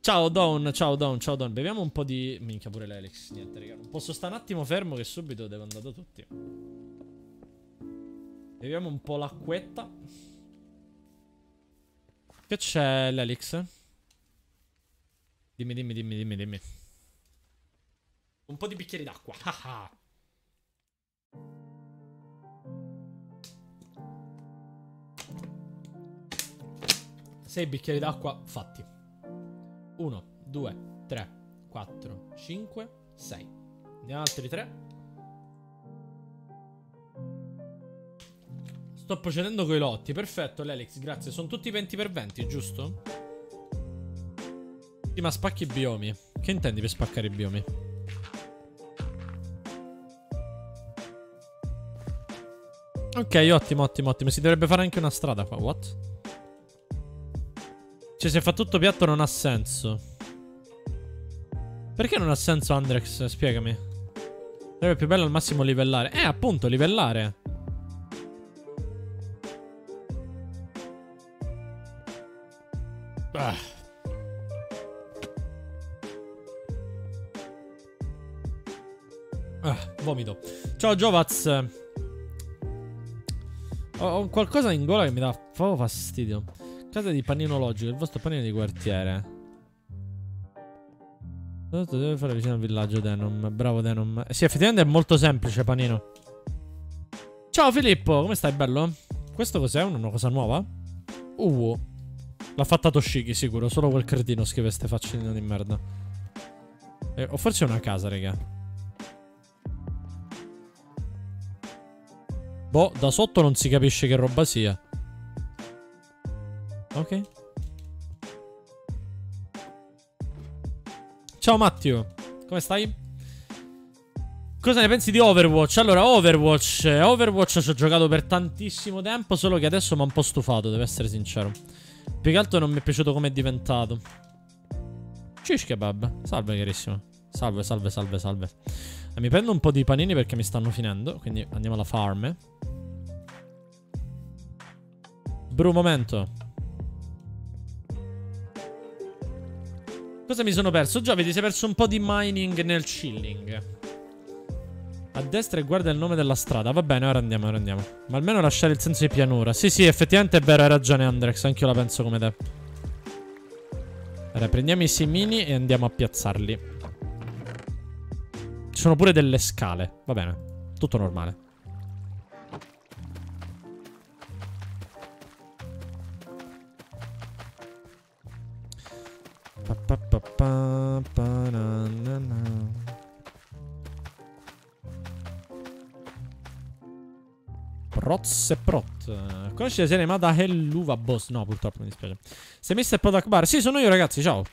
Ciao Don, ciao Don, ciao Don. Beviamo un po' di... Minchia pure l'Elix. Niente, raga. Non posso stare un attimo fermo che subito devo andare da tutti. Beviamo un po' l'acquetta. Che c'è l'Elix? Dimmi, dimmi, dimmi, dimmi, dimmi. Un po' di bicchieri d'acqua. Sei bicchieri d'acqua fatti. 1, 2, 3, 4, 5, 6. Andiamo altri 3. Sto procedendo coi lotti. Perfetto, l'Elix, grazie. Sono tutti 20 per 20, giusto? Sì, ma spacchi i biomi. Che intendi per spaccare i biomi? Ok, ottimo, ottimo, ottimo. Si dovrebbe fare anche una strada qua. What? Cioè, se fa tutto piatto non ha senso. Perché non ha senso, Andrex? Spiegami. Sarebbe più bello al massimo livellare. Eh, appunto, livellare. Ah. Ah, vomito. Ciao Giovaz. Ho, ho qualcosa in gola che mi dà proprio fastidio. Casa di panino logico, il vostro panino di quartiere. Tutto deve fare vicino al villaggio Denom. Bravo Denom. Eh, sì, effettivamente è molto semplice, panino. Ciao Filippo, come stai, bello? Questo cos'è? Una cosa nuova? Uh. L'ha fatta Toshiki, sicuro. Solo quel cretino scrive ste faccine di merda. Eh, o forse è una casa, raga. Boh, da sotto non si capisce che roba sia. Ok. Ciao Matteo, come stai? Cosa ne pensi di Overwatch? Allora, Overwatch, Overwatch ci ho giocato per tantissimo tempo, solo che adesso mi ha un po' stufato, devo essere sincero. Più che altro non mi è piaciuto come è diventato. Shish kebab. Salve, carissimo. Salve, salve, salve, salve. E mi prendo un po' di panini perché mi stanno finendo, quindi andiamo alla farm. Bru, momento. Cosa mi sono perso? Già, vedi, si è perso un po' di mining nel chilling. A destra e guarda il nome della strada. Va bene, ora andiamo, ora andiamo. Ma almeno lasciare il senso di pianura. Sì, sì, effettivamente è vero, hai ragione Andrex. Anch'io la penso come te. Allora, prendiamo i semini e andiamo a piazzarli. Ci sono pure delle scale. Va bene. Tutto normale. Pa, pa, pa, pa, pa, na, na, na. Proz e Prot. Conosci la serie animata Helluva Boss? No, purtroppo mi dispiace. Sei Mr. Product Bar? Sì, sono io, ragazzi. Ciao.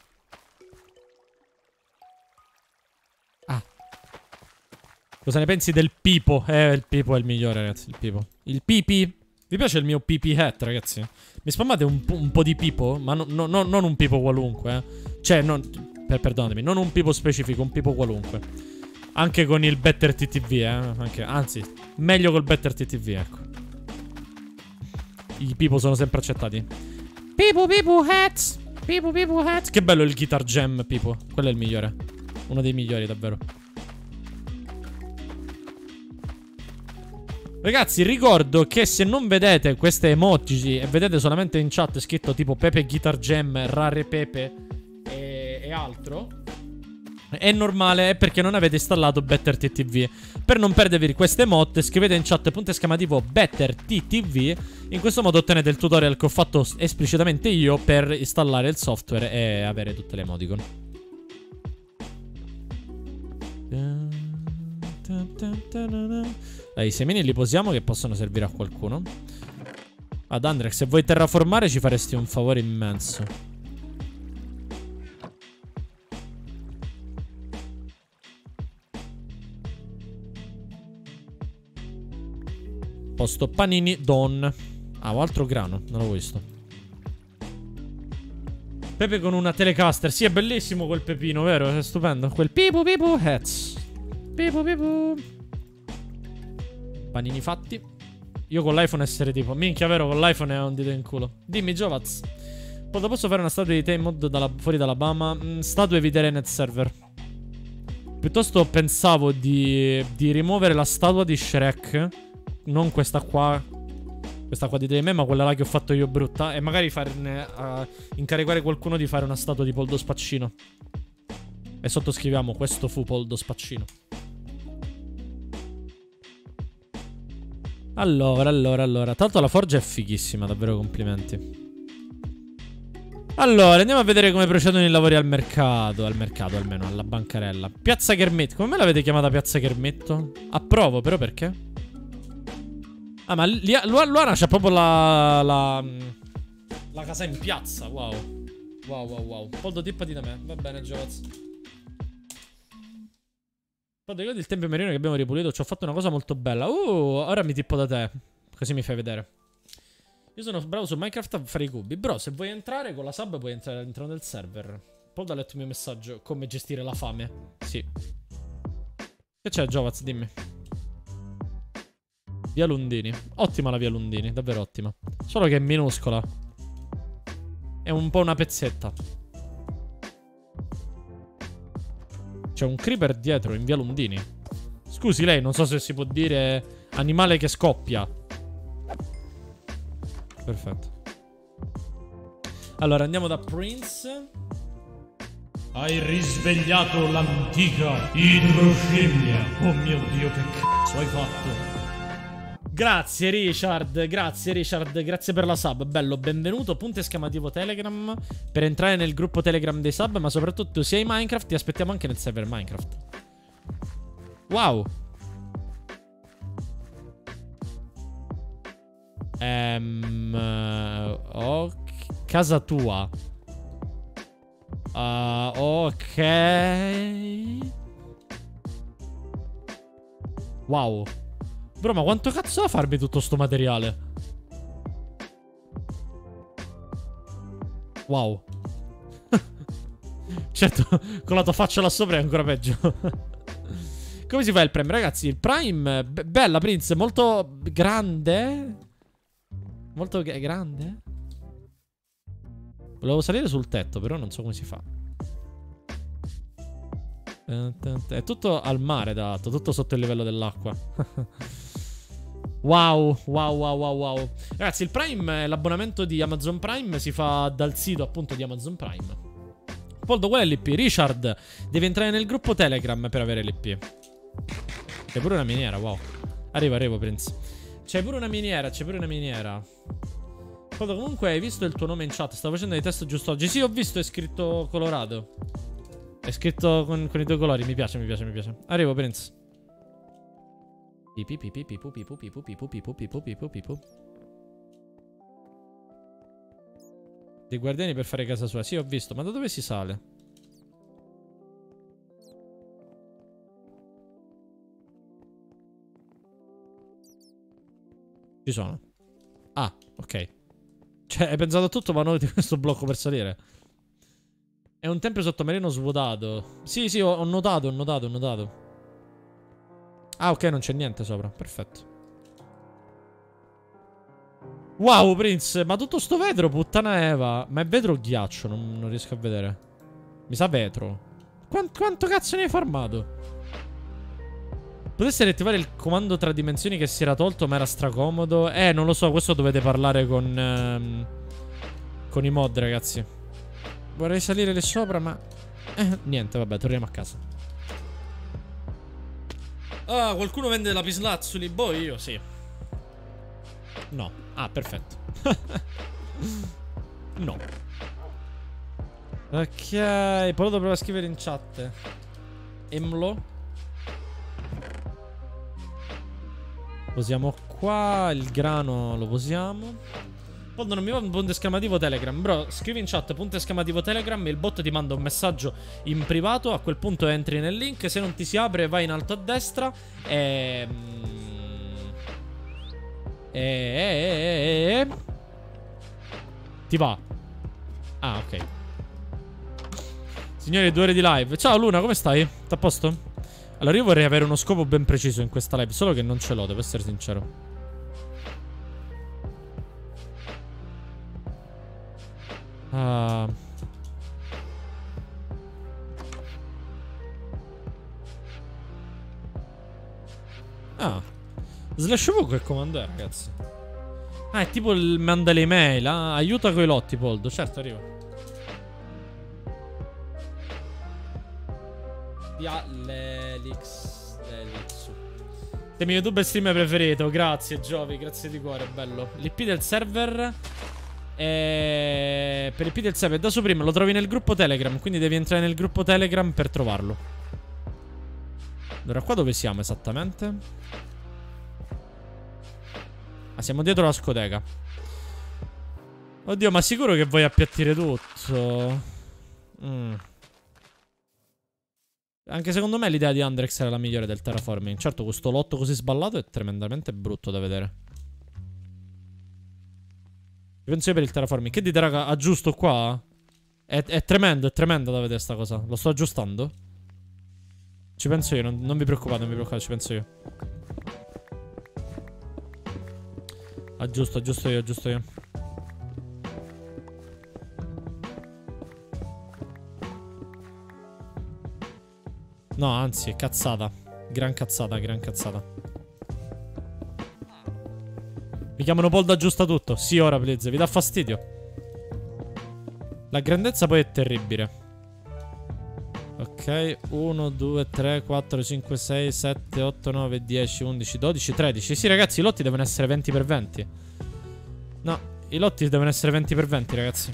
Ah. Cosa ne pensi del Pipo? Eh, il Pipo è il migliore, ragazzi. Il Pipo. Il Pipi. Vi piace il mio Pipi hat, ragazzi? Mi spammate un, un po' di Pipo? Ma no, no, no, non un Pipo qualunque, eh. Cioè, non... Per, perdonatemi, non un Pipo specifico, un Pipo qualunque. Anche con il Better TTV, eh. Anche, anzi, meglio col Better TTV, ecco. I Pipo sono sempre accettati. Pipo, Pipo, hats. Pipo, Pipo, hats. Che bello il Guitar Jam, Pipo. Quello è il migliore. Uno dei migliori, davvero. Ragazzi, ricordo che se non vedete queste emoji e vedete solamente in chat scritto tipo Pepe Guitar Jam, Rare Pepe e, e altro, è normale, è perché non avete installato Better TTV. Per non perdervi queste mod, scrivete in chat punto esclamativo Better TTV. In questo modo ottenete il tutorial che ho fatto esplicitamente io per installare il software e avere tutte le emoticon. Dai, i semini li posiamo che possono servire a qualcuno. Ad Andrex, se vuoi terraformare ci faresti un favore immenso. Posto panini don. Ah, altro grano, non l'avevo visto. Pepe con una Telecaster. Sì, è bellissimo quel pepino, vero? È stupendo. Quel pipu pipu heads. Pipu pipu. Panini fatti. Io con l'iPhone essere tipo. Minchia, vero? Con l'iPhone è un dito in culo. Dimmi, Giovaz. Posso fare una statua di te in mod dalla, fuori dall'Alabama? Mm, statue eviterei net server. Piuttosto pensavo di, di rimuovere la statua di Shrek. Non questa qua. Questa qua di me, ma quella là che ho fatto io brutta. E magari farne. Uh, incaricare qualcuno di fare una statua di Poldo Spaccino. E sottoscriviamo: Questo fu Poldo Spaccino. Allora, allora, allora. Tanto la forgia è fighissima, davvero complimenti. Allora, andiamo a vedere come procedono i lavori al mercato. Al mercato, almeno, alla bancarella. Piazza Kermetto. Come me l'avete chiamata Piazza Kermetto? Approvo, però perché? Ah, ma Luana c'ha proprio la, la... La casa in piazza, wow. Wow, wow, wow. Poldo tippati da me. Va bene, Giovaz. Poi ricordi il tempio marino che abbiamo ripulito? Ci ho fatto una cosa molto bella. Uh, ora mi tippo da te. Così mi fai vedere. Io sono bravo su Minecraft a fare i cubi. Bro, se vuoi entrare con la sub puoi entrare all'interno del server. Poldo ha letto il mio messaggio. Come gestire la fame. Sì. Che c'è, Giovaz? Dimmi. Via Lundini. Ottima la via Lundini, davvero ottima. Solo che è minuscola. È un po' una pezzetta. C'è un creeper dietro in via Lundini. Scusi lei, non so se si può dire animale che scoppia. Perfetto. Allora, andiamo da Prince. Hai risvegliato l'antica idroscemmia. Oh mio Dio, che cazzo hai fatto? Grazie Richard, grazie Richard, grazie per la sub, bello, benvenuto, punto esclamativo Telegram per entrare nel gruppo Telegram dei sub, ma soprattutto se hai Minecraft ti aspettiamo anche nel server Minecraft. Wow. Ehm... Oh, casa tua. Uh, ok. Wow. Bro, ma quanto cazzo da farmi tutto sto materiale? Wow. certo, con la tua faccia là sopra è ancora peggio. Come si fa il Prime? Ragazzi, il Prime... Be bella, Prince, molto grande. Molto grande. Volevo salire sul tetto, però non so come si fa. È tutto al mare, dato, tutto sotto il livello dell'acqua. Wow, wow, wow, wow, wow. Ragazzi, il Prime, l'abbonamento di Amazon Prime si fa dal sito appunto di Amazon Prime. Poldo, qual è l'IP? Richard, devi entrare nel gruppo Telegram per avere l'IP. C'è pure una miniera, wow. Arrivo, arrivo, Prince. C'è pure una miniera, c'è pure una miniera. Poldo, comunque hai visto il tuo nome in chat? Stavo facendo dei test giusto oggi. Sì, ho visto, è scritto colorato. È scritto con, con i tuoi colori. Mi piace, mi piace, mi piace. Arrivo, Prince. Pipi pipi pipu pipu pipu pipu pipu pipu pipu pipu. Dei guardiani per fare casa sua. Sì, ho visto. Ma da dove si sale? Ci sono. Ah, ok. Cioè, hai pensato a tutto ma non di questo blocco per salire. È un tempio sottomarino svuotato. Sì, sì, ho notato, ho notato, ho notato. Ah, ok, non c'è niente sopra. Perfetto. Wow, Prince, ma tutto sto vetro, puttana Eva. Ma è vetro o ghiaccio? Non, non riesco a vedere. Mi sa vetro. Quanto, quanto cazzo ne hai farmato? Potesse riattivare il comando tra dimensioni che si era tolto ma era stracomodo? Eh, non lo so, questo dovete parlare con... Ehm, con i mod, ragazzi. Vorrei salire lì sopra, ma... Eh, niente, vabbè, torniamo a casa. Ah, qualcuno vende lapislazzuli? Boh, io sì. No. Ah, perfetto. no. Ok, poi lo dovrò scrivere in chat. Emlo. Posiamo qua. Il grano lo posiamo. Poldo non mi va un punto esclamativo Telegram. Bro, scrivi in chat punto esclamativo Telegram il bot ti manda un messaggio in privato. A quel punto entri nel link. Se non ti si apre, vai in alto a destra. E. E. e, e, e ti va. Ah, ok. Signori, due ore di live. Ciao Luna, come stai? T'à a posto? Allora io vorrei avere uno scopo ben preciso in questa live, solo che non ce l'ho, devo essere sincero. Ah. Ah. Slash V che comando è, ragazzi? Ah, è tipo il manda le email. Ah, aiuta coi lotti, Poldo. Certo, arrivo. Via l'Elix. L'Elix. Sei mio YouTube streamer preferito. Grazie, Giovi. Grazie di cuore, bello. L'IP del server. E... Per l'IP del server da su prima lo trovi nel gruppo Telegram. Quindi devi entrare nel gruppo Telegram per trovarlo. Allora, qua dove siamo esattamente? Ah, siamo dietro la scoteca. Oddio, ma sicuro che vuoi appiattire tutto? Mm. Anche secondo me l'idea di Andrex era la migliore del terraforming. Certo, questo lotto così sballato è tremendamente brutto da vedere. Penso io per il terraforming. Che dite, raga? Aggiusto qua? È, è tremendo, è tremendo da vedere sta cosa. Lo sto aggiustando? Ci penso io, non, non vi preoccupate, non vi preoccupate, ci penso io. Aggiusto, aggiusto io, aggiusto io. No, anzi, cazzata. Gran cazzata, gran cazzata. Mi chiamano Poldo aggiusta tutto. Sì, ora, please. Vi dà fastidio. La grandezza poi è terribile. Ok, 1, 2, 3, 4, 5, 6, 7, 8, 9, 10, 11, 12, 13. Sì, ragazzi, i lotti devono essere 20 per 20. No, i lotti devono essere 20 per 20, ragazzi.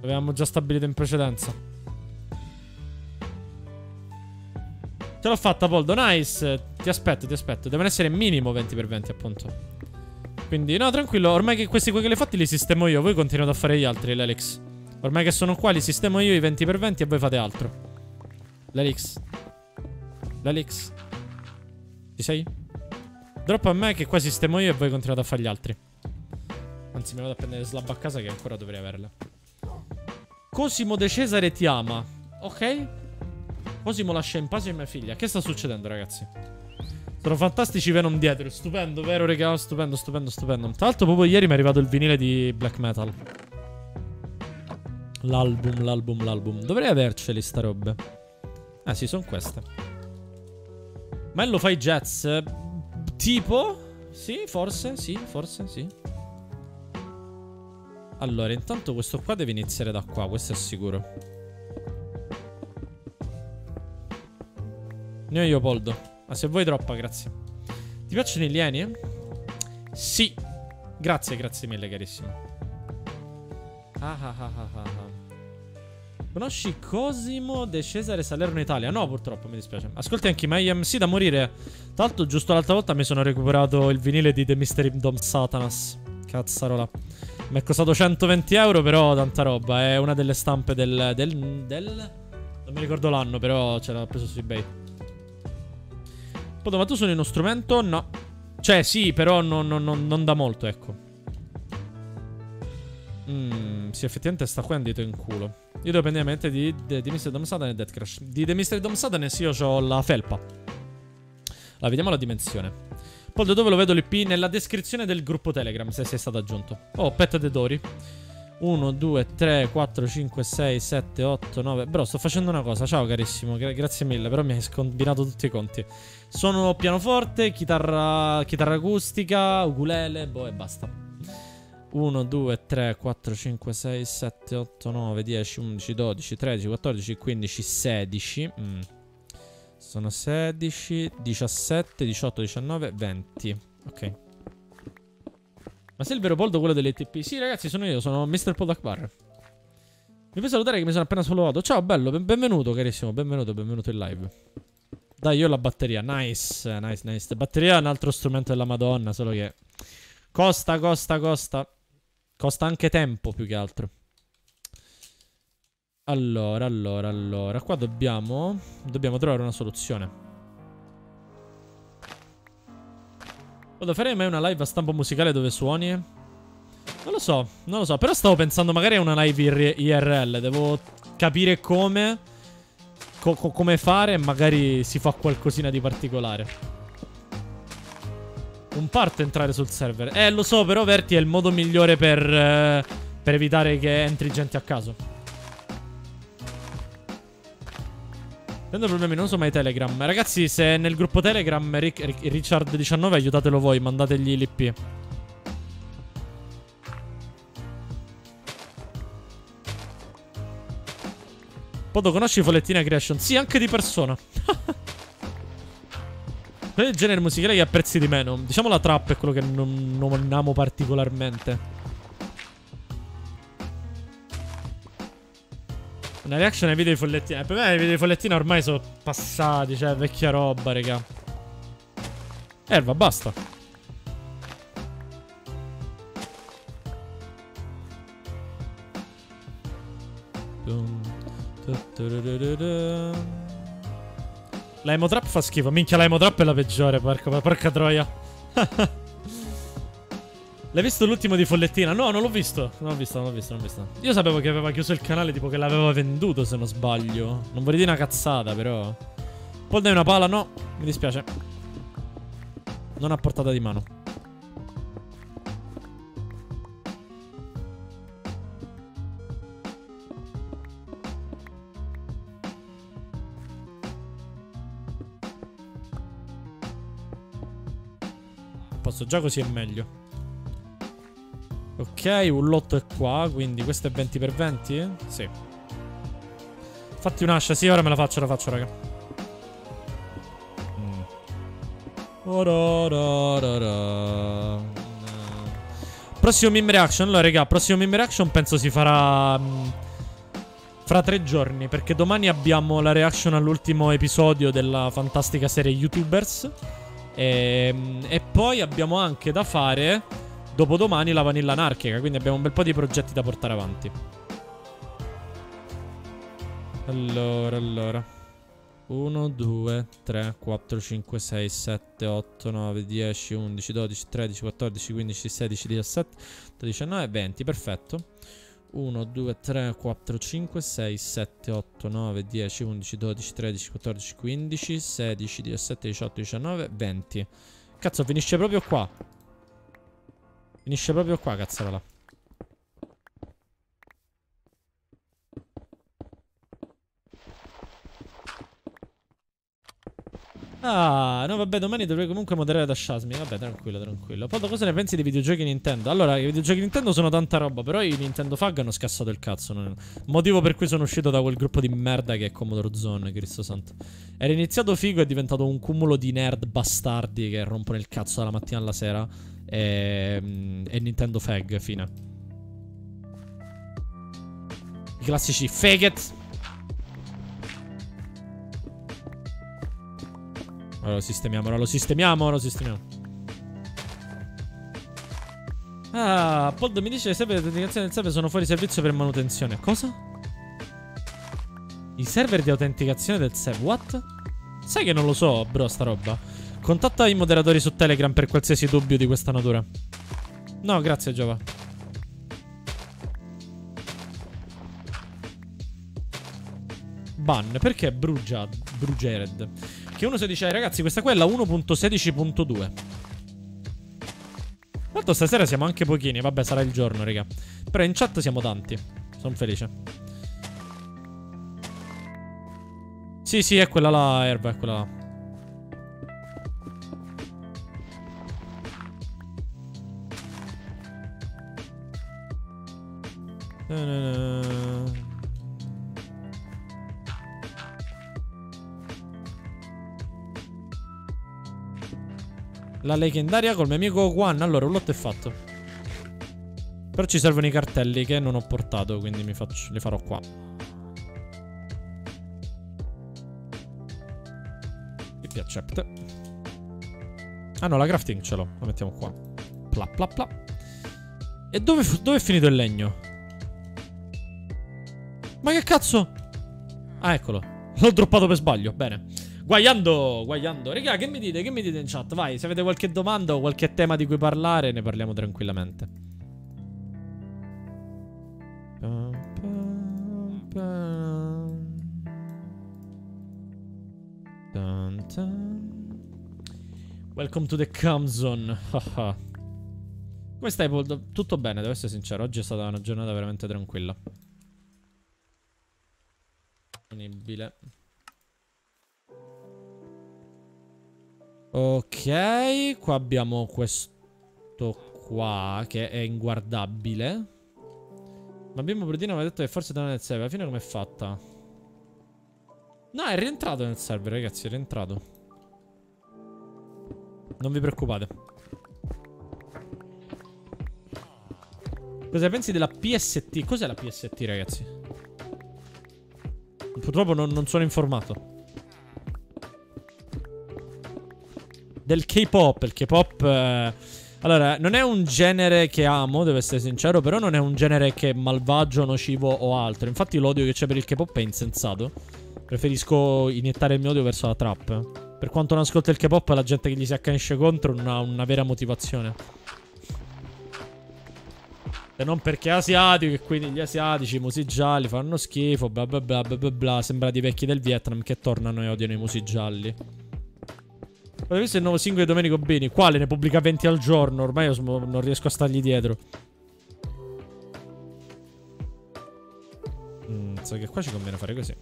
L'avevamo già stabilito in precedenza. Ce l'ho fatta, Poldo. Nice. Ti aspetto, ti aspetto. Devono essere minimo 20 per 20, appunto. Quindi, no, tranquillo. Ormai che questi qui che li fatti li sistemo io. Voi continuate a fare gli altri, l'Elix. Ormai che sono qua, li sistemo io i 20 per 20 e voi fate altro. L'Elix. L'Elix. Ci sei? Droppa a me che qua sistemo io e voi continuate a fare gli altri. Anzi, mi vado a prendere slab a casa che ancora dovrei averla. Cosimo De Cesare ti ama. Ok. Cosimo lascia in pace mia figlia. Che sta succedendo, ragazzi? Sono fantastici Venom dietro. Stupendo, vero, regalo? Stupendo, stupendo, stupendo. Tra l'altro, proprio ieri mi è arrivato il vinile di Black Metal. L'album, l'album, l'album. Dovrei averceli sta robe. Ah, sì, sono queste. Ma lo fai jazz? Tipo? Sì, forse, sì, forse, sì. Allora, intanto questo qua deve iniziare da qua, questo è sicuro. Ne ho io, Poldo. Ma se vuoi troppa, grazie. Ti piacciono i lieni? Sì. Grazie, grazie mille, carissimo. Ah ah ah ah ah. ah. Conosci Cosimo De Cesare Salerno Italia? No, purtroppo, mi dispiace. Ascolti anche i MC da morire. L'altro, giusto l'altra volta mi sono recuperato il vinile di The Mystery Dom Satanas. Cazzarola. Mi è costato 120 euro, però tanta roba. È una delle stampe del... del... del... Non mi ricordo l'anno, però ce l'ho preso su eBay. Poto, ma tu suoni uno strumento? No. Cioè, sì, però non, non, non, non da molto, ecco. Mmm, sì, effettivamente sta qua è un dito in culo. Io devo prendere mente di, di, Mr. Dom Satan e Death Crash. Di The Mr. Dom Satan io ho la felpa. Allora, vediamo la dimensione. Poi da dove lo vedo l'IP? Nella descrizione del gruppo Telegram, se sei stato aggiunto. Oh, Pet the Dory. 1, 2, 3, 4, 5, 6, 7, 8, 9. Bro, sto facendo una cosa. Ciao carissimo, Gra grazie mille. Però mi hai scombinato tutti i conti. Sono pianoforte, chitarra, chitarra acustica, ukulele, boh e basta. 1, 2, 3, 4, 5, 6, 7, 8, 9, 10, 11, 12, 13, 14, 15, 16. Mm. Sono 16, 17, 18, 19, 20. Ok. Ma sei il vero Poldo quello delle TP? Sì, ragazzi, sono io, sono Mr. Poldak. Mi puoi salutare che mi sono appena sollevato. Ciao, bello, ben benvenuto, carissimo. Benvenuto, benvenuto in live. Dai, io la batteria. Nice, nice, nice. Batteria è un altro strumento della Madonna, solo che costa, costa, costa. Costa anche tempo più che altro. Allora, allora, allora. Qua dobbiamo... Dobbiamo trovare una soluzione. Vado farei mai una live a stampo musicale dove suoni? Non lo so, non lo so. Però stavo pensando magari a una live IRL. Devo capire come... Co co come fare e magari si fa qualcosina di particolare. Un parto entrare sul server. Eh, lo so, però Verti è il modo migliore per... Eh, per evitare che entri gente a caso. Tendo problemi, non so mai Telegram. Ragazzi, se nel gruppo Telegram Rick, Rick, Richard19 aiutatelo voi, mandategli l'IP. Podo conosci Follettina Creation? Sì, anche di persona. Qual è il genere musicale che apprezzi di meno? Diciamo la trap è quello che non, non amo particolarmente. Una reaction ai video di Follettina. Per me i video di Follettina ormai sono passati, cioè vecchia roba, raga. Erva, basta. La emotrap fa schifo. Minchia, la emotrap è la peggiore, porca, porca troia. L'hai visto l'ultimo di Follettina? No, non l'ho visto. Non l'ho visto, non l'ho visto, non l'ho visto. Io sapevo che aveva chiuso il canale, tipo che l'aveva venduto, se non sbaglio. Non vorrei dire una cazzata, però. Poi dai una pala, no. Mi dispiace. Non a portata di mano. Posso, già così è meglio. Ok, un lotto è qua, quindi questo è 20 per 20? Sì. Fatti un'ascia, sì, ora me la faccio, la faccio, raga. Mm. Prossimo meme reaction. Allora, raga, prossimo meme reaction penso si farà... Mh, fra tre giorni, perché domani abbiamo la reaction all'ultimo episodio della fantastica serie YouTubers. E, e poi abbiamo anche da fare Dopodomani la vanilla anarchica, quindi abbiamo un bel po' di progetti da portare avanti. Allora, allora. 1, 2, 3, 4, 5, 6, 7, 8, 9, 10, 11, 12, 13, 14, 15, 16, 17, 19, 20. Perfetto. 1, 2, 3, 4, 5, 6, 7, 8, 9, 10, 11, 12, 13, 14, 15, 16, 17, 18, 19, 20. Cazzo, finisce proprio qua. Finisce proprio qua, cazzarola. Ah, no, vabbè, domani dovrei comunque moderare da Shasmi. Vabbè, tranquillo, tranquillo. Poi cosa ne pensi dei videogiochi Nintendo? Allora, i videogiochi Nintendo sono tanta roba, però i Nintendo Fag hanno scassato il cazzo. Non... Motivo per cui sono uscito da quel gruppo di merda che è Commodore Zone, Cristo santo. Era iniziato figo e è diventato un cumulo di nerd bastardi che rompono il cazzo dalla mattina alla sera e, mm, e Nintendo Fag, fine. I classici faggot. Ora lo sistemiamo, ora lo sistemiamo, ora lo sistemiamo. Ah, Pod mi dice che i server di autenticazione del server sono fuori servizio per manutenzione. Cosa? I server di autenticazione del server? What? Sai che non lo so, bro, sta roba. Contatta i moderatori su Telegram per qualsiasi dubbio di questa natura. No, grazie Giova. Ban, perché Brugia, Brugered? Che uno si dice, ragazzi, questa qua è la 1.16.2. Tanto stasera siamo anche pochini, vabbè, sarà il giorno, raga. Però in chat siamo tanti. Sono felice. Sì, sì, è quella là, Erba, è quella là. La leggendaria col mio amico Juan. Allora, un lotto è fatto. Però ci servono i cartelli che non ho portato, quindi mi faccio, li farò qua. Sì, accept. Ah no, la crafting ce l'ho. La mettiamo qua. Pla pla pla. E dove, dove è finito il legno? Ma che cazzo? Ah, eccolo. L'ho droppato per sbaglio. Bene. Guagliando, guagliando. Raga, che mi dite? Che mi dite in chat? Vai, se avete qualche domanda o qualche tema di cui parlare, ne parliamo tranquillamente. Welcome to the Cam Zone. Come stai, Paul? Tutto bene, devo essere sincero. Oggi è stata una giornata veramente tranquilla. Disponibile. Ok, qua abbiamo questo qua che è inguardabile. Ma Bimbo Brudino aveva detto che forse torna nel server. Alla fine com'è fatta? No, è rientrato nel server, ragazzi, è rientrato. Non vi preoccupate. Cosa pensi della PST? Cos'è la PST, ragazzi? Purtroppo non, non sono informato. Del K-pop. Il K-pop... Eh... Allora, non è un genere che amo, devo essere sincero, però non è un genere che è malvagio, nocivo o altro. Infatti l'odio che c'è per il K-pop è insensato. Preferisco iniettare il mio odio verso la trap. Per quanto non ascolta il K-pop, la gente che gli si accanisce contro non ha una vera motivazione. Se non perché è asiatico e quindi gli asiatici, i musi gialli fanno schifo, bla bla bla bla bla bla. Sembra di vecchi del Vietnam che tornano e odiano i musi gialli. Avete visto il nuovo singolo di Domenico Beni? Quale? Ne pubblica 20 al giorno. Ormai io non riesco a stargli dietro. Mm, so che qua ci conviene fare così.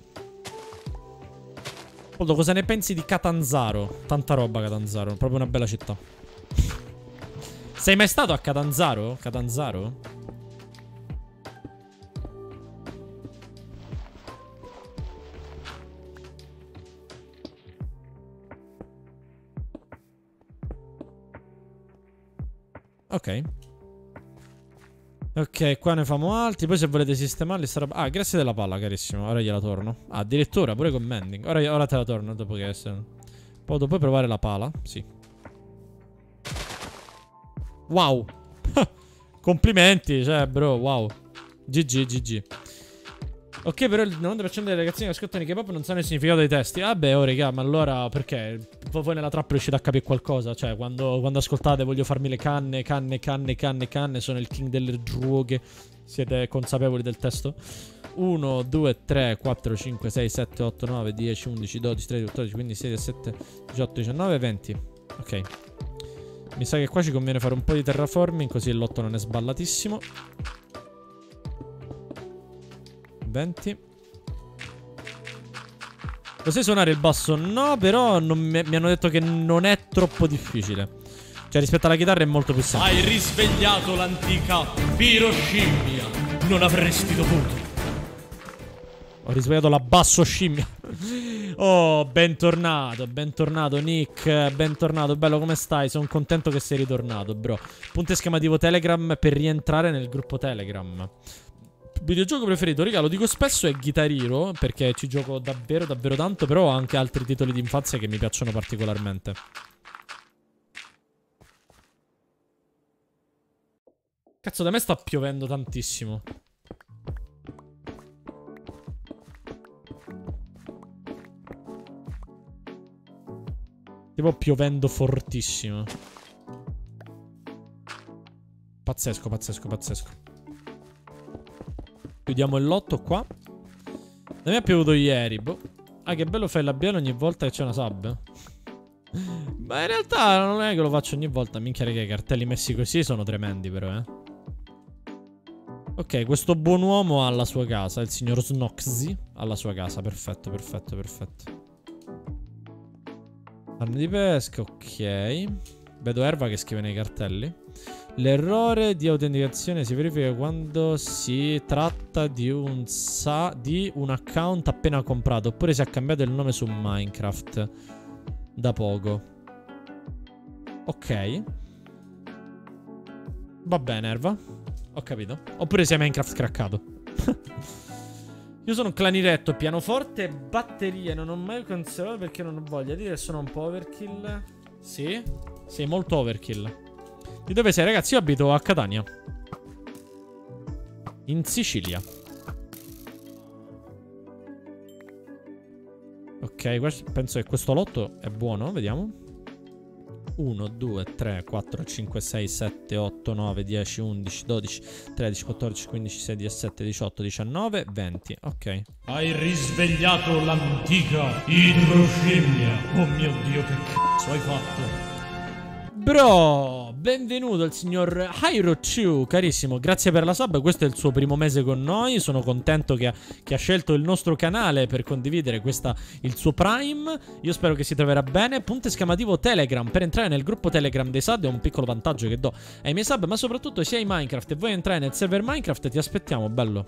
Poldo, cosa ne pensi di Catanzaro? Tanta roba Catanzaro, proprio una bella città. Sei mai stato a Catanzaro? Catanzaro? Ok. Ok, qua ne famo altri. Poi se volete sistemarli roba... Ah, grazie della palla, carissimo. Ora gliela torno. Ah, addirittura, pure con mending. Ora, ora te la torno, dopo che... Poi dopo provare la pala? Sì. Wow. Complimenti, cioè, bro, wow. GG, GG. Ok, però il 90% delle ragazzine che ascoltano i K-pop non sanno il significato dei testi. Vabbè, ah, oh, raga, ma allora perché? Voi nella trap riuscite a capire qualcosa? Cioè, quando, quando, ascoltate voglio farmi le canne, canne, canne, canne, canne, sono il king delle droghe. Siete consapevoli del testo? 1, 2, 3, 4, 5, 6, 7, 8, 9, 10, 11, 12, 13, 14, 15, 16, 17, 18, 19, 20. Ok. Mi sa che qua ci conviene fare un po' di terraforming così il lotto non è sballatissimo. 20. Lo sai suonare il basso? No, però mi, mi hanno detto che non è troppo difficile. Cioè, rispetto alla chitarra è molto più semplice. Hai risvegliato l'antica piroscimmia. Non avresti dovuto. Ho risvegliato la basso scimmia. oh, bentornato, bentornato Nick, bentornato. Bello, come stai? Sono contento che sei ritornato, bro. Punto esclamativo Telegram per rientrare nel gruppo Telegram videogioco preferito, raga, lo dico spesso, è Guitar Hero, perché ci gioco davvero, davvero tanto, però ho anche altri titoli di infanzia che mi piacciono particolarmente. Cazzo, da me sta piovendo tantissimo. Tipo piovendo fortissimo. Pazzesco, pazzesco, pazzesco. Chiudiamo il lotto qua. Da me è piovuto ieri, boh. Ah, che bello fai il labiale ogni volta che c'è una sub. Ma in realtà non è che lo faccio ogni volta. Minchia, che i cartelli messi così sono tremendi, però, eh. Ok, questo buon uomo ha la sua casa. Il signor Snoxy ha la sua casa. Perfetto, perfetto, perfetto. Armi di pesca, ok. Vedo Erva che scrive nei cartelli. L'errore di autenticazione si verifica quando si tratta di un, di un account appena comprato oppure si è cambiato il nome su Minecraft da poco. Ok. Va bene, Erva. Ho capito. Oppure si è Minecraft craccato. Io sono un claniretto, pianoforte e batterie. Non ho mai conservato perché non ho voglia di dire sono un po' overkill. Sì? Sì, molto overkill. Di dove sei, ragazzi? Io abito a Catania. In Sicilia. Ok, penso che questo lotto è buono, vediamo. 1, 2, 3, 4, 5, 6, 7, 8, 9, 10, 11, 12, 13, 14, 15, 16, 17, 18, 19, 20. Ok. Hai risvegliato l'antica idroscimmia. Oh mio Dio, che cazzo hai fatto? Bro, benvenuto il signor Hyro2, carissimo, grazie per la sub, questo è il suo primo mese con noi, sono contento che ha, che ha scelto il nostro canale per condividere questa, il suo Prime, io spero che si troverà bene, punto esclamativo Telegram, per entrare nel gruppo Telegram dei sub è un piccolo vantaggio che do ai miei sub, ma soprattutto se hai Minecraft. E vuoi entrare nel server Minecraft ti aspettiamo, bello.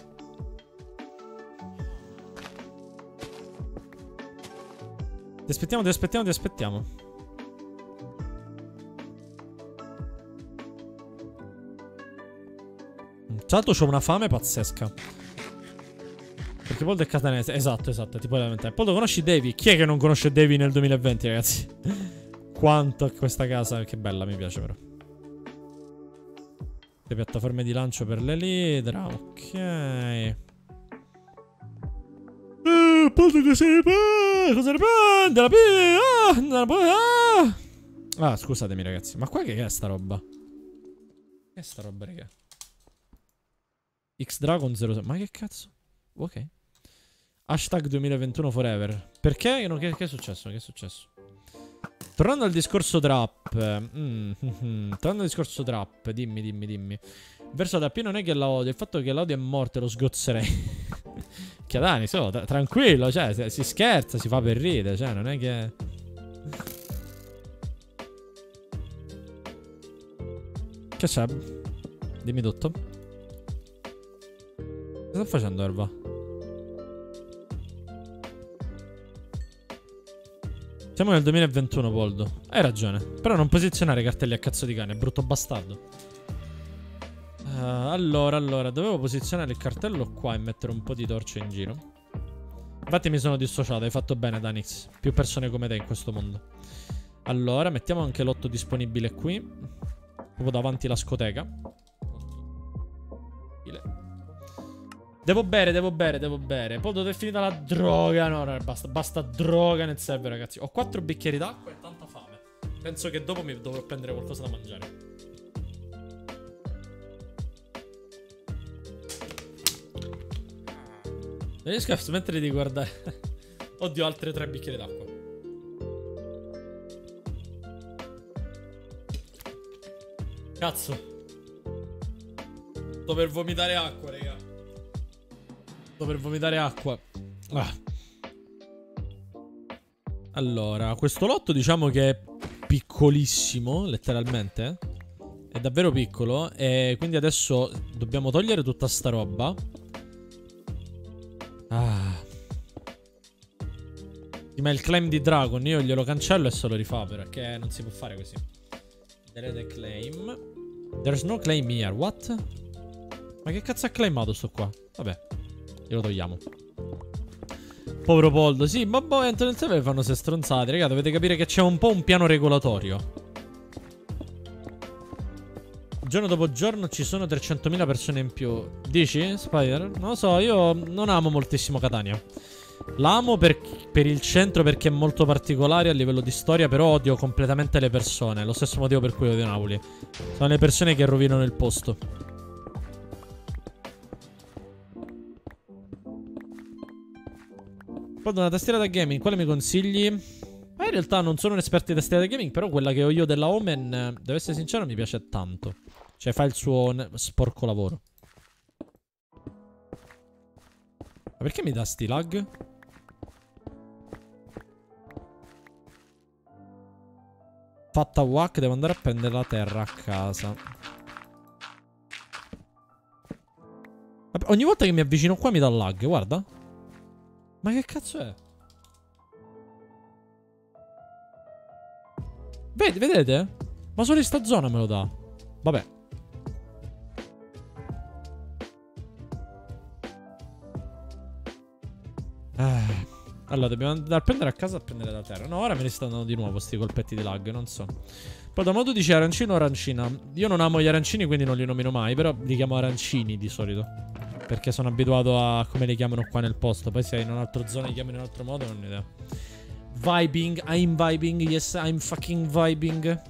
Ti aspettiamo, ti aspettiamo, ti aspettiamo. Tra l'altro ho una fame pazzesca. Perché Poldo è catanese. Esatto, esatto, ti puoi lamentare. Poldo, conosci Davy? Chi è che non conosce Davy nel 2020, ragazzi? Quanto a questa casa. Che bella, mi piace però. Le piattaforme di lancio per l'elidra. Ok. Eh, cosa ne prende? Cosa ne prende? La P. Ah, ah. ah, scusatemi, ragazzi. Ma qua che è sta roba? Che è sta roba, raga? X-Dragon 06. Ma che cazzo? Ok. Hashtag 2021 forever. Perché? Che, che, è successo? Che è successo? Tornando al discorso trap. Mm, tornando al discorso trap. Dimmi, dimmi, dimmi. Verso da P non è che la odio. Il fatto che la odio è morte lo sgozzerei. Chiadani, so, tra tranquillo. Cioè, si scherza, si fa per ridere. Cioè, non è che... Che c'è? Dimmi tutto. Cosa sta facendo Erva? Siamo nel 2021, Poldo. Hai ragione. Però non posizionare cartelli a cazzo di cane, brutto bastardo. Uh, allora, allora, dovevo posizionare il cartello qua e mettere un po' di torce in giro. Infatti mi sono dissociato, hai fatto bene Danix. Più persone come te in questo mondo. Allora, mettiamo anche l'otto disponibile qui. Proprio davanti alla scoteca. Devo bere, devo bere, devo bere. Poi dove è finita la droga? No, no, basta, basta droga nel server, ragazzi. Ho quattro bicchieri d'acqua e tanta fame. Penso che dopo mi dovrò prendere qualcosa da mangiare. Non riesco a smettere di guardare. Oddio, altre tre bicchieri d'acqua. Cazzo. Sto per vomitare acqua, raga. Per vomitare acqua. Ah. Allora, questo lotto diciamo che è piccolissimo, letteralmente. È davvero piccolo. E quindi adesso dobbiamo togliere tutta sta roba. Ah. Ma il claim di Dragon io glielo cancello e se lo rifà perché non si può fare così. Delete claim. There's no claim here. What? Ma che cazzo ha claimato sto qua? Vabbè. Glielo togliamo. Povero Poldo. Sì, ma boh, entro nel server fanno se stronzate. Raga, dovete capire che c'è un po' un piano regolatorio. Giorno dopo giorno ci sono 300.000 persone in più. Dici, Spider? Non lo so, io non amo moltissimo Catania. L'amo per, per, il centro perché è molto particolare a livello di storia, però odio completamente le persone. Lo stesso motivo per cui odio Napoli. Sono le persone che rovinano il posto. Poi una tastiera da gaming, quale mi consigli? Ma in realtà non sono un esperto di tastiera da gaming, però quella che ho io della Omen, devo essere sincero, mi piace tanto. Cioè fa il suo sporco lavoro. Ma perché mi dà sti lag? Fatta wack, devo andare a prendere la terra a casa. Ogni volta che mi avvicino qua mi dà lag, guarda. Ma che cazzo è? Vedi, vedete? Ma solo in sta zona me lo dà. Vabbè. Allora, dobbiamo andare a prendere a casa a prendere da terra. No, ora me ne stanno di nuovo sti colpetti di lag, non so. Poi da modo dici arancino o arancina. Io non amo gli arancini, quindi non li nomino mai, però li chiamo arancini di solito. Perché sono abituato a come li chiamano qua nel posto. Poi se in un'altra zona li chiamano in un altro modo, non ho idea. Vibing, I'm vibing, yes, I'm fucking vibing.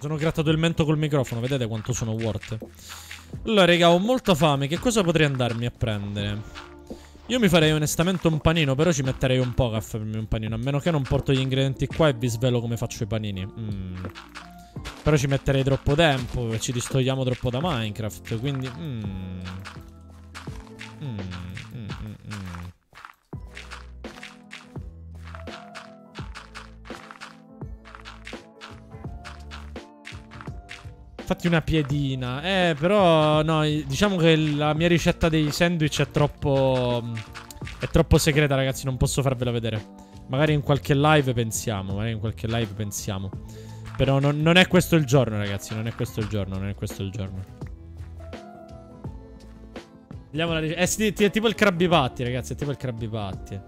Sono grattato il mento col microfono, vedete quanto sono worth. Allora, raga, ho molta fame. Che cosa potrei andarmi a prendere? Io mi farei onestamente un panino, però ci metterei un po' a farmi un panino. A meno che non porto gli ingredienti qua e vi svelo come faccio i panini. Mm. Però ci metterei troppo tempo e ci distogliamo troppo da Minecraft, quindi... Mm. Mm, Fatti una piedina. Eh, però no, diciamo che la mia ricetta dei sandwich è troppo... mm, È troppo segreta, ragazzi, non posso farvela vedere. Magari in qualche live pensiamo, magari in qualche live pensiamo. Però non, non è questo il giorno, ragazzi, non è questo il giorno, non è questo il giorno. Vediamo la ricetta. Eh è tipo il Krabby Patty, ragazzi, è tipo il Krabby Patty.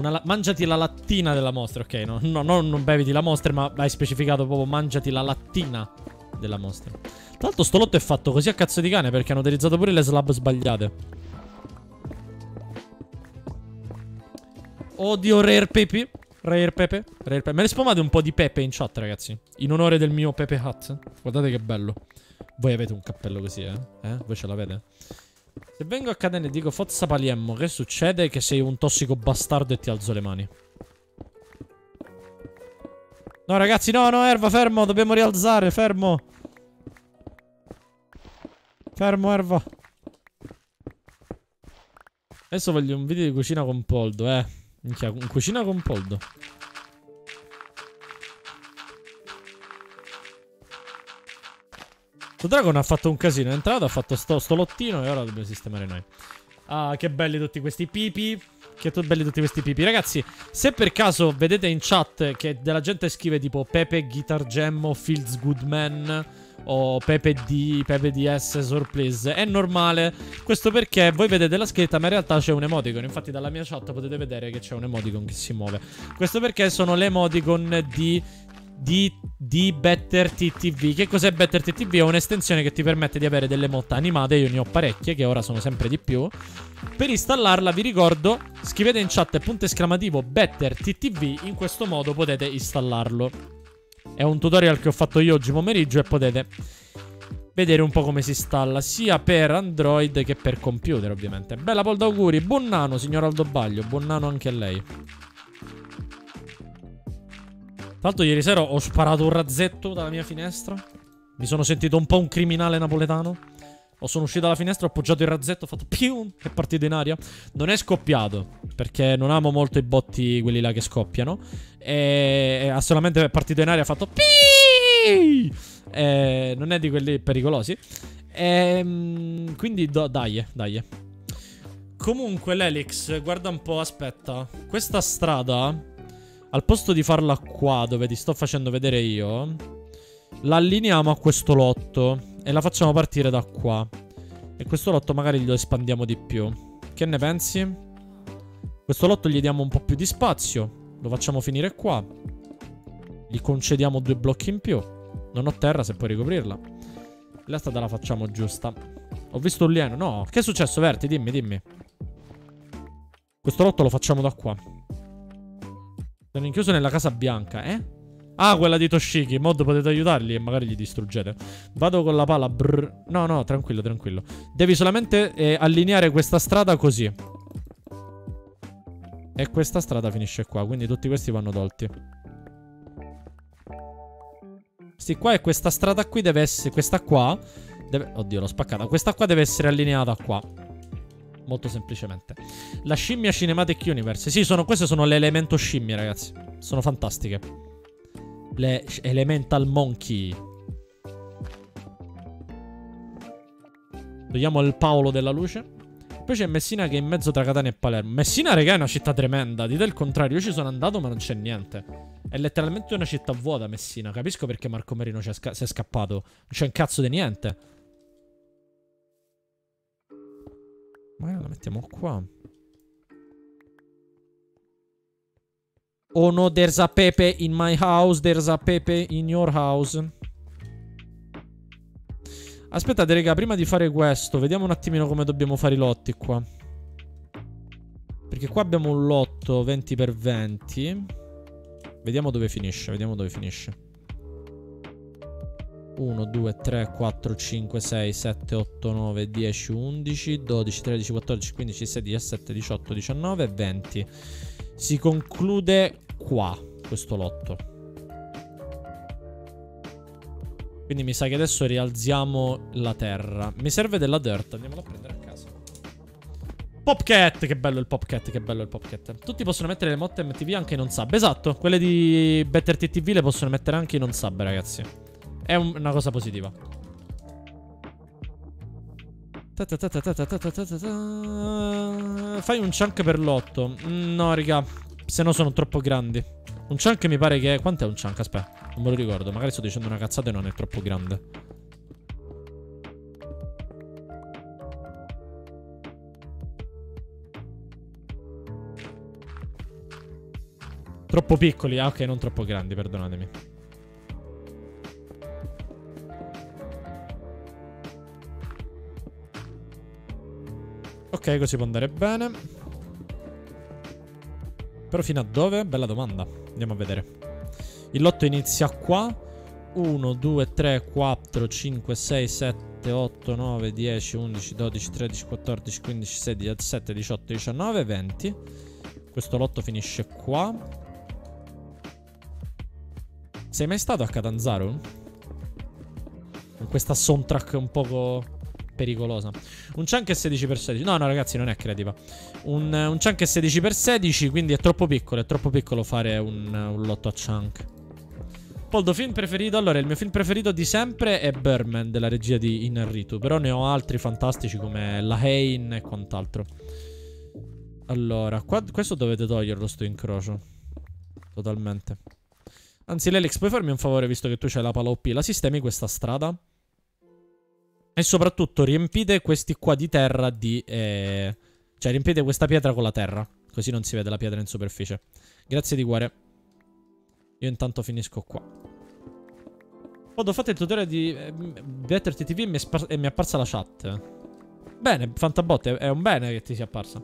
La- mangiati la lattina della mostra, ok? No, no, non beviti la mostra, ma hai specificato proprio mangiati la lattina della mostra. Tra l'altro sto lotto è fatto così a cazzo di cane perché hanno utilizzato pure le slab sbagliate. Odio Rare Pepe. Rare Pepe. Rare Pepe. Me ne spamate un po' di Pepe in chat, ragazzi. In onore del mio Pepe Hat. Guardate che bello. Voi avete un cappello così, eh? Eh? Voi ce l'avete? Se vengo a cadere e dico Fozza Paliemmo, che succede? Che sei un tossico bastardo e ti alzo le mani. No, ragazzi, no, no, Erva, fermo. Dobbiamo rialzare, fermo. Fermo, Erva. Adesso voglio un video di cucina con Poldo, eh. Minchia, in cucina con Poldo. Sto Dragon ha fatto un casino. È entrato, ha fatto sto, sto lottino e ora dobbiamo sistemare noi. Ah, che belli tutti questi pipi. Che belli tutti questi pipi. Ragazzi, se per caso vedete in chat che della gente scrive tipo Pepe Guitar Gemmo, Fields Goodman o Pepe D, Pepe DS Surprise, è normale. Questo perché voi vedete la scritta, ma in realtà c'è un emoticon. Infatti, dalla mia chat potete vedere che c'è un emoticon che si muove. Questo perché sono le emoticon di di, di Better TTV. Che cos'è Better TTV? È un'estensione che ti permette di avere delle motte animate. Io ne ho parecchie, che ora sono sempre di più. Per installarla, vi ricordo, scrivete in chat punto esclamativo Better TTV. In questo modo potete installarlo. È un tutorial che ho fatto io oggi pomeriggio e potete vedere un po' come si installa sia per Android che per computer, ovviamente. Bella Poldo auguri, buon nano, signor Aldo Baglio, buon nano anche a lei. Tra l'altro ieri sera ho sparato un razzetto dalla mia finestra. Mi sono sentito un po' un criminale napoletano. O sono uscito dalla finestra, ho appoggiato il razzetto, ho fatto pium, è partito in aria. Non è scoppiato, perché non amo molto i botti, quelli là che scoppiano. E è solamente partito in aria, ha fatto pi. E non è di quelli pericolosi. E, quindi do, dai, dai. Comunque l'Elix, guarda un po', aspetta. Questa strada al posto di farla qua dove ti sto facendo vedere io, la allineiamo a questo lotto e la facciamo partire da qua. E questo lotto magari lo espandiamo di più. Che ne pensi? Questo lotto gli diamo un po' più di spazio. Lo facciamo finire qua. Gli concediamo due blocchi in più. Non ho terra se puoi ricoprirla. La strada la facciamo giusta. Ho visto un lieno. No, che è successo, Verti? Dimmi, dimmi. Questo lotto lo facciamo da qua. Sono rinchiuso nella casa bianca, eh? Ah, quella di Toshiki. Mod potete aiutarli e magari li distruggete. Vado con la pala. Brr. No, no, tranquillo, tranquillo. Devi solamente eh, allineare questa strada così. E questa strada finisce qua. Quindi tutti questi vanno tolti. Sti qua e questa strada qui deve essere. Questa qua. Deve... Oddio, l'ho spaccata. Questa qua deve essere allineata qua. Molto semplicemente. La scimmia Cinematic Universe. Sì, sono, queste sono le elemento scimmie, ragazzi. Sono fantastiche. Le Elemental Monkey. Togliamo il Paolo della luce. Poi c'è Messina che è in mezzo tra Catania e Palermo. Messina, raga, è una città tremenda. Dite il contrario, io ci sono andato ma non c'è niente. È letteralmente una città vuota Messina. Capisco perché Marco Merino si è scappato. Non c'è un cazzo di niente. Magari la mettiamo qua. Oh no, there's a pepe in my house, there's a pepe in your house. Aspettate, raga, prima di fare questo, vediamo un attimino come dobbiamo fare i lotti qua. Perché qua abbiamo un lotto 20 x 20. Vediamo dove finisce, vediamo dove finisce. 1, 2, 3, 4, 5, 6, 7, 8, 9, 10, 11, 12, 13, 14, 15, 16, 17, 18, 19 e 20. Si conclude qua questo lotto. Quindi mi sa che adesso rialziamo la terra. Mi serve della dirt, andiamola a prendere a casa. Popcat, che bello il Popcat, che bello il Popcat. Tutti possono mettere le motte MTV anche in non sub. Esatto, quelle di Better TTV le possono mettere anche in non sub, ragazzi. È un una cosa positiva. Fai un chunk per l'otto. No, raga. Se no sono troppo grandi. Un chunk mi pare che... Quant'è un chunk? Aspetta. Non me lo ricordo. Magari sto dicendo una cazzata e non è troppo grande. Troppo piccoli. Ah, ok, non troppo grandi, perdonatemi. Ok, così può andare bene. Però fino a dove? Bella domanda. Andiamo a vedere. Il lotto inizia qua. 1, 2, 3, 4, 5, 6, 7, 8, 9, 10, 11, 12, 13, 14, 15, 16, 17, 18, 19, 20. Questo lotto finisce qua. Sei mai stato a Catanzaro? Con questa soundtrack un poco pericolosa. Un chunk è 16x16. No, no, ragazzi, non è creativa. Un, un chunk è 16x16, quindi è troppo piccolo. È troppo piccolo fare un, un lotto a chunk. Poldo, film preferito? Allora, il mio film preferito di sempre è Birdman, della regia di Inarritu. Però ne ho altri fantastici come La Hain e quant'altro. Allora, qua, questo dovete toglierlo, sto incrocio. Totalmente. Anzi, Lelix, puoi farmi un favore, visto che tu c'hai la pala OP? La sistemi questa strada? E soprattutto riempite questi qua di terra di... Eh... Cioè riempite questa pietra con la terra. Così non si vede la pietra in superficie. Grazie di cuore. Io intanto finisco qua. Quando fate il tutorial di eh, Better TTV e mi, e mi è apparsa la chat. Bene, Fantabot, è, è un bene che ti sia apparsa.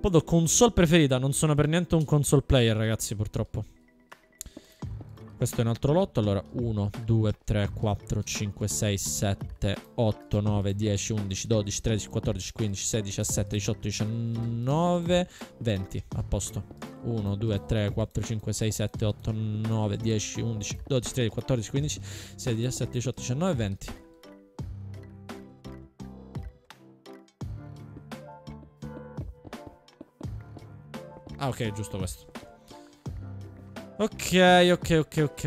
Podo console preferita, non sono per niente un console player, ragazzi, purtroppo. Questo è un altro lotto. Allora, 1, 2, 3, 4, 5, 6, 7, 8, 9, 10, 11, 12, 13, 14, 15, 16, 17, 18, 19, 20. A posto. 1, 2, 3, 4, 5, 6, 7, 8, 9, 10, 11, 12, 13, 14, 15, 16, 17, 18, 19, 20. Ah, ok, giusto questo. Ok, ok, ok, ok.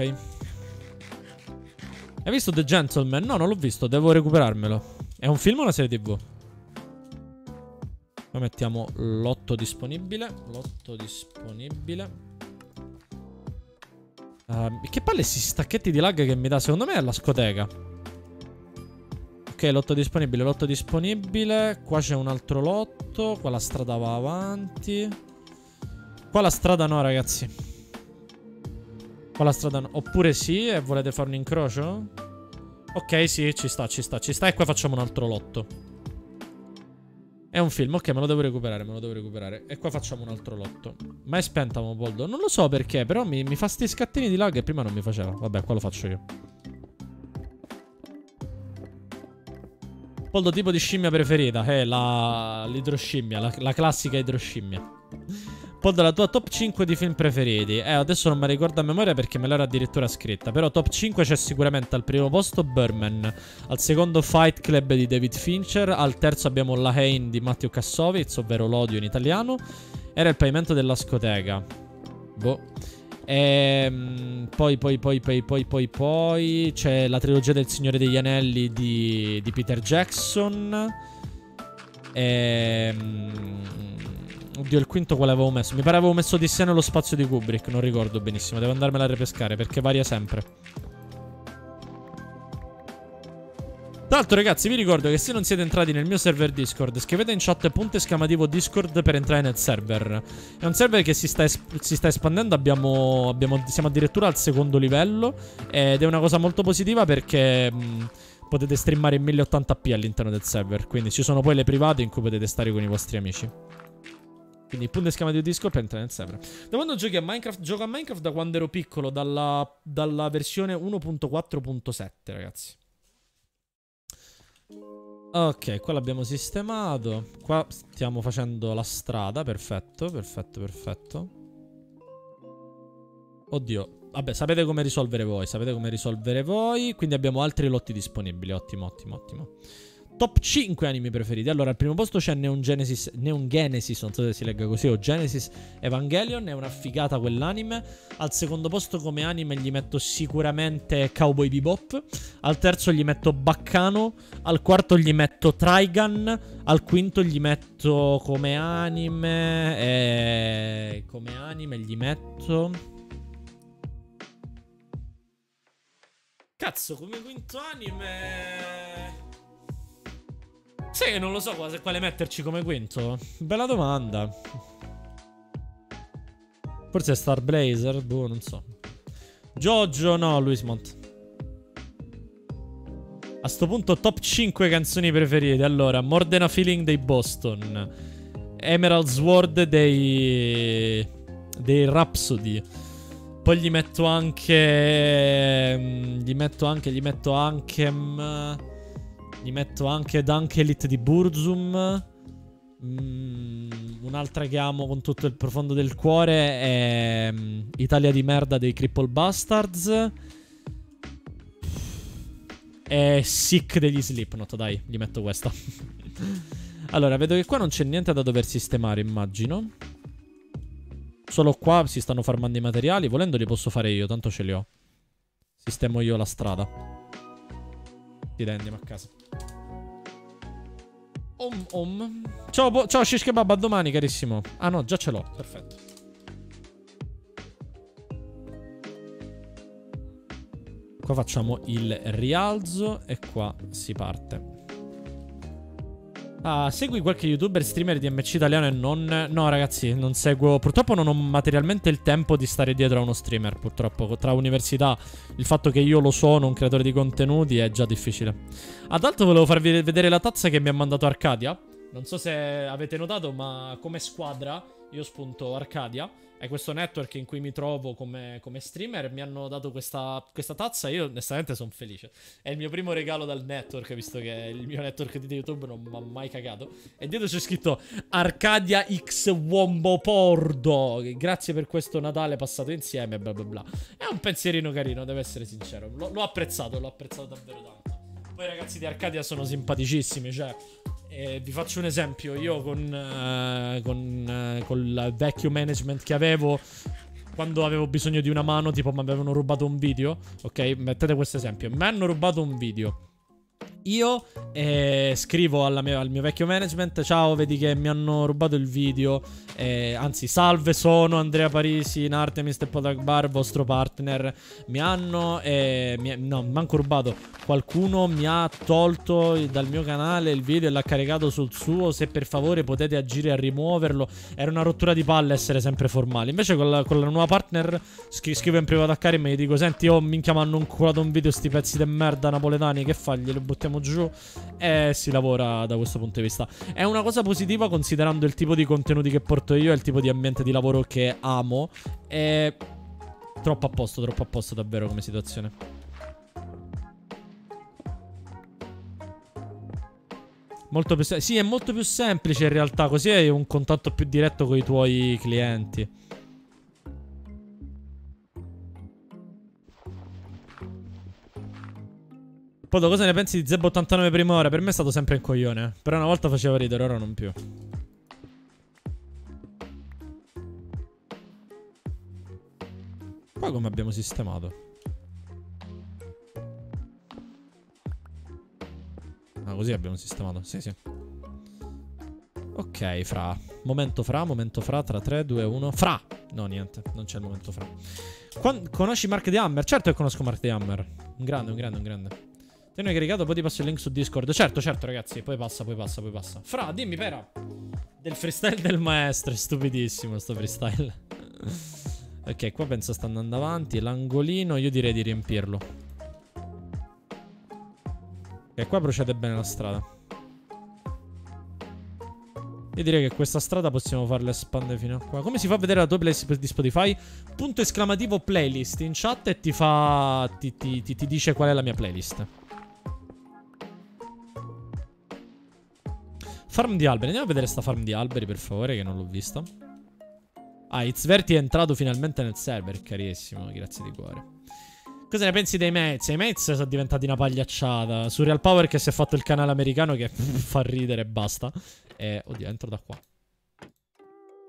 Hai visto The Gentleman? No, non l'ho visto, devo recuperarmelo. È un film o una serie tv? Poi mettiamo l'otto disponibile. L'otto disponibile. Uh, che palle questi stacchetti di lag che mi dà? Secondo me è la scoteca. Ok, l'otto disponibile, l'otto disponibile. Qua c'è un altro lotto. Qua la strada va avanti. Qua la strada no, ragazzi. Qua la strada no. Oppure sì e volete fare un incrocio? Ok, sì, ci sta, ci sta, ci sta. E qua facciamo un altro lotto. È un film, ok, me lo devo recuperare, me lo devo recuperare. E qua facciamo un altro lotto. Ma è spenta Mopoldo? Non lo so perché, però mi, mi fa sti scattini di lag che prima non mi faceva. Vabbè, qua lo faccio io. Poldo tipo di scimmia preferita? Eh, la... l'idroscimmia, la, la classica idroscimmia. Pod la tua top 5 di film preferiti. Eh, adesso non mi ricordo a memoria perché me l'era addirittura scritta. Però top 5 c'è sicuramente al primo posto Burman. Al secondo Fight Club di David Fincher. Al terzo abbiamo La Haine di Matteo Kassovitz, ovvero L'odio in italiano. Era il pavimento della scoteca. Boh. E, poi, poi, poi, poi, poi, poi, poi c'è la trilogia del Signore degli Anelli di, di Peter Jackson. Ehm... Oddio, il quinto quale avevo messo? Mi pare avevo messo Odissea nello spazio di Kubrick, non ricordo benissimo. Devo andarmela a ripescare perché varia sempre. Tra l'altro ragazzi vi ricordo che se non siete entrati nel mio server Discord Scrivete in chat punto esclamativo Discord per entrare nel server È un server che si sta, si sta espandendo abbiamo, abbiamo, Siamo addirittura al secondo livello Ed è una cosa molto positiva perché mh, Potete streamare in 1080p all'interno del server Quindi ci sono poi le private in cui potete stare con i vostri amici quindi punto esclamativo Discord per nel server. Da quando giochi a Minecraft? Gioco a Minecraft da quando ero piccolo, dalla, dalla versione 1.4.7, ragazzi. Ok, qua l'abbiamo sistemato. Qua stiamo facendo la strada. Perfetto, perfetto, perfetto. Oddio. Vabbè, sapete come risolvere voi. Sapete come risolvere voi. Quindi abbiamo altri lotti disponibili. Ottimo, ottimo, ottimo. Top 5 anime preferiti. Allora, al primo posto c'è Neon Genesis, Neon Genesis, non so se si legga così, o Genesis Evangelion, è una figata quell'anime. Al secondo posto come anime gli metto sicuramente Cowboy Bebop. Al terzo gli metto Baccano. Al quarto gli metto Trigun. Al quinto gli metto come anime... E... Come anime gli metto... Cazzo, come quinto anime... Sì, non lo so quale metterci come quinto. Bella domanda. Forse è Star Blazer? Boh, non so. Jojo, no, Luis Mont. A sto punto top 5 canzoni preferite. Allora, More Than a Feeling dei Boston. Emerald Sword dei... dei Rhapsody. Poi gli metto anche... Mm, gli metto anche... Gli metto anche... Gli metto anche Dunk Elite di Burzum. Mm, un'altra che amo con tutto il profondo del cuore è um, Italia di merda dei Cripple Bastards. E Sick degli Slipknot, dai, gli metto questa. allora, vedo che qua non c'è niente da dover sistemare, immagino. Solo qua si stanno farmando i materiali. Volendo li posso fare io, tanto ce li ho. Sistemo io la strada. Ti dai, andiamo a casa. Om om. Ciao, ciao shish kebab, a domani carissimo. Ah no, già ce l'ho, perfetto. Qua facciamo il rialzo e qua si parte. Ah, segui qualche youtuber streamer di MC italiano e non... No ragazzi, non seguo... Purtroppo non ho materialmente il tempo di stare dietro a uno streamer, purtroppo. Tra università, il fatto che io lo sono un creatore di contenuti è già difficile. Ad altro volevo farvi vedere la tazza che mi ha mandato Arcadia. Non so se avete notato, ma come squadra io spunto Arcadia è questo network in cui mi trovo come, come streamer. Mi hanno dato questa, questa tazza. Io onestamente sono felice. È il mio primo regalo dal network, visto che il mio network di YouTube non mi ha mai cagato. E dietro c'è scritto Arcadia X Wombo. Grazie per questo Natale passato insieme. Bla bla bla. È un pensierino carino, devo essere sincero. L'ho apprezzato, l'ho apprezzato davvero tanto. Poi i ragazzi di Arcadia sono simpaticissimi, cioè eh, vi faccio un esempio, io con, uh, con uh, col vecchio management che avevo, quando avevo bisogno di una mano, tipo mi avevano rubato un video, ok? Mettete questo esempio, mi hanno rubato un video. Io eh, scrivo mia, al mio vecchio management: Ciao, vedi che mi hanno rubato il video. Eh, anzi, salve, sono Andrea Parisi in Artemis e Podak Bar, vostro partner. Mi hanno, eh, mi, no, manco rubato. Qualcuno mi ha tolto dal mio canale il video e l'ha caricato sul suo. Se per favore potete agire a rimuoverlo. Era una rottura di palle essere sempre formali. Invece, con la, con la nuova partner, scri scrivo in privato a Karim e gli dico: Senti, oh, minchia, mi hanno inculato un video, sti pezzi di merda napoletani. Che fa? Glielo buttiamo mettiamo giù e si lavora da questo punto di vista. È una cosa positiva considerando il tipo di contenuti che porto io e il tipo di ambiente di lavoro che amo. È troppo a posto, troppo a posto davvero come situazione. Molto più sì, è molto più semplice in realtà, così hai un contatto più diretto con i tuoi clienti. Poto, cosa ne pensi di Zeb89 prima ora? Per me è stato sempre un coglione. Però una volta faceva ridere, ora non più. Qua come abbiamo sistemato? Ah, così abbiamo sistemato. Sì, sì. Ok, fra. Momento fra, momento fra, tra 3, 2, 1. Fra! No, niente, non c'è il momento fra. Quan- conosci Mark di Hammer? Certo che conosco Mark di Hammer. Un grande, un grande, un grande. Ti hanno caricato, poi ti passo il link su Discord. Certo, certo, ragazzi. Poi passa, poi passa, poi passa. Fra, dimmi, pera. Del freestyle del maestro. È stupidissimo sto freestyle. ok, qua penso sta andando avanti. L'angolino, io direi di riempirlo. E qua procede bene la strada. Io direi che questa strada possiamo farla espandere fino a qua. Come si fa a vedere la tua playlist di Spotify? Punto esclamativo playlist in chat e ti fa... Ti, ti, ti, ti dice qual è la mia playlist. Farm di alberi. Andiamo a vedere sta farm di alberi, per favore, che non l'ho vista. Ah, Itzverti è entrato finalmente nel server. Carissimo, grazie di cuore. Cosa ne pensi dei mates? I mates sono diventati una pagliacciata. Su Real Power che si è fatto il canale americano che fa ridere e basta. E, oddio, entro da qua.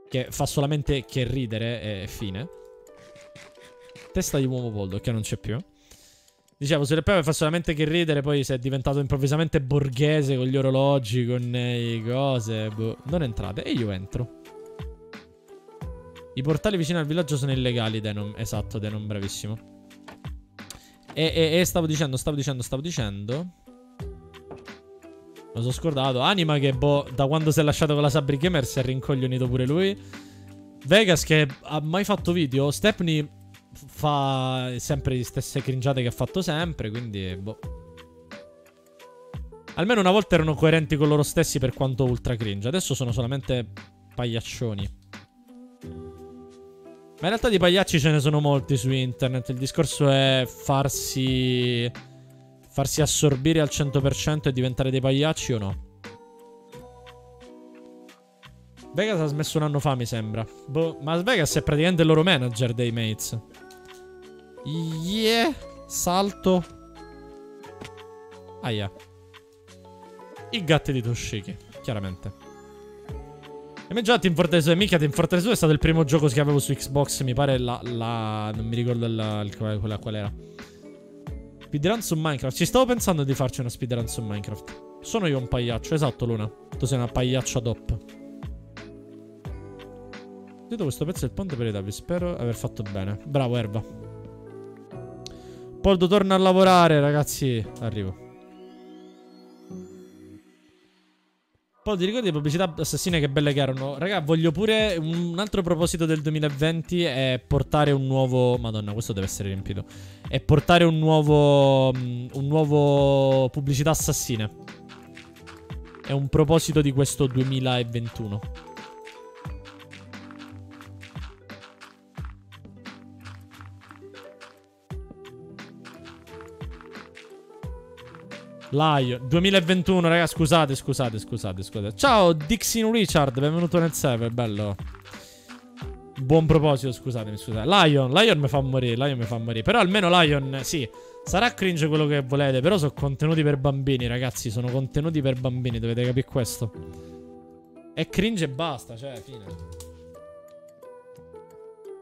Che fa solamente che ridere e fine. Testa di uomo poldo, che non c'è più. Dicevo, su Real Power fa solamente che ridere, poi si è diventato improvvisamente borghese con gli orologi, con le cose. Boh. Non entrate. E io entro. I portali vicino al villaggio sono illegali, Denom. Esatto, Denom, bravissimo. E, e, e, stavo dicendo, stavo dicendo, stavo dicendo. Lo so scordato. Anima che, boh, da quando si è lasciato con la Sabri Gamer si è rincoglionito pure lui. Vegas che ha mai fatto video. Stepney fa sempre le stesse cringiate che ha fatto sempre, quindi, boh. Almeno una volta erano coerenti con loro stessi per quanto ultra cringe. Adesso sono solamente pagliaccioni. Ma in realtà di pagliacci ce ne sono molti su internet. Il discorso è farsi. farsi assorbire al 100% e diventare dei pagliacci o no? Vegas ha smesso un anno fa, mi sembra. Boh, ma Vegas è praticamente il loro manager dei mates. Yeah. Salto. Aia. I gatti di Toshiki, chiaramente. E me già Team Fortress 2, mica Team Fortress 2 è stato il primo gioco che avevo su Xbox, mi pare la... la non mi ricordo la, il, quella qual era. Speedrun su Minecraft. Ci stavo pensando di farci una speedrun su Minecraft. Sono io un pagliaccio, esatto Luna. Tu sei una pagliaccia top. Vedo questo pezzo del ponte per Italia, spero aver fatto bene. Bravo Erba. Poldo torna a lavorare, ragazzi. Arrivo. Poi ti ricordi le pubblicità assassine che belle che erano? Raga, voglio pure un altro proposito del 2020 è portare un nuovo... Madonna, questo deve essere riempito. È portare un nuovo... Mm, un nuovo pubblicità assassine. È un proposito di questo 2021. Lion 2021, raga, scusate, scusate, scusate, scusate. Ciao Dixon Richard, benvenuto nel server, bello. Buon proposito, scusatemi, scusate. Lion, Lion mi fa morire, Lion mi fa morire. Però almeno Lion, sì, sarà cringe quello che volete, però sono contenuti per bambini, ragazzi, sono contenuti per bambini, dovete capire questo. È cringe e basta, cioè, fine.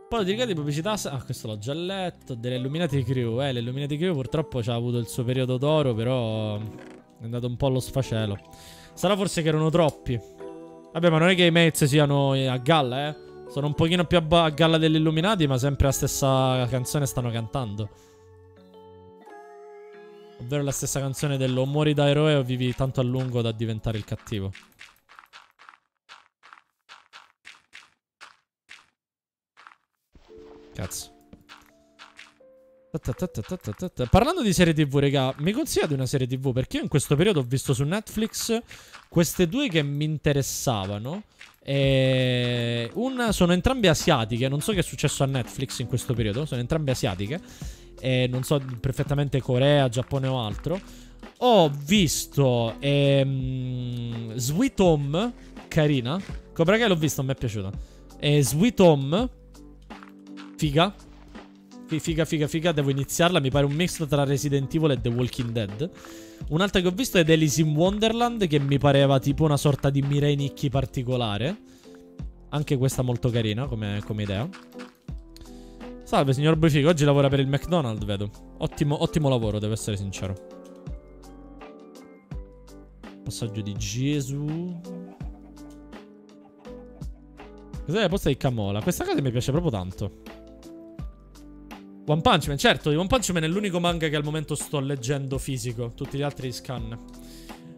Poi ti ricordi pubblicità? Ah, questo l'ho già letto. Delle Illuminati Crew. Eh, l'Illuminati Crew purtroppo ci ha avuto il suo periodo d'oro, però è andato un po' allo sfacelo. Sarà forse che erano troppi. Vabbè, ma non è che i mates siano a galla, eh. Sono un pochino più a, galla degli Illuminati, ma sempre la stessa canzone stanno cantando. Ovvero la stessa canzone dello muori da eroe o vivi tanto a lungo da diventare il cattivo. Cazzo. Parlando di serie tv, raga, mi consigliate una serie tv? Perché io in questo periodo ho visto su Netflix queste due che mi interessavano. E una sono entrambe asiatiche. Non so che è successo a Netflix in questo periodo. Sono entrambe asiatiche. E non so perfettamente Corea, Giappone o altro. Ho visto ehm, Sweet Home, carina. Cobra Kai l'ho visto, mi è piaciuta. E Sweet Home Figa. Figa, figa, figa. Devo iniziarla. Mi pare un mix tra Resident Evil e The Walking Dead. Un'altra che ho visto è Alice in Wonderland. Che mi pareva tipo una sorta di Mirai Nikki particolare. Anche questa molto carina come, come idea. Salve, signor Boifico. Oggi lavora per il McDonald's, vedo. Ottimo, ottimo lavoro, devo essere sincero. Passaggio di Gesù. Cos'è la posta di Camola? Questa cosa mi piace proprio tanto. One Punch Man, certo, One Punch Man è l'unico manga che al momento sto leggendo fisico. Tutti gli altri scan.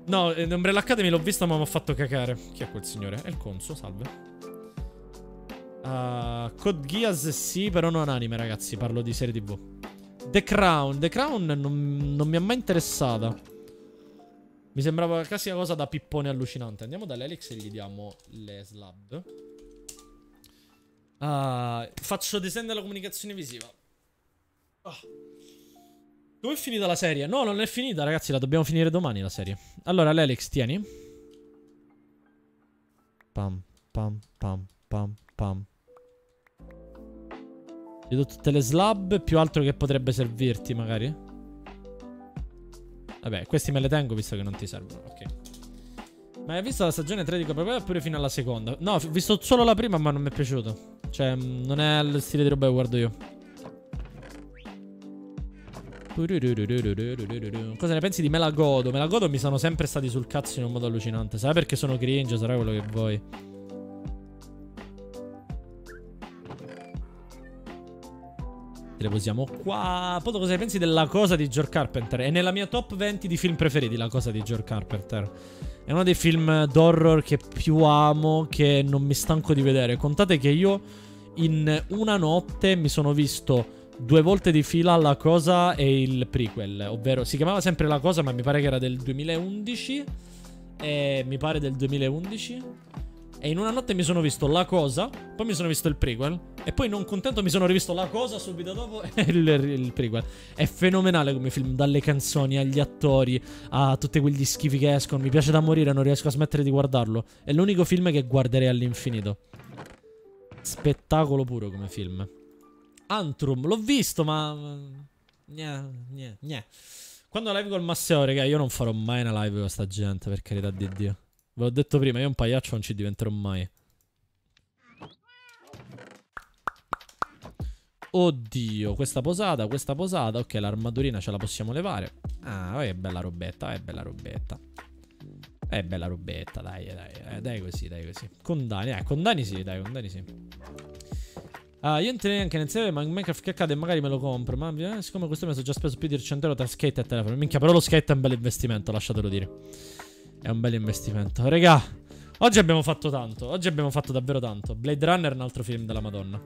No, Umbrella Academy l'ho vista ma mi ha fatto cacare. Chi è quel signore? È il Conso, salve. Uh, Code Geass sì, però non anime, ragazzi. Parlo di serie TV. The Crown. The Crown non, non mi ha mai interessata. Mi sembrava quasi una cosa da pippone allucinante. Andiamo dall'Elix e gli diamo le slab. Uh, faccio design della comunicazione visiva. Oh. Dove è finita la serie? No, non è finita, ragazzi. La dobbiamo finire domani la serie. Allora, l'Elix, tieni. Pam, pam, pam, pam, pam. Ti do tutte le slab, più altro che potrebbe servirti magari. Vabbè, questi me le tengo visto che non ti servono, ok. Ma hai visto la stagione 3 di Kai oppure fino alla seconda? No, ho visto solo la prima ma non mi è piaciuto. Cioè, mm, non è il stile di roba che guardo io. Cosa ne pensi di Melagodo? Melagodo mi sono sempre stati sul cazzo in un modo allucinante. Sai perché sono cringe, sarà quello che vuoi. Te le posiamo qua. Poi cosa ne pensi della cosa di George Carpenter? È nella mia top 20 di film preferiti la cosa di George Carpenter. È uno dei film d'horror che più amo, che non mi stanco di vedere. Contate che io in una notte mi sono visto due volte di fila La Cosa e il prequel, ovvero si chiamava sempre La Cosa, ma mi pare che era del 2011 e mi pare del 2011 e in una notte mi sono visto La Cosa, poi mi sono visto il prequel e poi non contento mi sono rivisto La Cosa subito dopo e il, il prequel. È fenomenale come film, dalle canzoni agli attori a tutti quegli schifi che escono. Mi piace da morire, non riesco a smettere di guardarlo. È l'unico film che guarderei all'infinito. Spettacolo puro come film. Antrum, l'ho visto, ma. Gne, gne, gne. Quando live col Masseo, raga, io non farò mai una live con sta gente, per carità di Dio. Ve l'ho detto prima, io un pagliaccio non ci diventerò mai. Oddio, questa posata, questa posata. Ok, l'armaturina ce la possiamo levare. Ah, è bella robetta, è bella robetta. È bella robetta, dai, dai, eh, dai così, dai così. Con Dani, eh, con Dani sì, dai, con Dani sì. Uh, io entrerei anche nel server, ma Minecraft che accade magari me lo compro. Ma eh, siccome questo mese ho già speso più di 100 euro tra skate e telefono. Minchia, però lo skate è un bel investimento, lasciatelo dire. È un bel investimento. Regà, oggi abbiamo fatto tanto. Oggi abbiamo fatto davvero tanto. Blade Runner è un altro film della Madonna.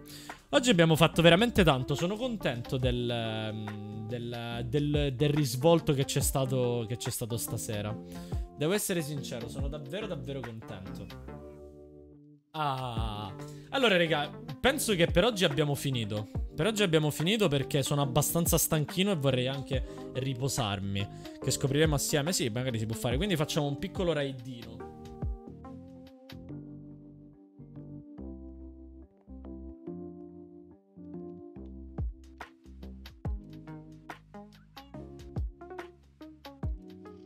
Oggi abbiamo fatto veramente tanto. Sono contento del, ehm, del, del, del risvolto che c'è stato, che c'è stato stasera. Devo essere sincero, sono davvero davvero contento. Ah, allora raga, penso che per oggi abbiamo finito. Per oggi abbiamo finito perché sono abbastanza stanchino e vorrei anche riposarmi. Che scopriremo assieme, sì, magari si può fare. Quindi facciamo un piccolo raidino.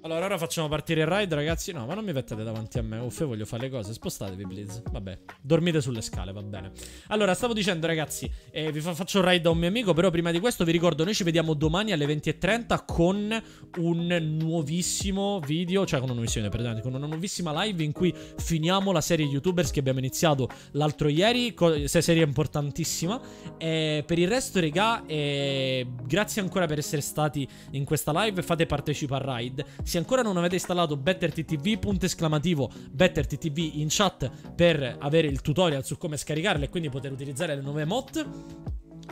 Allora, ora facciamo partire il ride, ragazzi. No, ma non mi mettete davanti a me. Uff, io voglio fare le cose. Spostatevi, please. Vabbè, dormite sulle scale, va bene. Allora, stavo dicendo, ragazzi, eh, vi fa faccio un ride da un mio amico, però prima di questo vi ricordo, noi ci vediamo domani alle 20.30 con un nuovissimo video, cioè con una nuovissima, perdonate, con una nuovissima live in cui finiamo la serie YouTubers che abbiamo iniziato l'altro ieri, serie importantissima. E per il resto, regà, eh, grazie ancora per essere stati in questa live. Fate partecipa al ride se ancora non avete installato BetterTTV, punto esclamativo BetterTTV in chat per avere il tutorial su come scaricarle e quindi poter utilizzare le nuove mod.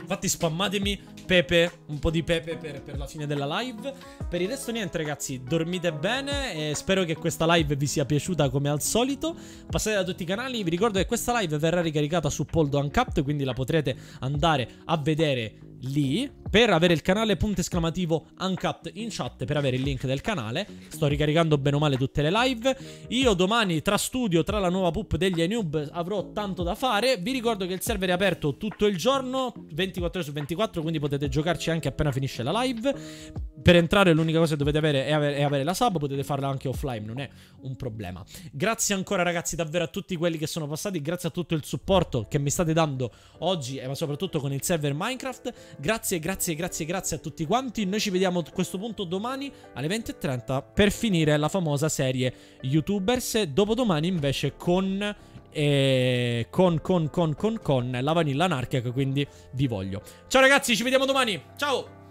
Infatti spammatemi Pepe, un po' di Pepe per, per, la fine della live. Per il resto niente ragazzi, dormite bene e spero che questa live vi sia piaciuta come al solito. Passate da tutti i canali, vi ricordo che questa live verrà ricaricata su Poldo Uncapped, quindi la potrete andare a vedere lì per avere il canale punto esclamativo uncut in chat per avere il link del canale. Sto ricaricando bene o male tutte le live. Io domani tra studio, tra la nuova pup degli Enub avrò tanto da fare. Vi ricordo che il server è aperto tutto il giorno, 24 ore su 24, quindi potete giocarci anche appena finisce la live. Per entrare l'unica cosa che dovete avere è, avere è avere la sub, potete farla anche offline, non è un problema. Grazie ancora ragazzi davvero a tutti quelli che sono passati, grazie a tutto il supporto che mi state dando oggi, ma soprattutto con il server Minecraft. Grazie, grazie, grazie, grazie a tutti quanti. Noi ci vediamo a questo punto domani alle 20.30 per finire la famosa serie YouTubers. Dopodomani invece con E con, con, con, con, con la vanilla anarchica, quindi vi voglio. Ciao ragazzi, ci vediamo domani. Ciao!